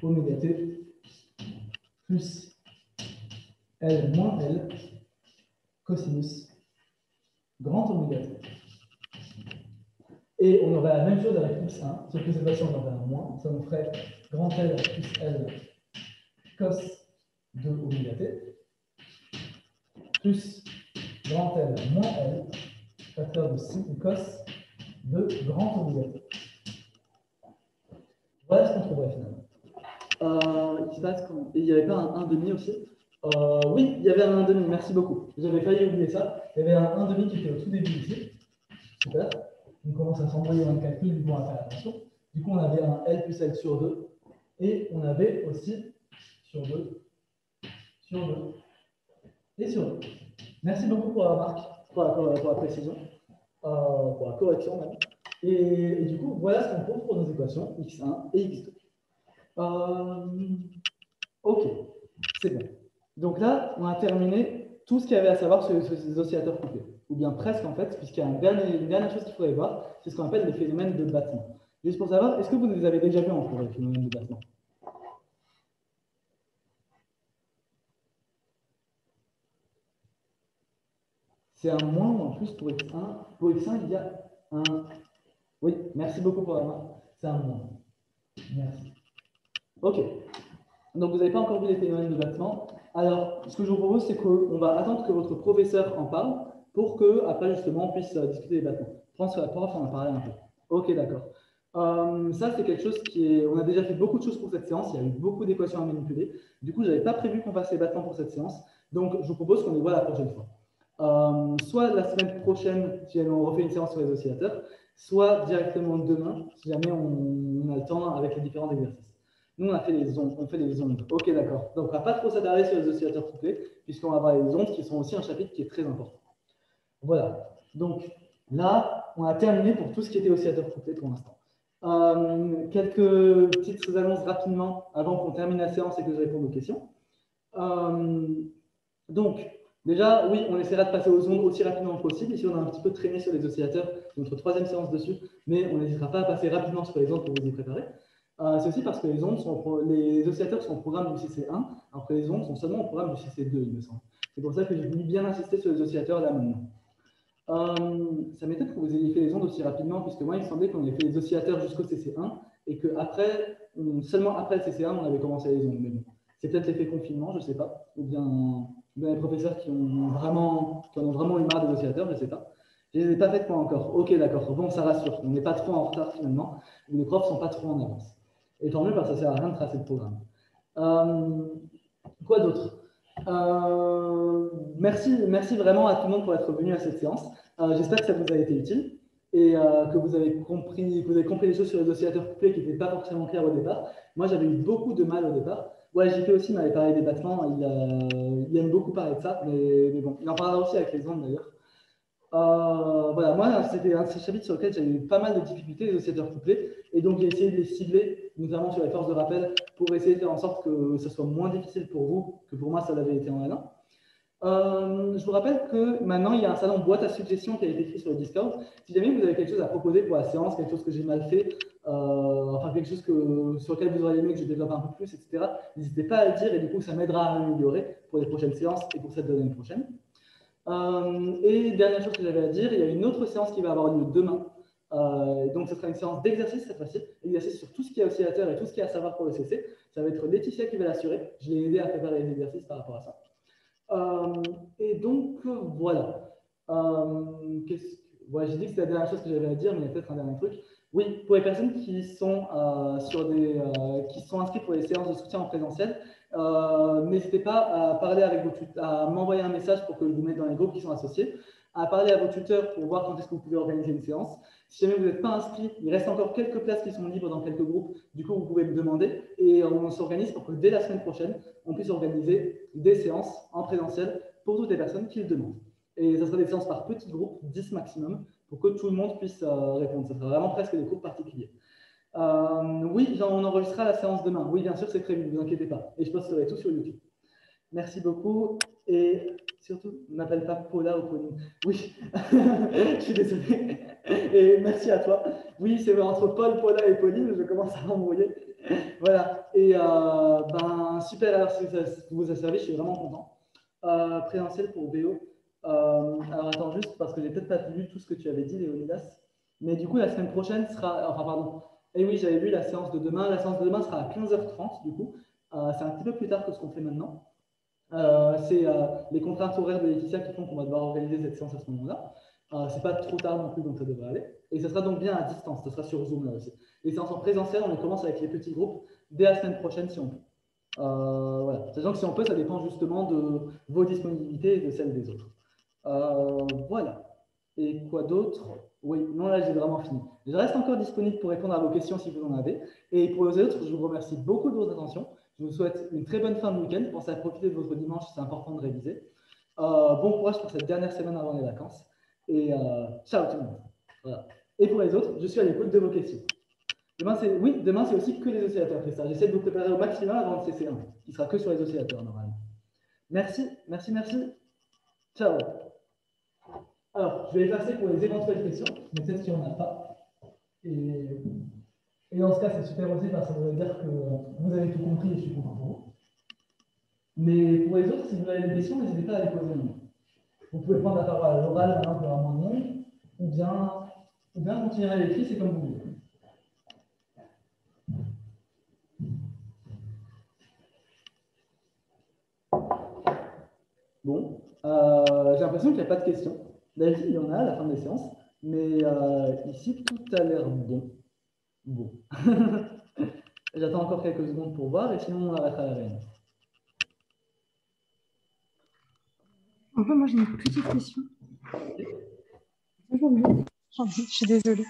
oméga t plus L moins L cosinus grand oméga t. Et on aurait la même chose avec x1, sauf que cette fois-ci on aurait un moins, ça nous ferait grand L plus L cos de oméga t plus grand L moins L facteur de sin cos de grand oméga t. Voilà ce qu'on trouverait finalement. Euh, il se passe quand? Il n'y avait pas un 1,5 aussi? Euh, Oui, il y avait un 1,5, merci beaucoup. J'avais failli oublier ça. Il y avait un 1,5 qui était au tout début ici. Super. On commence à s'embrouiller dans le calcul, du coup on va faire attention. Du coup on avait un L plus L sur 2. Et on avait aussi sur 2, sur 2 et sur 2. Merci beaucoup pour la remarque, pour la, pour la précision, euh, pour la correction même. Et, du coup, voilà ce qu'on trouve pour nos équations x1 et x2. Euh, ok, c'est bon. Donc là, on a terminé tout ce qu'il y avait à savoir sur, sur ces oscillateurs couplés. Ou bien presque en fait, puisqu'il y a une dernière, une dernière chose qu'il faudrait voir, c'est ce qu'on appelle les phénomènes de battement. Juste pour savoir, est-ce que vous les avez déjà vus en cours, les phénomènes de battement? C'est un moins ou un plus pour x1. Pour x1, il y a un oui, merci beaucoup pour la main. C'est un moins. Merci. OK. Donc, vous n'avez pas encore vu les phénomènes de battement. Alors, ce que je vous propose, c'est qu'on va attendre que votre professeur en parle pour que, après, justement, on puisse euh, discuter des battements. sur la prof, on en parler un peu. OK, d'accord. Euh, ça, c'est quelque chose qui est. On a déjà fait beaucoup de choses pour cette séance. Il y a eu beaucoup d'équations à manipuler. Du coup, je n'avais pas prévu qu'on fasse les battements pour cette séance. Donc, je vous propose qu'on les voit la prochaine fois. Euh, soit la semaine prochaine, si on refait une séance sur les oscillateurs, soit directement demain, si jamais on, a le temps avec les différents exercices. Nous, on a fait les ondes. On fait les ondes. Ok, d'accord. Donc, on va pas trop s'attarder sur les oscillateurs couplés, puisqu'on va voir les ondes qui sont aussi un chapitre qui est très important. Voilà. Donc, là, on a terminé pour tout ce qui était oscillateurs couplés pour l'instant. Euh, quelques petites annonces rapidement avant qu'on termine la séance et que je réponde aux questions. Euh, donc, déjà, oui, on essaiera de passer aux ondes aussi rapidement que possible. Ici, on a un petit peu traîné sur les oscillateurs, notre troisième séance dessus, mais on n'hésitera pas à passer rapidement sur les ondes pour vous y préparer. Euh, c'est aussi parce que les ondes sont les oscillateurs sont au programme du CC1, alors que les ondes sont seulement au programme du CC2, il me semble. C'est pour ça que j'ai voulu bien insister sur les oscillateurs là maintenant. Euh, ça m'étonne que vous ayez fait les ondes aussi rapidement, puisque moi, il me semblait qu'on ait fait les oscillateurs jusqu'au CC1 et qu'après, seulement après le CC1, on avait commencé les ondes. Mais bon, c'est peut-être l'effet confinement, je ne sais pas, ou bien, les professeurs qui, ont vraiment, qui en ont vraiment eu marre des oscillateurs, je ne sais pas. Je ne les ai pas faites moi encore. Ok, d'accord. Bon, ça rassure. On n'est pas trop en retard finalement. Les profs ne sont pas trop en avance. Et tant mieux parce que ça ne sert à rien de tracer le programme. Euh, quoi d'autre? Euh, merci, merci vraiment à tout le monde pour être venu à cette séance. Euh, j'espère que ça vous a été utile et que vous avez compris, que vous avez compris les choses sur les oscillateurs couplés qui n'étaient pas forcément clairs au départ. Moi, j'avais eu beaucoup de mal au départ. Ouais, JP aussi m'avait parlé des battements. Il, aime beaucoup parler de ça, mais, bon, il en parlera aussi avec les ondes d'ailleurs. Euh, voilà, moi, c'était un chapitres sur lequel j'avais eu pas mal de difficultés, les oscillateurs couplés, et donc j'ai essayé de les cibler, notamment sur les forces de rappel, pour essayer de faire en sorte que ce soit moins difficile pour vous que pour moi ça l'avait été en L1. Euh, je vous rappelle que maintenant, il y a un salon boîte à suggestions qui a été écrit sur le Discord. Si jamais vous avez quelque chose à proposer pour la séance, quelque chose que j'ai mal fait, enfin quelque chose sur lequel vous auriez aimé que je développe un peu plus, etc., n'hésitez pas à le dire et du coup, ça m'aidera à améliorer pour les prochaines séances et pour cette deuxième prochaine. Euh, et dernière chose que j'avais à dire, il y a une autre séance qui va avoir lieu demain. Euh, donc, ce sera une séance d'exercice cette fois-ci, exercice sur tout ce qui est oscillateur et tout ce qui est à savoir pour le CC. Ça va être Laetitia qui va l'assurer. Je l'ai aidé à préparer les exercices par rapport à ça. Euh, et donc, voilà. Ouais, J'ai dit que c'était la dernière chose que j'avais à dire, mais il y a peut-être un dernier truc. Oui, pour les personnes qui sont, sur des, qui sont inscrites pour les séances de soutien en présentiel, euh, n'hésitez pas à parler avec vos à m'envoyer un message pour que je vous mette dans les groupes qui sont associés, à parler à vos tuteurs pour voir quand est-ce que vous pouvez organiser une séance. Si jamais vous n'êtes pas inscrit, il reste encore quelques places qui sont libres dans quelques groupes. Du coup, vous pouvez me demander et on s'organise pour que dès la semaine prochaine, on puisse organiser des séances en présentiel pour toutes les personnes qui le demandent. Et ça sera des séances par petits groupes, 10 maximum, pour que tout le monde puisse euh, répondre. Ça sera vraiment presque des groupes particuliers. Euh, oui, on enregistrera la séance demain. Oui, bien sûr, c'est prévu, ne vous inquiétez pas. Et je posterai tout sur YouTube. Merci beaucoup. Et surtout, ne m'appelle pas Paula ou Pauline. Oui, je suis désolé. Et merci à toi. Oui, c'est entre Paul, Paula et Pauline, je commence à m'embrouiller. Voilà. Et euh, ben, super, alors si ça vous a servi, je suis vraiment content. Présentiel pour BO. Euh, alors attends juste, parce que j'ai peut-être pas lu tout ce que tu avais dit, Léonidas. Mais du coup, la semaine prochaine sera. Enfin, pardon, et oui, j'avais vu la séance de demain. La séance de demain sera à 15h30, du coup. Euh, c'est un petit peu plus tard que ce qu'on fait maintenant. Euh, c'est les contraintes horaires de Laetitia qui font qu'on va devoir organiser cette séance à ce moment-là. c'est pas trop tard non plus, donc ça devrait aller. Et ça sera donc bien à distance, ça sera sur Zoom là aussi. Les séances en présentiel, on les commence avec les petits groupes dès la semaine prochaine si on peut. voilà. Sachant que si on peut, ça dépend justement de vos disponibilités et de celles des autres. Voilà. Et quoi d'autre? Oui, non, là, j'ai vraiment fini. Je reste encore disponible pour répondre à vos questions si vous en avez. Et pour les autres, je vous remercie beaucoup de votre attention. Je vous souhaite une très bonne fin de week-end. Pensez à profiter de votre dimanche, c'est important de réviser. Euh, bon courage pour cette dernière semaine avant les vacances. Et euh, ciao tout le monde. Et pour les autres, je suis à l'écoute de vos questions. Demain, c'est oui, demain, c'est aussi que les oscillateurs. ça. J'essaie de vous préparer au maximum avant le CC1, qui sera que sur les oscillateurs normalement. Merci, merci, merci. Ciao. Alors, je vais passer pour les éventuelles questions, mais peut-être qu'il n'y en a pas. Et, dans ce cas, c'est super aussi parce que ça veut dire que vous avez tout compris et je suis content pour vous. Mais pour les autres, si vous avez des questions, n'hésitez pas à les poser. Vous pouvez prendre la parole à l'oral maintenant pour un moins de monde, ou bien, ou bien continuer à l'écrit, c'est comme vous voulez. Bon, euh, j'ai l'impression qu'il n'y a pas de questions. D'habitude, il y en a à la fin des séances, mais euh, ici, tout a l'air bon. Bon. J'attends encore quelques secondes pour voir, et sinon, on arrêtera la réunion. Enfin, moi, j'ai une petite question. Je suis désolée.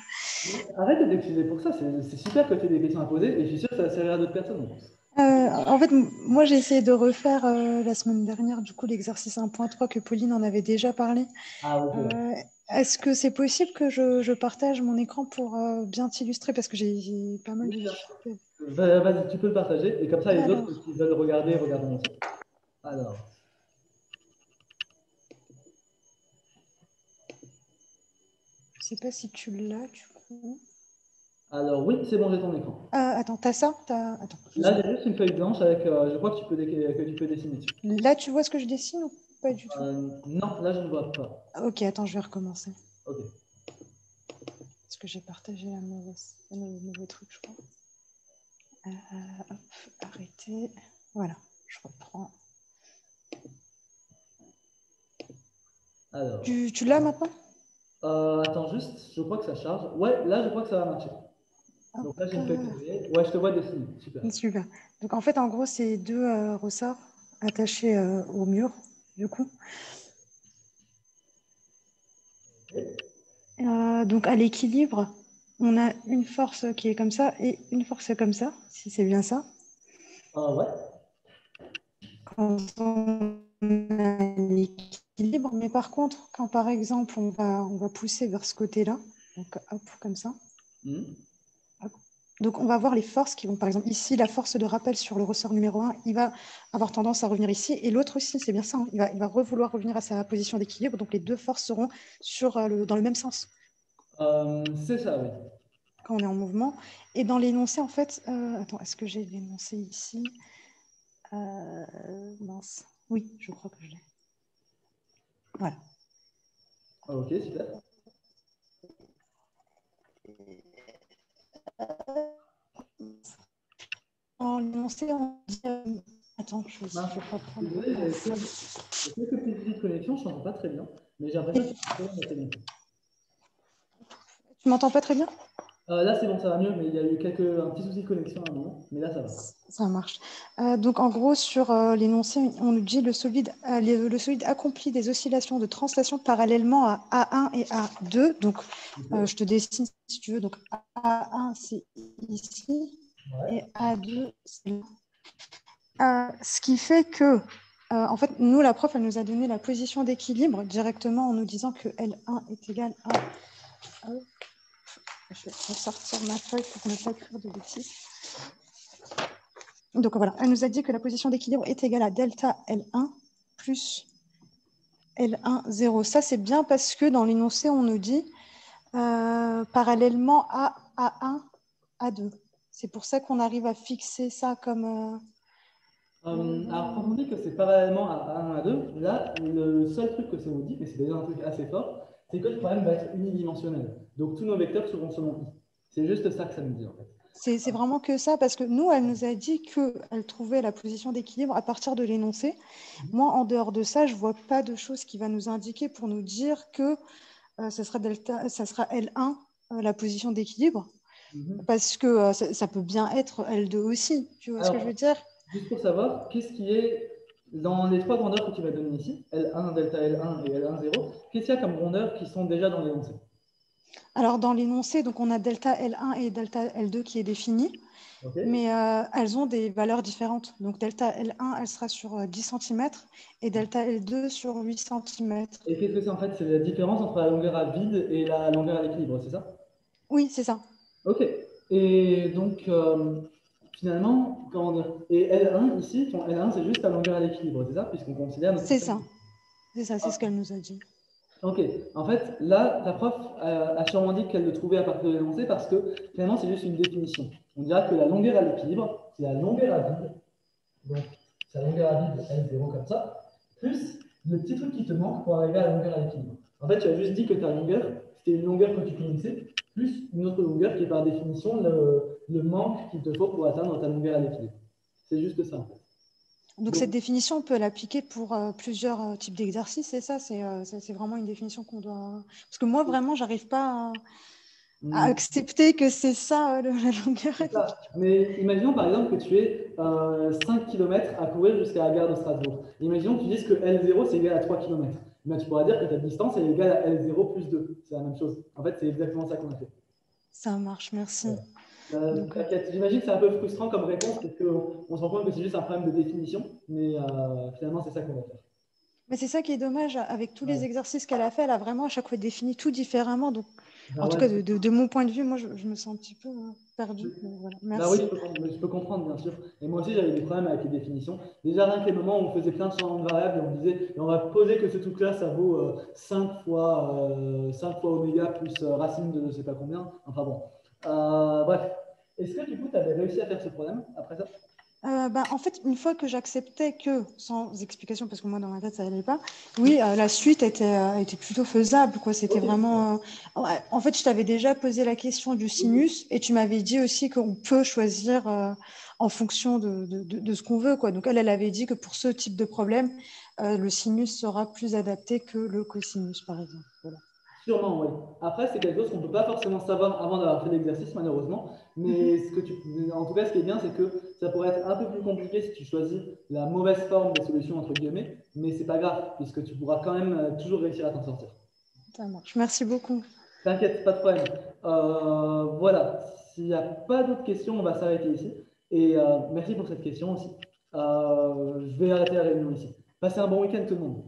Arrête de t'excuser pour ça, c'est c'est super que tu aies des questions à poser, et je suis sûr que ça va servir à d'autres personnes. en plus. Euh, en fait, moi, j'ai essayé de refaire euh, la semaine dernière, du coup, l'exercice 1.3 que Pauline en avait déjà parlé. Ah. Euh, Est-ce que c'est possible que je, je partage mon écran pour bien t'illustrer? Parce que j'ai pas mal de Oui, Vas-y, tu peux le partager, et comme ça, les autres qui veulent regarder, regarderont aussi. Alors, Je sais pas si tu l'as, du coup. Alors oui, c'est bon, j'ai ton écran. Ah, attends, t'as ça? Attends. Là, j'ai juste une feuille blanche avec, euh, je crois que tu peux, dé- que tu peux dessiner dessus. Là, tu vois ce que je dessine ou pas du tout? Euh, non, là, je ne vois pas. Ok, attends, je vais recommencer. Ok. Parce que j'ai partagé la mauvaise, le mauvais truc, je crois. Euh, hop, arrêter. Voilà, je reprends. Alors, Tu, tu l'as maintenant? Euh, attends juste, je crois que ça charge. Ouais, là, je crois que ça va marcher. Donc là, j'ai une. Ouais, je te vois dessiner. Super. Super. Donc en fait, en gros, c'est deux euh, ressorts attachés euh, au mur, du coup. Euh, donc à l'équilibre, on a une force qui est comme ça et une force comme ça, si c'est bien ça. Ah ouais. Quand on a l'équilibre, mais par contre, quand par exemple on va, on va pousser vers ce côté-là, donc hop, comme ça, Hmm. Donc, on va voir les forces qui vont, par exemple, ici, la force de rappel sur le ressort numéro 1, il va avoir tendance à revenir ici. Et l'autre aussi, c'est bien ça, hein, il, va, il va revouloir revenir à sa position d'équilibre. Donc, les deux forces seront sur, euh, le- dans le même sens Euh, c'est ça, oui. quand on est en mouvement. Et dans l'énoncé, en fait, euh, attends, est-ce que j'ai l'énoncé ici? Mince. Oui, je crois que je l'ai. Voilà. Ok, super. En on dit. euh, Attends, je vais reprendre. Quelques petites connexions, je ne t'entends pas très bien. Mais j'ai l'impression que. Tu m'entends pas très bien? Euh, là, c'est bon, ça va mieux, mais il y a eu quelques, un petit souci de connexion à un moment. Mais là, ça va. Ça marche. Euh, donc, en gros, sur euh, l'énoncé, on nous dit le solide, le, solide accomplit des oscillations de translation parallèlement à A1 et A2. Donc, je te dessine si tu veux. Donc, A1, c'est ici Ouais. et A2, c'est là. Ce qui fait que, en fait, nous, la prof, elle nous a donné la position d'équilibre directement en nous disant que L1 est égal à. Je vais ressortir ma feuille pour ne pas écrire de bêtises. Donc voilà, elle nous a dit que la position d'équilibre est égale à delta L1 plus L1, 0. Ça, c'est bien parce que dans l'énoncé, on nous dit euh, parallèlement à A1, A2. C'est pour ça qu'on arrive à fixer ça comme... euh, Euh, alors, quand on dit que c'est parallèlement à 1 à 2, là, le seul truc que ça vous dit, mais c'est déjà un truc assez fort, c'est que le problème va être unidimensionnel. Donc, tous nos vecteurs seront selon i. C'est juste ça que ça nous dit, en fait. C'est vraiment que ça, parce que nous, elle nous a dit qu'elle trouvait la position d'équilibre à partir de l'énoncé. Moi, en dehors de ça, je ne vois pas de chose qui va nous indiquer pour nous dire que euh, ça, sera delta, ça sera L1, euh, la position d'équilibre, Mhm. parce que euh, ça, ça peut bien être L2 aussi. Tu vois ce que je veux dire? Juste pour savoir, qu'est-ce qui est dans les trois grandeurs que tu vas donner ici, L1, delta L1 et L1, 0, qu'est-ce qu'il y a comme grandeurs qui sont déjà dans l'énoncé Alors, dans l'énoncé, donc on a delta L1 et delta L2 qui est défini, mais euh, elles ont des valeurs différentes. Donc, delta L1, elle sera sur euh, 10 cm et delta L2 sur 8 cm. Et qu'est-ce que c'est en fait? C'est la différence entre la longueur à vide et la longueur à l'équilibre, c'est ça? Oui, c'est ça. Ok. Et donc, euh, finalement, dire Et L1 ici, ton L1, c'est juste la longueur à l'équilibre, c'est ça Puisqu'on considère. C'est ça. C'est ça, c'est ce qu'elle nous a dit. Ok. En fait, là, ta prof a sûrement dit qu'elle le trouvait à partir de l'énoncé parce que finalement, c'est juste une définition. On dira que la longueur à l'équilibre, c'est la longueur à vide. Donc, c'est la longueur à vide L0 comme ça, plus le petit truc qui te manque pour arriver à la longueur à l'équilibre. En fait, tu as juste dit que ta longueur, c'était une longueur que tu connaissais, plus une autre longueur qui est par définition le, le manque qu'il te faut pour atteindre ta longueur à. C'est juste ça, en fait. Donc, Donc- cette définition, on peut l'appliquer pour euh, plusieurs euh, types d'exercices, c'est ça? C'est euh, c'est- vraiment une définition qu'on doit... Parce que moi, vraiment, j'arrive pas à, à accepter que c'est ça, euh, la longueur. Ça. Mais imaginons par exemple que tu aies euh, 5 km à courir jusqu'à la gare de Strasbourg. Imaginons que tu dises que L0 c'est égal à 3 km. Ben, tu pourras dire que ta distance est égale à L0 plus 2. C'est la même chose. En fait, c'est exactement ça qu'on a fait. Ça marche, merci. Ouais. Euh, J'imagine que c'est un peu frustrant comme réponse parce qu'on on se rend compte que c'est juste un problème de définition, mais euh, finalement c'est ça qu'on va faire. Mais c'est ça qui est dommage, avec tous les exercices qu'elle a fait, elle a vraiment à chaque fois défini tout différemment. Donc, Ah en tout cas, de, de- de mon point de vue, moi, je, je me sens un petit peu euh, perdue. voilà. Bah Merci. oui, je peux, com- je peux comprendre, bien sûr. Et moi aussi, j'avais des problèmes avec les définitions. Déjà, rien que les moments où on faisait plein de changements de variables et on disait, et on va poser que ce truc-là, ça vaut euh, 5 fois, euh, 5 fois oméga plus euh, racine de je ne sais pas combien. Enfin bon. Euh, bref. Est-ce que du coup, tu avais réussi à faire ce problème après ça? Euh, bah, en fait, une fois que j'acceptais que, sans explication, parce que moi dans ma tête ça allait pas, oui, euh, la suite était, euh, était plutôt faisable. Quoi. C'était vraiment. En fait, je t'avais déjà posé la question du sinus et tu m'avais dit aussi qu'on peut choisir en fonction de, de, de- de ce qu'on veut. Quoi. Donc, elle, elle avait dit que pour ce type de problème, le sinus sera plus adapté que le cosinus, par exemple. Voilà. Sûrement, oui. Après, c'est quelque chose qu'on ne peut pas forcément savoir avant d'avoir fait l'exercice, malheureusement. Mais ce que tu, en tout cas, ce qui est bien, c'est que ça pourrait être un peu plus compliqué si tu choisis la mauvaise forme des solutions, entre guillemets. Mais c'est pas grave, puisque tu pourras quand même euh, toujours réussir à t'en sortir. Ça marche. Merci beaucoup. T'inquiète, pas de problème. Euh, voilà. S'il n'y a pas d'autres questions, on va s'arrêter ici. Et euh, merci pour cette question aussi. Euh, je vais arrêter la réunion ici. Passez un bon week-end tout le monde.